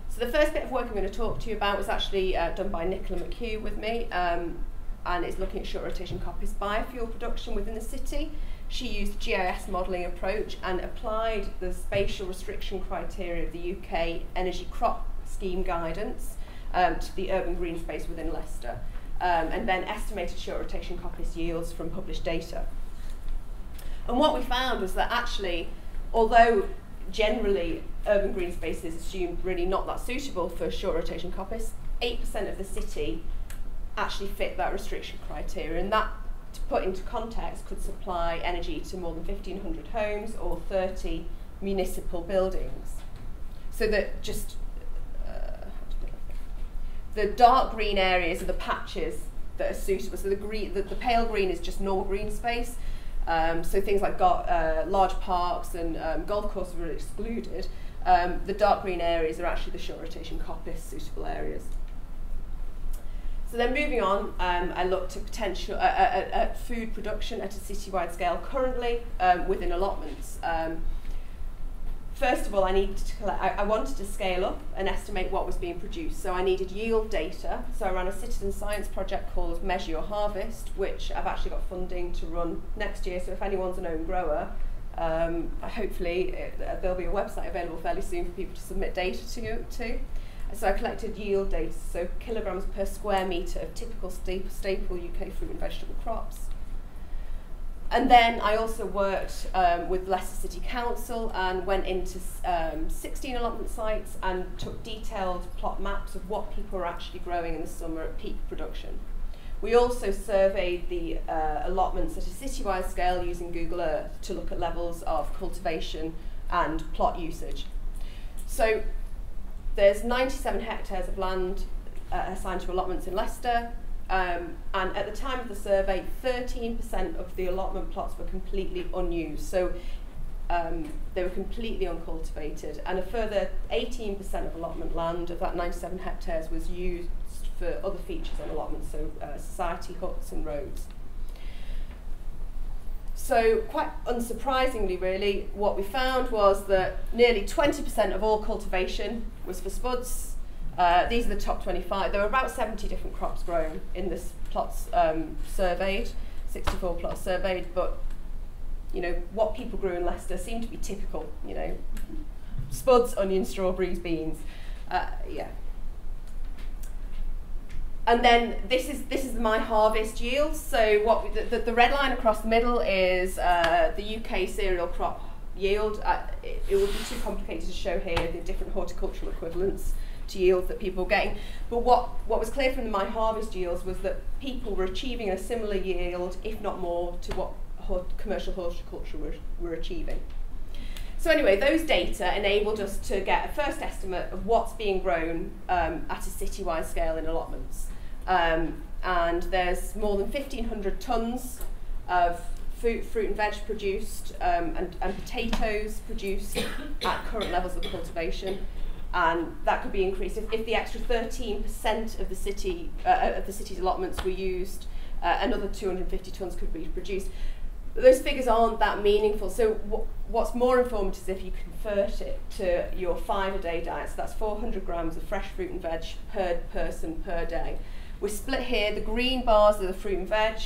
So the first bit of work I'm going to talk to you about was actually uh, done by Nicola McHugh with me, um, and it's looking at short rotation coppice biofuel production within the city. She used GIS modelling approach and applied the spatial restriction criteria of the UK Energy Crop Scheme guidance um, to the urban green space within Leicester, um, and then estimated short rotation coppice yields from published data. And what we found was that actually, although generally urban green space is assumed really not that suitable for short rotation coppice, 8% of the city actually fit that restriction criteria. And that, to put into context, could supply energy to more than 1,500 homes or 30 municipal buildings. So that just uh, the dark green areas are the patches that are suitable. So the green, the, the pale green is just normal green space. Um, so things like got, uh, large parks and um, golf courses were excluded. Um, the dark green areas are actually the short rotation coppice suitable areas. So then moving on, um, I looked at potential uh, at, at food production at a citywide scale currently um, within allotments. Um, first of all, I needed to collect, I, I wanted to scale up and estimate what was being produced. So I needed yield data. So I ran a citizen science project called Measure Your Harvest, which I've actually got funding to run next year. So if anyone's an own grower, um, hopefully it, uh, there'll be a website available fairly soon for people to submit data to. to. So I collected yield data, so kilograms per square metre of typical staple, staple UK fruit and vegetable crops. And then I also worked um, with Leicester City Council and went into um, 16 allotment sites and took detailed plot maps of what people were actually growing in the summer at peak production. We also surveyed the uh, allotments at a citywide scale using Google Earth to look at levels of cultivation and plot usage. So there's 97 hectares of land uh, assigned to allotments in Leicester, um, and at the time of the survey, 13% of the allotment plots were completely unused. So um, they were completely uncultivated, and a further 18% of allotment land of that 97 hectares was used for other features on allotments, so uh, society huts and roads. So, quite unsurprisingly, really, what we found was that nearly 20% of all cultivation was for spuds. Uh, these are the top 25. There were about 70 different crops grown in this plots um, surveyed, 64 plots surveyed, but you know what people grew in Leicester seemed to be typical. You know, spuds, onions, strawberries, beans. Uh, yeah, and then this is this is my harvest yield. So what we, the, the red line across the middle is uh, the UK cereal crop yield. Uh, it, it, would be too complicated to show here the different horticultural equivalents yields that people were getting. But what, what was clear from the my harvest yields was that people were achieving a similar yield, if not more, to what commercial horticulture were, were achieving. So anyway, those data enabled us to get a first estimate of what's being grown um, at a citywide scale in allotments. Um, and there's more than 1,500 tonnes of fruit, fruit and veg produced um, and, and potatoes produced at current levels of cultivation. And that could be increased if, if the extra 13% of the city uh, of the city's allotments were used. Uh, another 250 tonnes could be produced. Those figures aren't that meaningful. So what's more informative is if you convert it to your five-a-day diet. So that's 400 grams of fresh fruit and veg per person per day. We're split here. The green bars are the fruit and veg.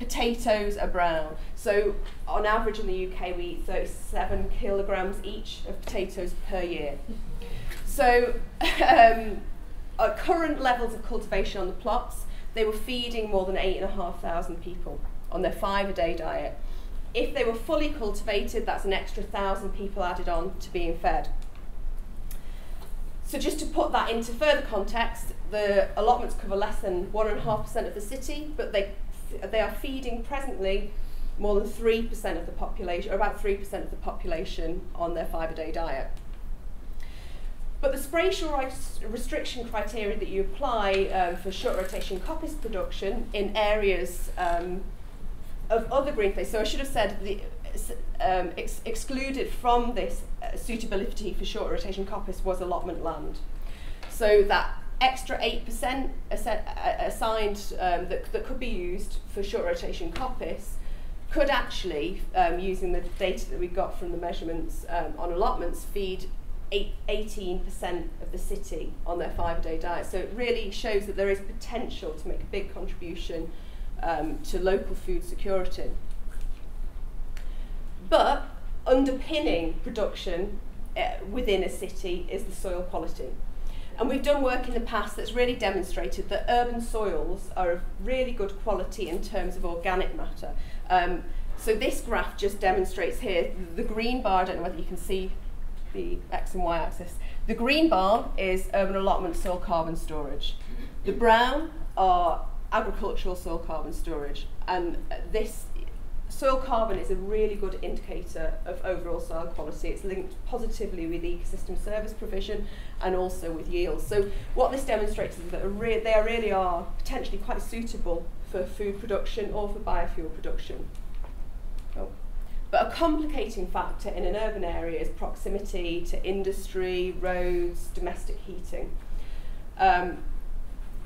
Potatoes are brown. So on average in the UK, we eat 37 kilograms each of potatoes per year. So um, at current levels of cultivation on the plots, they were feeding more than 8,500 people on their five-a-day diet. If they were fully cultivated, that's an extra 1,000 people added on to being fed. So just to put that into further context, the allotments cover less than 1.5% of the city, but they, they are feeding presently more than 3% of the population, or about 3% of the population on their five-a-day diet. But the spatial restriction criteria that you apply um, for short rotation coppice production in areas um, of other green space, so I should have said the, um, ex excluded from this uh, suitability for short rotation coppice was allotment land. So that extra 8% assigned um, that, that could be used for short rotation coppice could actually, um, using the data that we got from the measurements um, on allotments, feed 18% of the city on their five-day diet. So it really shows that there is potential to make a big contribution um, to local food security. But underpinning production uh, within a city is the soil quality. And we've done work in the past that's really demonstrated that urban soils are of really good quality in terms of organic matter. Um, so this graph just demonstrates here the green bar, I don't know whether you can see the x and y axis. The green bar is urban allotment soil carbon storage. The brown are agricultural soil carbon storage. And this soil carbon is a really good indicator of overall soil quality. It's linked positively with ecosystem service provision and also with yields. So what this demonstrates is that they really are potentially quite suitable for food production or for biofuel production. But a complicating factor in an urban area is proximity to industry, roads, domestic heating. Um,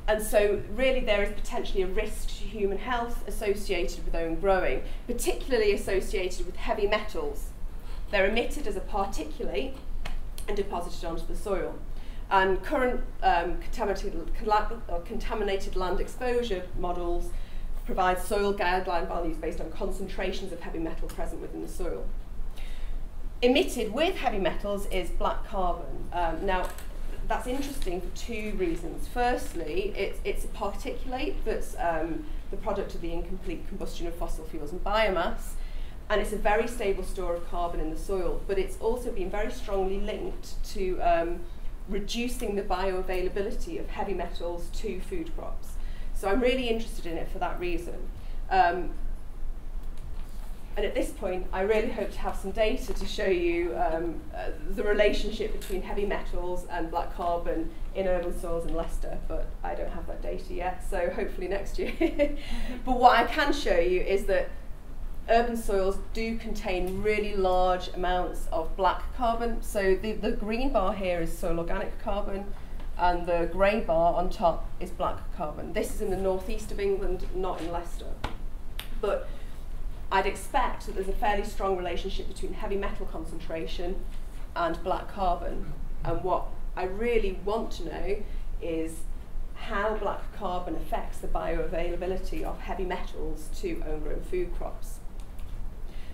and so really there is potentially a risk to human health associated with own growing, particularly associated with heavy metals. They're emitted as a particulate and deposited onto the soil. And current um, contaminated, contaminated land exposure models provide soil guideline values based on concentrations of heavy metal present within the soil. Emitted with heavy metals is black carbon. Um, now, that's interesting for two reasons. Firstly, it's, it's a particulate that's um, the product of the incomplete combustion of fossil fuels and biomass, and it's a very stable store of carbon in the soil, but it's also been very strongly linked to um, reducing the bioavailability of heavy metals to food crops. So I'm really interested in it for that reason. Um, and at this point, I really hope to have some data to show you um, uh, the relationship between heavy metals and black carbon in urban soils in Leicester, but I don't have that data yet, so hopefully next year. but what I can show you is that urban soils do contain really large amounts of black carbon. So the, the green bar here is soil organic carbon, and the grey bar on top is black carbon. This is in the northeast of England, not in Leicester. But I'd expect that there's a fairly strong relationship between heavy metal concentration and black carbon. And what I really want to know is how black carbon affects the bioavailability of heavy metals to own grown food crops.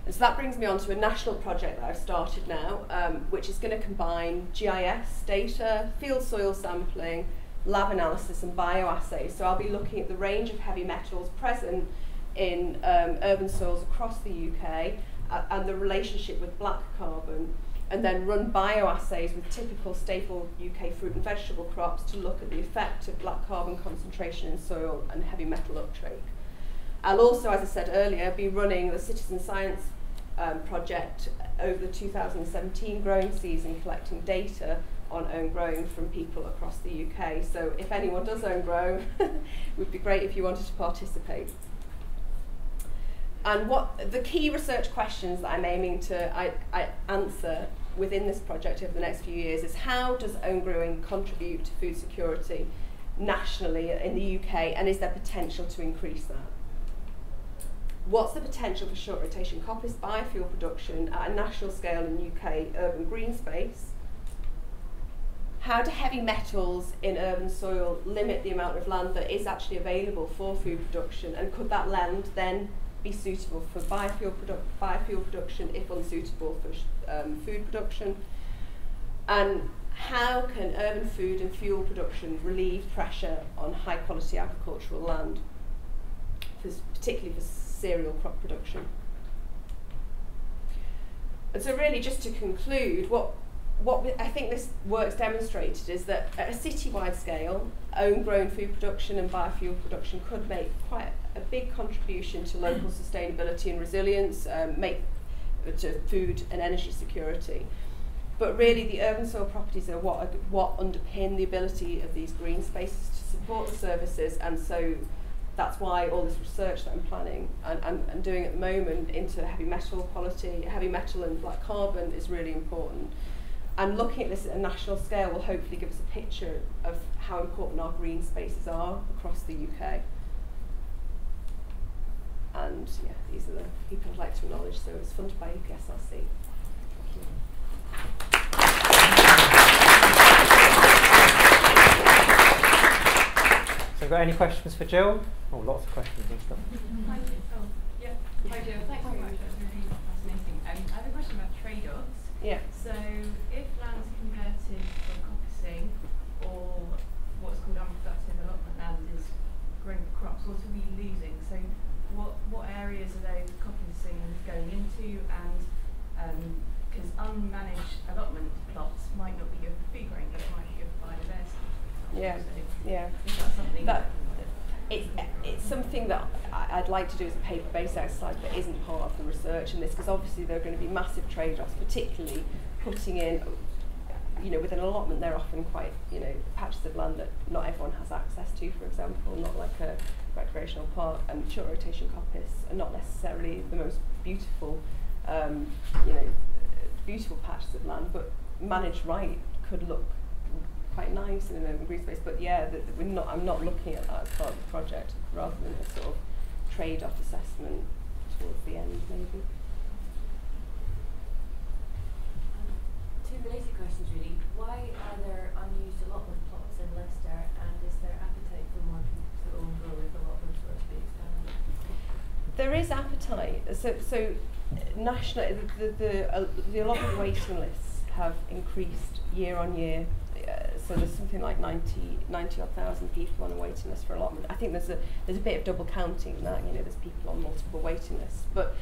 And so that brings me on to a national project that I've started now, um, which is going to combine GIS data, field soil sampling, lab analysis, and bioassays. So I'll be looking at the range of heavy metals present in um, urban soils across the UK uh, and the relationship with black carbon and then run bioassays with typical staple UK fruit and vegetable crops to look at the effect of black carbon concentration in soil and heavy metal uptake. I'll also, as I said earlier, be running the citizen science um, project over the 2017 growing season, collecting data on own grown from people across the UK. So if anyone does own grown, it would be great if you wanted to participate. And what the key research questions that I'm aiming to I, I answer within this project over the next few years is how does own growing contribute to food security nationally in the UK and is there potential to increase that? What's the potential for short rotation coppice biofuel production at a national scale in UK urban green space? How do heavy metals in urban soil limit the amount of land that is actually available for food production and could that land then be suitable for biofuel, produ biofuel production if unsuitable for um, food production? And how can urban food and fuel production relieve pressure on high quality agricultural land, particularly for cereal crop production? And so really just to conclude, what what I think this work's demonstrated is that at a citywide scale, own grown food production and biofuel production could make quite a big contribution to local sustainability and resilience, um, make to food and energy security. But really, the urban soil properties are what what underpin the ability of these green spaces to support the services, and so that's why all this research that I'm planning and, and, and doing at the moment into heavy metal quality, heavy metal and black carbon is really important. And looking at this at a national scale will hopefully give us a picture of how important our green spaces are across the UK. And yeah, these are the people I'd like to acknowledge. So it's funded by EPSRC. So, have got any questions for Jill? Oh, lots of questions and stuff. Hi, oh, yeah. Hi, Jill. Thanks very much. That's really fascinating. Um, I have a question about trade-offs. Yeah. So, if land is converted from coppicing or what's called unproductive allotment land is growing crops, what are we losing? So, what what areas are those coppicing going into? And because um, unmanaged allotment plots might not be good for food growing, but it might be good for biodiversity. Yeah, So yeah. That That, it's, it's something that I- I'd like to do as a paper-based exercise, but isn't part of the research in this, because obviously there are going to be massive trade-offs, particularly putting in, you know, with an allotment, they're often quite, you know, patches of land that not everyone has access to, for example, not like a recreational park, and short rotation coppice are not necessarily the most beautiful, um, you know, beautiful patches of land, but managed right could look quite nice in an urban green space. But yeah, the, the, we're not. I'm not looking at that as part of the project, rather than a sort of trade-off assessment towards the end, maybe. Two related questions really. Why are there unused allotment plots in Leicester and is there appetite for more people to own grow if allotments to be expanded? There is appetite. So, so national the the, the, uh, the allotment waiting lists have increased year on year. So there's something like 90, 90 odd thousand people on a waiting list for allotment. I think there's a there's a bit of double counting in that. You know, there's people on multiple waiting lists, but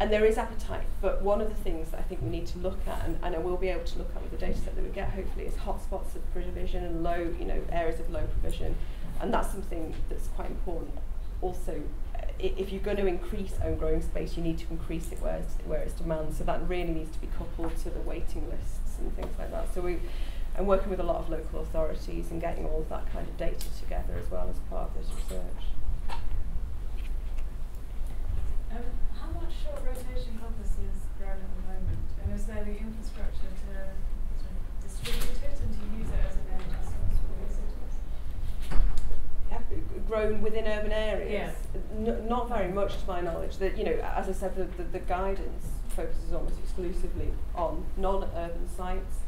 and there is appetite. But one of the things that I think we need to look at, and, and I will be able to look at with the data set that we get, hopefully, is hotspots of provision and low, you know, areas of low provision, and that's something that's quite important. Also, if you're going to increase own growing space, you need to increase it where it's, where it's demand. So that really needs to be coupled to the waiting lists and things like that. So we, I'm working with a lot of local authorities and getting all of that kind of data together as well as part of this research. Um, how much short rotation coppice is grown at the moment? And is there the infrastructure to sort of distribute it and to use it as an energy source for cities? grown within urban areas. Yeah. N- not very much, to my knowledge. That you know, as I said, the, the, the guidance focuses almost exclusively on non-urban sites,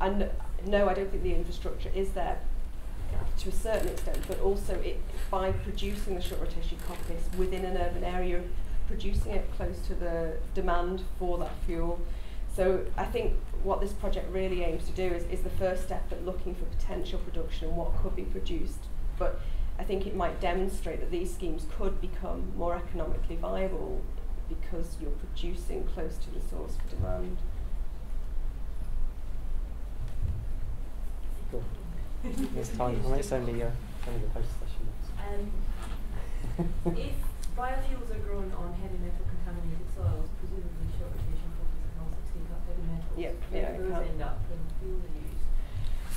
and no, I don't think the infrastructure is there to a certain extent, but also it by producing the short rotation coppice within an urban area, producing it close to the demand for that fuel. So I think what this project really aims to do is, is the first step at looking for potential production and what could be produced. But I think it might demonstrate that these schemes could become more economically viable because you're producing close to the source for demand. Cool. It's time. I mean, it's only, uh, it's only the post session. Um, if biofuels are grown on heavy metal contaminated soils, presumably short rotation coppice can also take up heavy metals. Yep, Where yeah, those end up when fuel are used?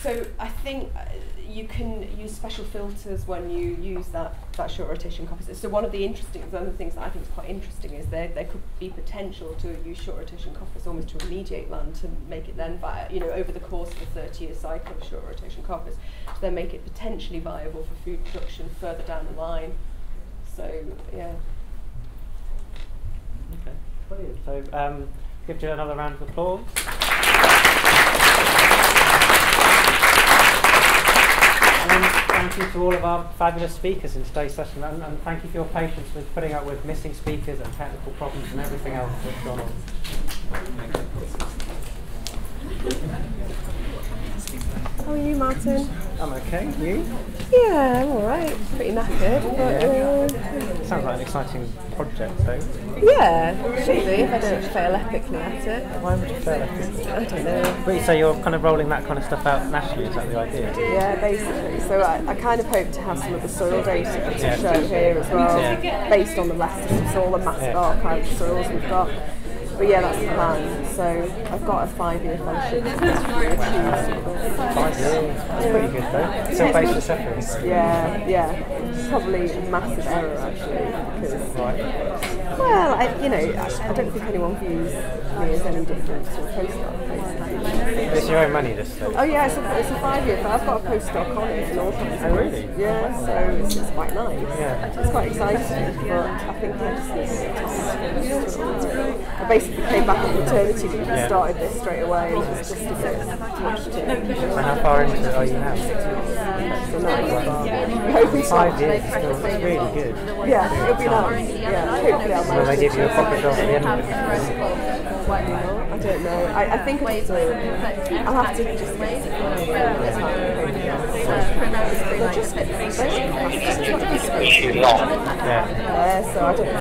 So I think uh, you can use special filters when you use that, that short rotation coppice. So one of the interesting, one of the things that I think is quite interesting is there there could be potential to use short rotation coppice almost to remediate land to make it then, vi- you know, over the course of a 30 year cycle of short rotation coppice, to then make it potentially viable for food production further down the line. So yeah. Okay, brilliant. So, um, give you another round of applause. And thank you to all of our fabulous speakers in today's session, and, and thank you for your patience with putting up with missing speakers and technical problems and everything else that's gone on. How are you, Martin? I'm okay. You? Yeah, I'm alright. Pretty knackered, but uh, Sounds like an exciting project, though. yeah, should be if I don't fail epically at it. Why would you fail epically? I don't know. But so you're kind of rolling that kind of stuff out nationally, is that the idea? Yeah, basically. So I, I kind of hope to have some of the soil data to Yeah. show here as well, Yeah. based on the Leicester, it's all the massive Yeah. archive of soils we've got. But yeah, that's the plan. So I've got a five-year fellowship. Five years. That's pretty good, though. Still based Sheffield. Yeah, yeah. Probably a massive error actually, because Right. well, I, you know, I, I don't think anyone views me as any different to a postdoc. It's your own money, this though. Oh yeah, it's a, it's a five-year. But I've got a postdoc on it and all kinds of Oh, really? Yeah, so it's, it's quite nice. Yeah. It's quite exciting, but I think I just need to just- I basically came back on maternity leave and Yeah. started this straight away, and it was just a bit much to So how far into it are you now? So not far. I'm hoping to Five years, still, that's really good. Yeah, it'll be nice. Yeah, hopefully I'll Will manage they to give you a proper job at the end of it? I don't know. I, I think I'll, do, I'll have to just get Yeah. Yeah, so I don't know.